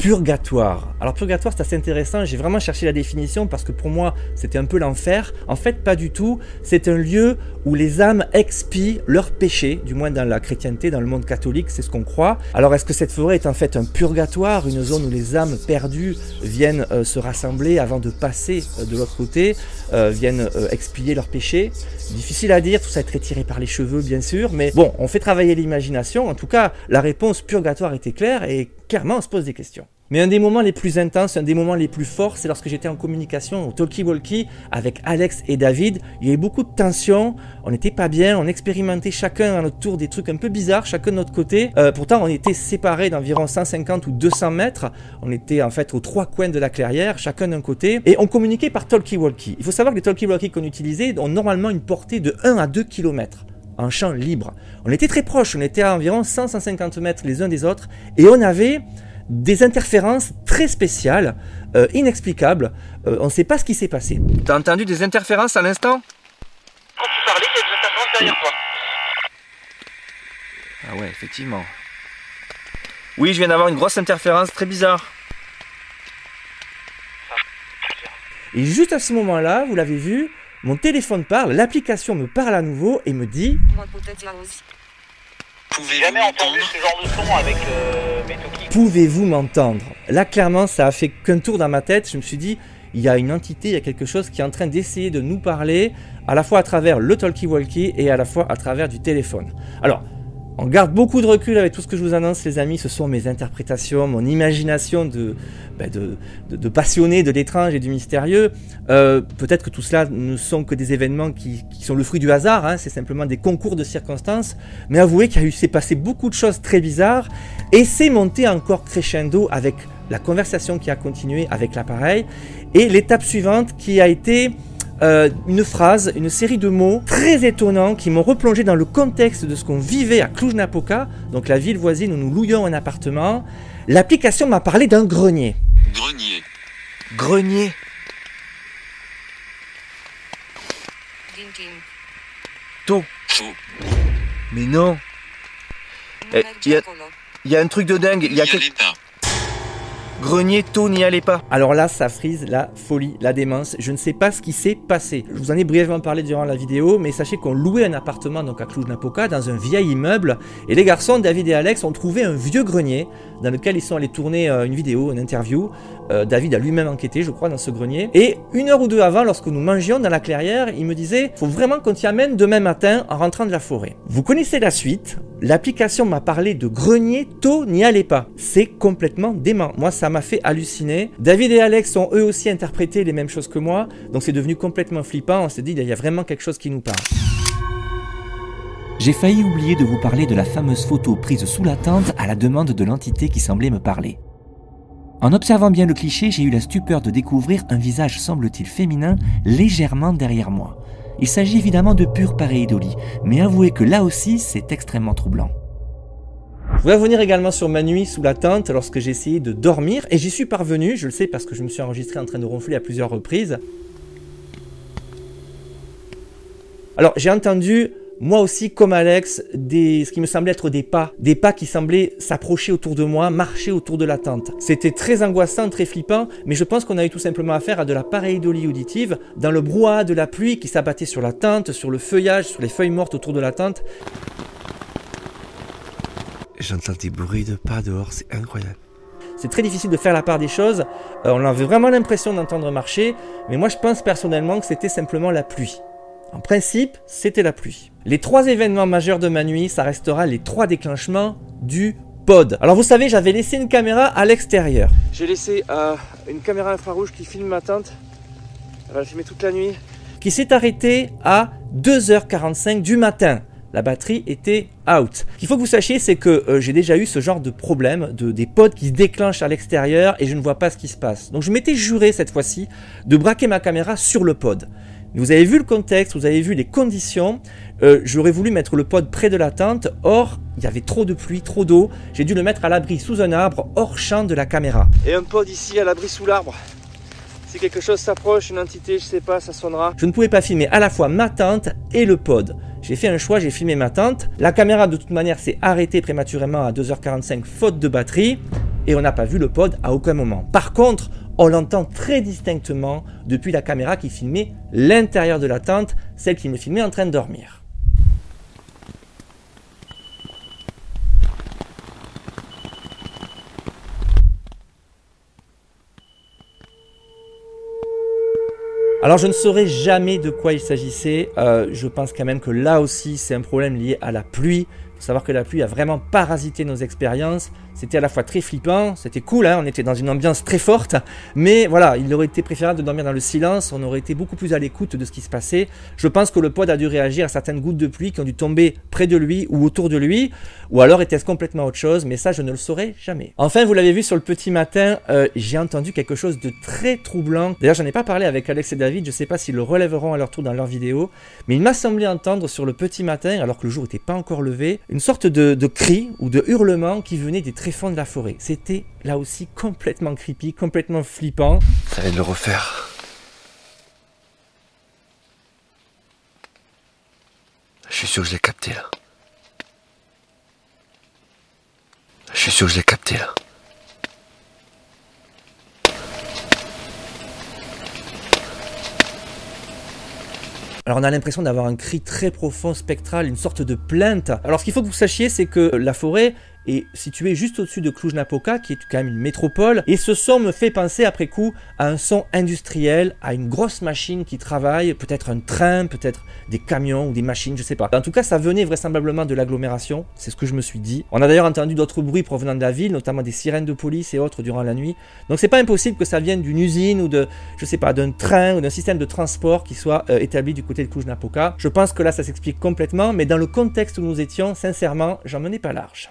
Purgatoire. Alors purgatoire c'est assez intéressant, j'ai vraiment cherché la définition parce que pour moi c'était un peu l'enfer. En fait pas du tout, c'est un lieu où les âmes expient leurs péchés, du moins dans la chrétienté, dans le monde catholique, c'est ce qu'on croit. Alors est-ce que cette forêt est en fait un purgatoire, une zone où les âmes perdues viennent euh, se rassembler avant de passer euh, de l'autre côté, euh, viennent expier leurs péchés Difficile à dire, tout ça est très tiré par les cheveux bien sûr, mais bon, on fait travailler l'imagination. En tout cas, la réponse purgatoire était claire et clairement on se pose des questions. Mais un des moments les plus intenses, un des moments les plus forts, c'est lorsque j'étais en communication au talkie-walkie avec Alex et David. Il y avait beaucoup de tension, on n'était pas bien, on expérimentait chacun à notre tour des trucs un peu bizarres, chacun de notre côté. Euh, pourtant, on était séparés d'environ 150 ou 200 mètres. On était en fait aux trois coins de la clairière, chacun d'un côté, et on communiquait par talkie-walkie. Il faut savoir que les talkie-walkie qu'on utilisait ont normalement une portée de 1 à 2 km en champ libre. On était très proches, on était à environ 100-150 mètres les uns des autres, et on avait des interférences très spéciales, euh, inexplicables. Euh, on ne sait pas ce qui s'est passé. T'as entendu des interférences à l'instant? Quand tu parlais, il y a des interférences derrière toi. Ah ouais, effectivement. Oui, je viens d'avoir une grosse interférence très bizarre. Et juste à ce moment-là, vous l'avez vu, mon téléphone parle, l'application me parle à nouveau et me dit Mă puteți auzi? Pouvez-vous Jamais entendu m'entendre ce genre de son avec euh, mes talkies. Pouvez-vous m'entendre? Là, clairement, ça a fait qu'un tour dans ma tête. Je me suis dit, il y a une entité, il y a quelque chose qui est en train d'essayer de nous parler, à la fois à travers le talkie-walkie et à la fois à travers du téléphone. Alors, on garde beaucoup de recul avec tout ce que je vous annonce, les amis. Ce sont mes interprétations, mon imagination de, ben, de, passionné de l'étrange et du mystérieux. Euh, Peut-être que tout cela ne sont que des événements qui, sont le fruit du hasard. hein, C'est simplement des concours de circonstances. Mais avouez qu'il s'est passé beaucoup de choses très bizarres. Et c'est monté encore crescendo avec la conversation qui a continué avec l'appareil. Et l'étape suivante qui a été euh, une phrase, une série de mots très étonnants qui m'ont replongé dans le contexte de ce qu'on vivait à Cluj-Napoca, donc la ville voisine où nous louions un appartement. L'application m'a parlé d'un grenier. Grenier. Grenier. Mais non Eh. Il y a un truc de dingue. Il y a. Grenier, tôt, n'y allez pas. Alors là, ça frise la folie, la démence. Je ne sais pas ce qui s'est passé. Je vous en ai brièvement parlé durant la vidéo, mais sachez qu'on louait un appartement donc à Cluj-Napoca dans un vieil immeuble. Et les garçons, David et Alex, ont trouvé un vieux grenier dans lequel ils sont allés tourner euh, une vidéo, une interview. Euh, David a lui-même enquêté, je crois, dans ce grenier. Et une heure ou deux avant, lorsque nous mangions dans la clairière, il me disait faut vraiment qu'on t'y amène demain matin en rentrant de la forêt. Vous connaissez la suite? L'application m'a parlé de grenier, tôt, n'y allez pas. C'est complètement dément. Moi, ça m'a fait halluciner. David et Alex ont eux aussi interprété les mêmes choses que moi, donc c'est devenu complètement flippant. On s'est dit, il y a vraiment quelque chose qui nous parle. J'ai failli oublier de vous parler de la fameuse photo prise sous la tente à la demande de l'entité qui semblait me parler. En observant bien le cliché, j'ai eu la stupeur de découvrir un visage semble-t-il féminin légèrement derrière moi. Il s'agit évidemment de pur pareidolie, mais avouez que là aussi c'est extrêmement troublant. Je voulais revenir également sur ma nuit sous la tente lorsque j'ai essayé de dormir et j'y suis parvenu, je le sais parce que je me suis enregistré en train de ronfler à plusieurs reprises. Alors j'ai entendu, moi aussi comme Alex, des, ce qui me semblait être des pas, des pas qui semblaient s'approcher autour de moi, marcher autour de la tente. C'était très angoissant, très flippant, mais je pense qu'on a eu tout simplement affaire à de la pareidolie auditive dans le brouhaha de la pluie qui s'abattait sur la tente, sur le feuillage, sur les feuilles mortes autour de la tente. J'entends des bruits de pas dehors, c'est incroyable. C'est très difficile de faire la part des choses. Euh, on avait vraiment l'impression d'entendre marcher, mais moi je pense personnellement que c'était simplement la pluie. En principe, c'était la pluie. Les trois événements majeurs de ma nuit, ça restera les trois déclenchements du pod. Alors vous savez, j'avais laissé une caméra à l'extérieur. J'ai laissé euh, une caméra infrarouge qui filme ma tente. Elle va filmer toute la nuit. Qui s'est arrêtée à 2h45 du matin. La batterie était out. Ce qu'il faut que vous sachiez, c'est que euh, j'ai déjà eu ce genre de problème, de, des pods qui se déclenchent à l'extérieur et je ne vois pas ce qui se passe. Donc je m'étais juré cette fois-ci de braquer ma caméra sur le pod. Vous avez vu le contexte, vous avez vu les conditions. Euh, J'aurais voulu mettre le pod près de la tente, or il y avait trop de pluie, trop d'eau. J'ai dû le mettre à l'abri sous un arbre, hors champ de la caméra. Et un pod ici à l'abri sous l'arbre. Si quelque chose s'approche, une entité, je sais pas, ça sonnera. Je ne pouvais pas filmer à la fois ma tente et le pod. J'ai fait un choix, j'ai filmé ma tente. La caméra de toute manière s'est arrêtée prématurément à 2h45 faute de batterie. et on n'a pas vu le pod à aucun moment. Par contre, on l'entend très distinctement depuis la caméra qui filmait l'intérieur de la tente, celle qui me filmait en train de dormir. Alors je ne saurais jamais de quoi il s'agissait. Euh, je pense quand même que là aussi c'est un problème lié à la pluie. Savoir que la pluie a vraiment parasité nos expériences. C'était à la fois très flippant, c'était cool, hein, on était dans une ambiance très forte, mais voilà, il aurait été préférable de dormir dans le silence, on aurait été beaucoup plus à l'écoute de ce qui se passait. Je pense que le pod a dû réagir à certaines gouttes de pluie qui ont dû tomber près de lui ou autour de lui, ou alors était-ce complètement autre chose, mais ça je ne le saurais jamais. Enfin, vous l'avez vu sur le petit matin, euh, j'ai entendu quelque chose de très troublant. D'ailleurs, j'en ai pas parlé avec Alex et David, je sais pas s'ils le relèveront à leur tour dans leur vidéo, mais il m'a semblé entendre sur le petit matin, alors que le jour n'était pas encore levé, une sorte de, cri ou de hurlement qui venait des tréfonds de la forêt. C'était là aussi complètement creepy, complètement flippant. Ça de le refaire. Je suis sûr que je l'ai capté là. Je suis sûr que je l'ai capté là. Alors on a l'impression d'avoir un cri très profond, spectral, une sorte de plainte. Alors ce qu'il faut que vous sachiez, c'est que la forêt est situé juste au-dessus de Cluj-Napoca, qui est quand même une métropole. Et ce son me fait penser après coup à un son industriel, à une grosse machine qui travaille, peut-être un train, peut-être des camions ou des machines, je sais pas. En tout cas, ça venait vraisemblablement de l'agglomération, c'est ce que je me suis dit. On a d'ailleurs entendu d'autres bruits provenant de la ville, notamment des sirènes de police et autres durant la nuit. Donc c'est pas impossible que ça vienne d'une usine ou de, je sais pas, d'un train ou d'un système de transport qui soit euh, établi du côté de Cluj-Napoca. Je pense que là, ça s'explique complètement, mais dans le contexte où nous étions, sincèrement, j'en menais pas large.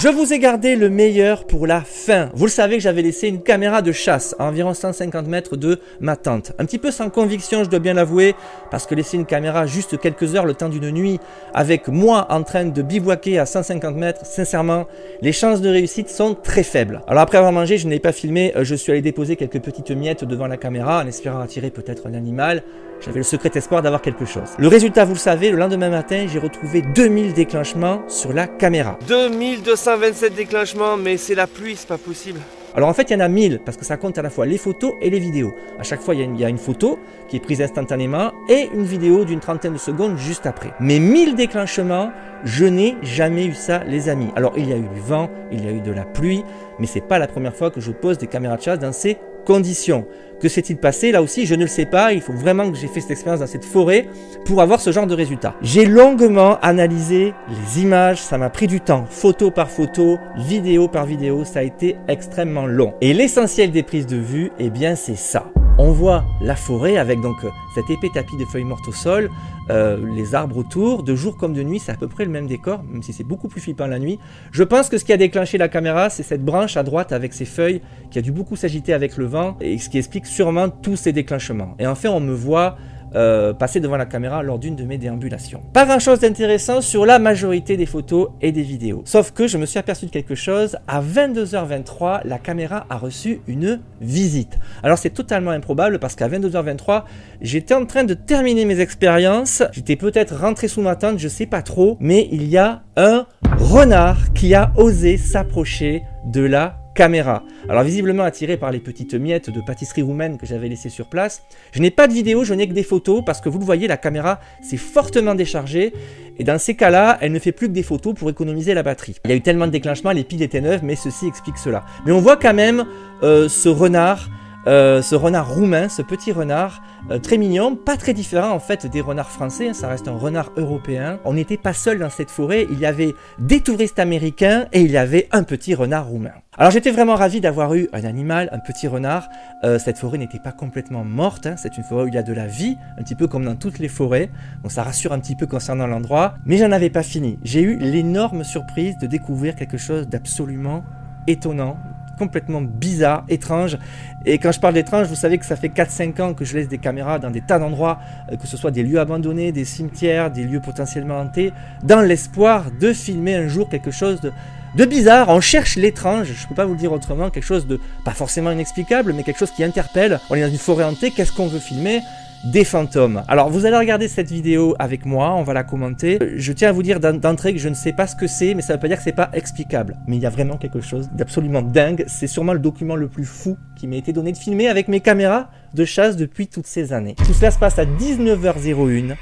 Je vous ai gardé le meilleur pour la fin. Vous le savez j'avais laissé une caméra de chasse à environ 150 mètres de ma tente. Un petit peu sans conviction, je dois bien l'avouer, parce que laisser une caméra juste quelques heures le temps d'une nuit, avec moi en train de bivouaquer à 150 mètres, sincèrement, les chances de réussite sont très faibles. Alors après avoir mangé, je n'ai pas filmé, euh, je suis allé déposer quelques petites miettes devant la caméra en espérant attirer peut-être un animal. J'avais le secret espoir d'avoir quelque chose. Le résultat, vous le savez, le lendemain matin, j'ai retrouvé 2000 déclenchements sur la caméra. 2227 déclenchements, mais c'est la pluie, c'est pas possible. Alors en fait, il y en a 1000 parce que ça compte à la fois les photos et les vidéos. À chaque fois, il y, a une, il y a une photo qui est prise instantanément et une vidéo d'une trentaine de secondes juste après. Mais 1000 déclenchements, je n'ai jamais eu ça, les amis. Alors il y a eu du vent, il y a eu de la pluie, mais c'est pas la première fois que je pose des caméras de chasse dans ces conditions. Que s'est-il passé? Là aussi, je ne le sais pas. Il faut vraiment que j'ai fait cette expérience dans cette forêt pour avoir ce genre de résultat. J'ai longuement analysé les images. Ça m'a pris du temps. Photo par photo, vidéo par vidéo. Ça a été extrêmement long. Et l'essentiel des prises de vue, eh bien, c'est ça. On voit la forêt avec donc cet épais tapis de feuilles mortes au sol, euh, les arbres autour, de jour comme de nuit, c'est à peu près le même décor, même si c'est beaucoup plus flippant la nuit. Je pense que ce qui a déclenché la caméra, c'est cette branche à droite avec ses feuilles qui a dû beaucoup s'agiter avec le vent, et ce qui explique sûrement tous ces déclenchements. Et enfin, on me voit euh, passer devant la caméra lors d'une de mes déambulations. Pas grand chose d'intéressant sur la majorité des photos et des vidéos. Sauf que je me suis aperçu de quelque chose. À 22h23, la caméra a reçu une visite. Alors c'est totalement improbable parce qu'à 22h23, j'étais en train de terminer mes expériences. J'étais peut-être rentré sous ma tente, je sais pas trop. Mais il y a un renard qui a osé s'approcher de la caméra. Alors visiblement attiré par les petites miettes de pâtisserie roumaine que j'avais laissées sur place, je n'ai pas de vidéo, je n'ai que des photos parce que vous le voyez, la caméra s'est fortement déchargée et dans ces cas-là, elle ne fait plus que des photos pour économiser la batterie. Il y a eu tellement de déclenchements, les piles étaient neuves, mais ceci explique cela. Mais on voit quand même euh, ce renard euh, ce renard roumain, ce petit renard euh, très mignon, pas très différent en fait des renards français, hein, ça reste un renard européen. On n'était pas seul dans cette forêt, il y avait des touristes américains et il y avait un petit renard roumain. Alors j'étais vraiment ravi d'avoir eu un animal, un petit renard. Euh, cette forêt n'était pas complètement morte, hein. c'est une forêt où il y a de la vie, un petit peu comme dans toutes les forêts. Donc ça rassure un petit peu concernant l'endroit. Mais j'en avais pas fini. J'ai eu l'énorme surprise de découvrir quelque chose d'absolument étonnant, complètement bizarre, étrange. Et quand je parle d'étrange, vous savez que ça fait 4-5 ans que je laisse des caméras dans des tas d'endroits, euh, que ce soit des lieux abandonnés, des cimetières, des lieux potentiellement hantés, dans l'espoir de filmer un jour quelque chose de, de bizarre. On cherche l'étrange, je ne peux pas vous le dire autrement, quelque chose de pas forcément inexplicable, mais quelque chose qui interpelle. On est dans une forêt hantée, qu'est-ce qu'on veut filmer? Des fantômes. Alors vous allez regarder cette vidéo avec moi, on va la commenter. Je tiens à vous dire d'entrée que je ne sais pas ce que c'est, mais ça ne veut pas dire que c'est pas explicable. Mais il y a vraiment quelque chose d'absolument dingue. C'est sûrement le document le plus fou qui m'a été donné de filmer avec mes caméras de chasse depuis toutes ces années. Tout cela se passe à 19h01.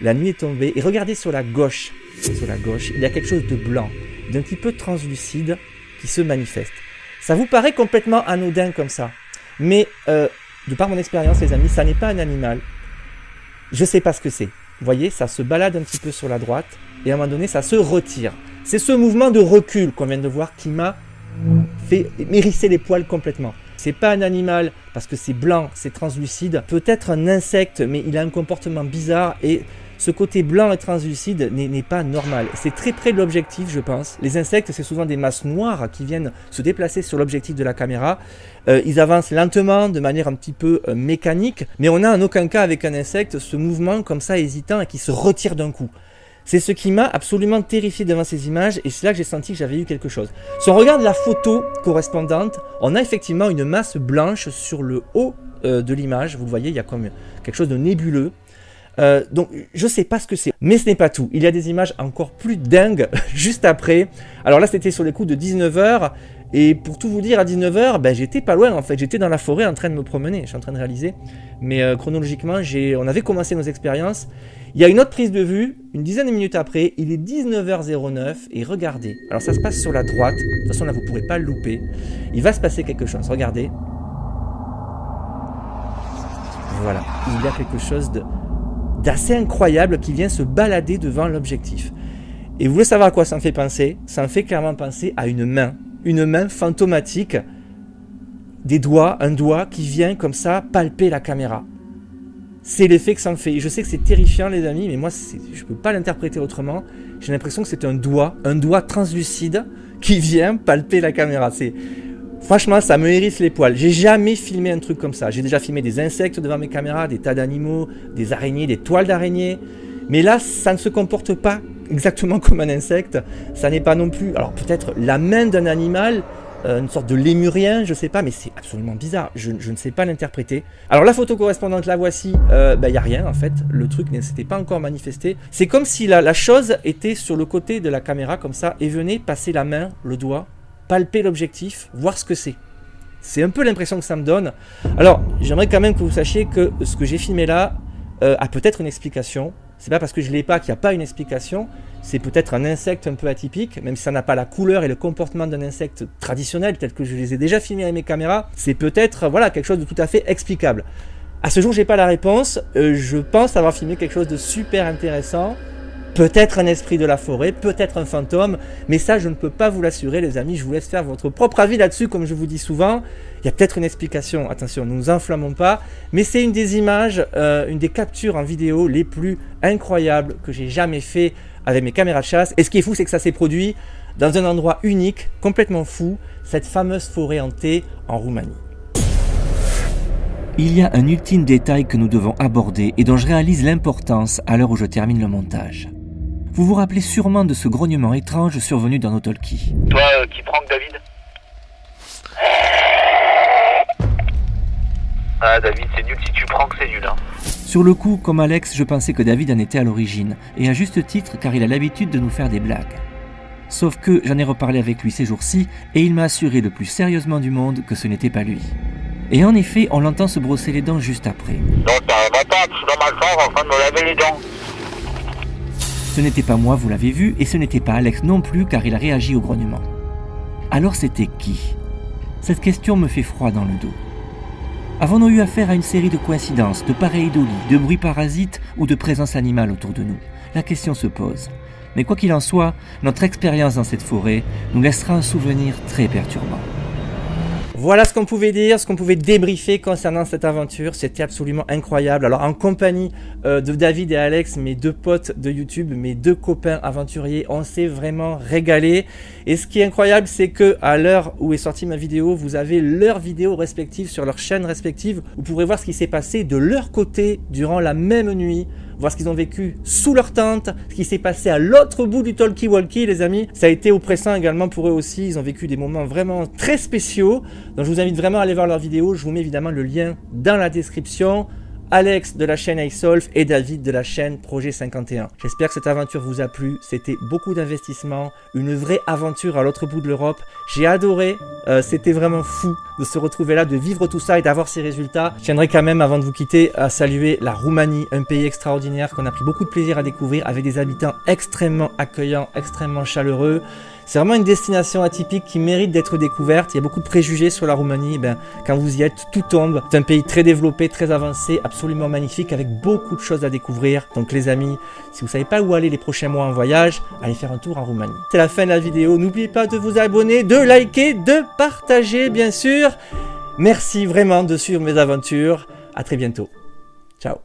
La nuit est tombée et regardez sur la gauche, sur la gauche, il y a quelque chose de blanc, d'un petit peu translucide qui se manifeste. Ça vous paraît complètement anodin comme ça, mais euh, de par mon expérience, les amis, ça n'est pas un animal. Je sais pas ce que c'est. Vous voyez, ça se balade un petit peu sur la droite et à un moment donné, ça se retire. C'est ce mouvement de recul qu'on vient de voir qui m'a fait mérisser les poils complètement. C'est pas un animal parce que c'est blanc, c'est translucide. Peut-être un insecte, mais il a un comportement bizarre et ce côté blanc et translucide n'est pas normal. C'est très près de l'objectif, je pense. Les insectes, c'est souvent des masses noires qui viennent se déplacer sur l'objectif de la caméra. Euh, ils avancent lentement, de manière un petit peu euh, mécanique, mais on n'a en aucun cas avec un insecte ce mouvement comme ça hésitant et qui se retire d'un coup. C'est ce qui m'a absolument terrifié devant ces images et c'est là que j'ai senti que j'avais eu quelque chose. Si on regarde la photo correspondante, on a effectivement une masse blanche sur le haut euh, de l'image. Vous voyez, il y a comme quelque chose de nébuleux. Euh, donc je sais pas ce que c'est, mais ce n'est pas tout. Il y a des images encore plus dingues juste après. Alors là c'était sur les coups de 19h et pour tout vous dire à 19h, ben, j'étais pas loin en fait, j'étais dans la forêt en train de me promener, je suis en train de réaliser. Mais euh, chronologiquement, on avait commencé nos expériences. Il y a une autre prise de vue, une dizaine de minutes après, il est 19h09 et regardez. Alors ça se passe sur la droite, de toute façon là vous pourrez pas le louper. Il va se passer quelque chose, regardez. Voilà, il y a quelque chose de d'assez incroyable qui vient se balader devant l'objectif. Et vous voulez savoir à quoi ça me fait penser? Ça me fait clairement penser à une main, une main fantomatique, des doigts, un doigt qui vient comme ça palper la caméra. C'est l'effet que ça me fait. je sais que c'est terrifiant les amis, mais moi je ne peux pas l'interpréter autrement. J'ai l'impression que c'est un doigt, un doigt translucide qui vient palper la caméra. C'est Franchement, ça me hérisse les poils. J'ai jamais filmé un truc comme ça. J'ai déjà filmé des insectes devant mes caméras, des tas d'animaux, des araignées, des toiles d'araignées. Mais là, ça ne se comporte pas exactement comme un insecte. Ça n'est pas non plus, alors peut-être la main d'un animal, euh, une sorte de lémurien, je ne sais pas, mais c'est absolument bizarre. Je, ne sais pas l'interpréter. Alors la photo correspondante, la voici. Il euh, n'y ben, a rien en fait. Le truc ne s'était pas encore manifesté. C'est comme si la, la chose était sur le côté de la caméra comme ça et venait passer la main, le doigt palper l'objectif, voir ce que c'est. C'est un peu l'impression que ça me donne. Alors, j'aimerais quand même que vous sachiez que ce que j'ai filmé là euh, a peut-être une explication. C'est pas parce que je l'ai pas qu'il n'y a pas une explication. C'est peut-être un insecte un peu atypique, même si ça n'a pas la couleur et le comportement d'un insecte traditionnel tel que je les ai déjà filmés avec mes caméras. C'est peut-être voilà quelque chose de tout à fait explicable. À ce jour, j'ai pas la réponse. Euh, je pense avoir filmé quelque chose de super intéressant. Peut-être un esprit de la forêt, peut-être un fantôme, mais ça je ne peux pas vous l'assurer les amis, je vous laisse faire votre propre avis là-dessus comme je vous dis souvent. Il y a peut-être une explication, attention, ne nous enflammons pas, mais c'est une des images, euh, une des captures en vidéo les plus incroyables que j'ai jamais fait avec mes caméras de chasse. Et ce qui est fou, c'est que ça s'est produit dans un endroit unique, complètement fou, cette fameuse forêt hantée en Roumanie. Il y a un ultime détail que nous devons aborder et dont je réalise l'importance à l'heure où je termine le montage. Vous vous rappelez sûrement de ce grognement étrange survenu dans nos talkies. Toi euh, qui prends David Ah David, c'est nul si tu prends que c'est nul. Hein. Sur le coup, comme Alex, je pensais que David en était à l'origine, et à juste titre car il a l'habitude de nous faire des blagues. Sauf que j'en ai reparlé avec lui ces jours-ci, et il m'a assuré le plus sérieusement du monde que ce n'était pas lui. Et en effet, on l'entend se brosser les dents juste après. Un je suis dans ma chambre en train de me laver les dents. Ce n'était pas moi, vous l'avez vu, et ce n'était pas Alex non plus, car il a réagi au grognement. Alors c'était qui? Cette question me fait froid dans le dos. Avons-nous eu affaire à une série de coïncidences, de pareidolie, de bruits parasites ou de présence animale autour de nous? La question se pose. Mais quoi qu'il en soit, notre expérience dans cette forêt nous laissera un souvenir très perturbant. Voilà ce qu'on pouvait dire, ce qu'on pouvait débriefer concernant cette aventure. C'était absolument incroyable. Alors en compagnie euh, de David et Alex, mes deux potes de YouTube, mes deux copains aventuriers, on s'est vraiment régalé. Et ce qui est incroyable, c'est que à l'heure où est sortie ma vidéo, vous avez leurs vidéos respectives sur leurs chaînes respectives. Vous pourrez voir ce qui s'est passé de leur côté durant la même nuit voir ce qu'ils ont vécu sous leur tente, ce qui s'est passé à l'autre bout du talkie-walkie, les amis. Ça a été oppressant également pour eux aussi. Ils ont vécu des moments vraiment très spéciaux. Donc je vous invite vraiment à aller voir leurs vidéos. Je vous mets évidemment le lien dans la description. Alex de la chaîne iSolve et David de la chaîne Projet 51. J'espère que cette aventure vous a plu. C'était beaucoup d'investissement, une vraie aventure à l'autre bout de l'Europe. J'ai adoré. Euh, C'était vraiment fou de se retrouver là, de vivre tout ça et d'avoir ces résultats. Je tiendrai quand même, avant de vous quitter, à saluer la Roumanie, un pays extraordinaire qu'on a pris beaucoup de plaisir à découvrir avec des habitants extrêmement accueillants, extrêmement chaleureux. C'est vraiment une destination atypique qui mérite d'être découverte. Il y a beaucoup de préjugés sur la Roumanie. Ben, quand vous y êtes, tout tombe. C'est un pays très développé, très avancé, absolument magnifique, avec beaucoup de choses à découvrir. Donc les amis, si vous savez pas où aller les prochains mois en voyage, allez faire un tour en Roumanie. C'est la fin de la vidéo. N'oubliez pas de vous abonner, de liker, de partager, bien sûr. Merci vraiment de suivre mes aventures. À très bientôt. Ciao.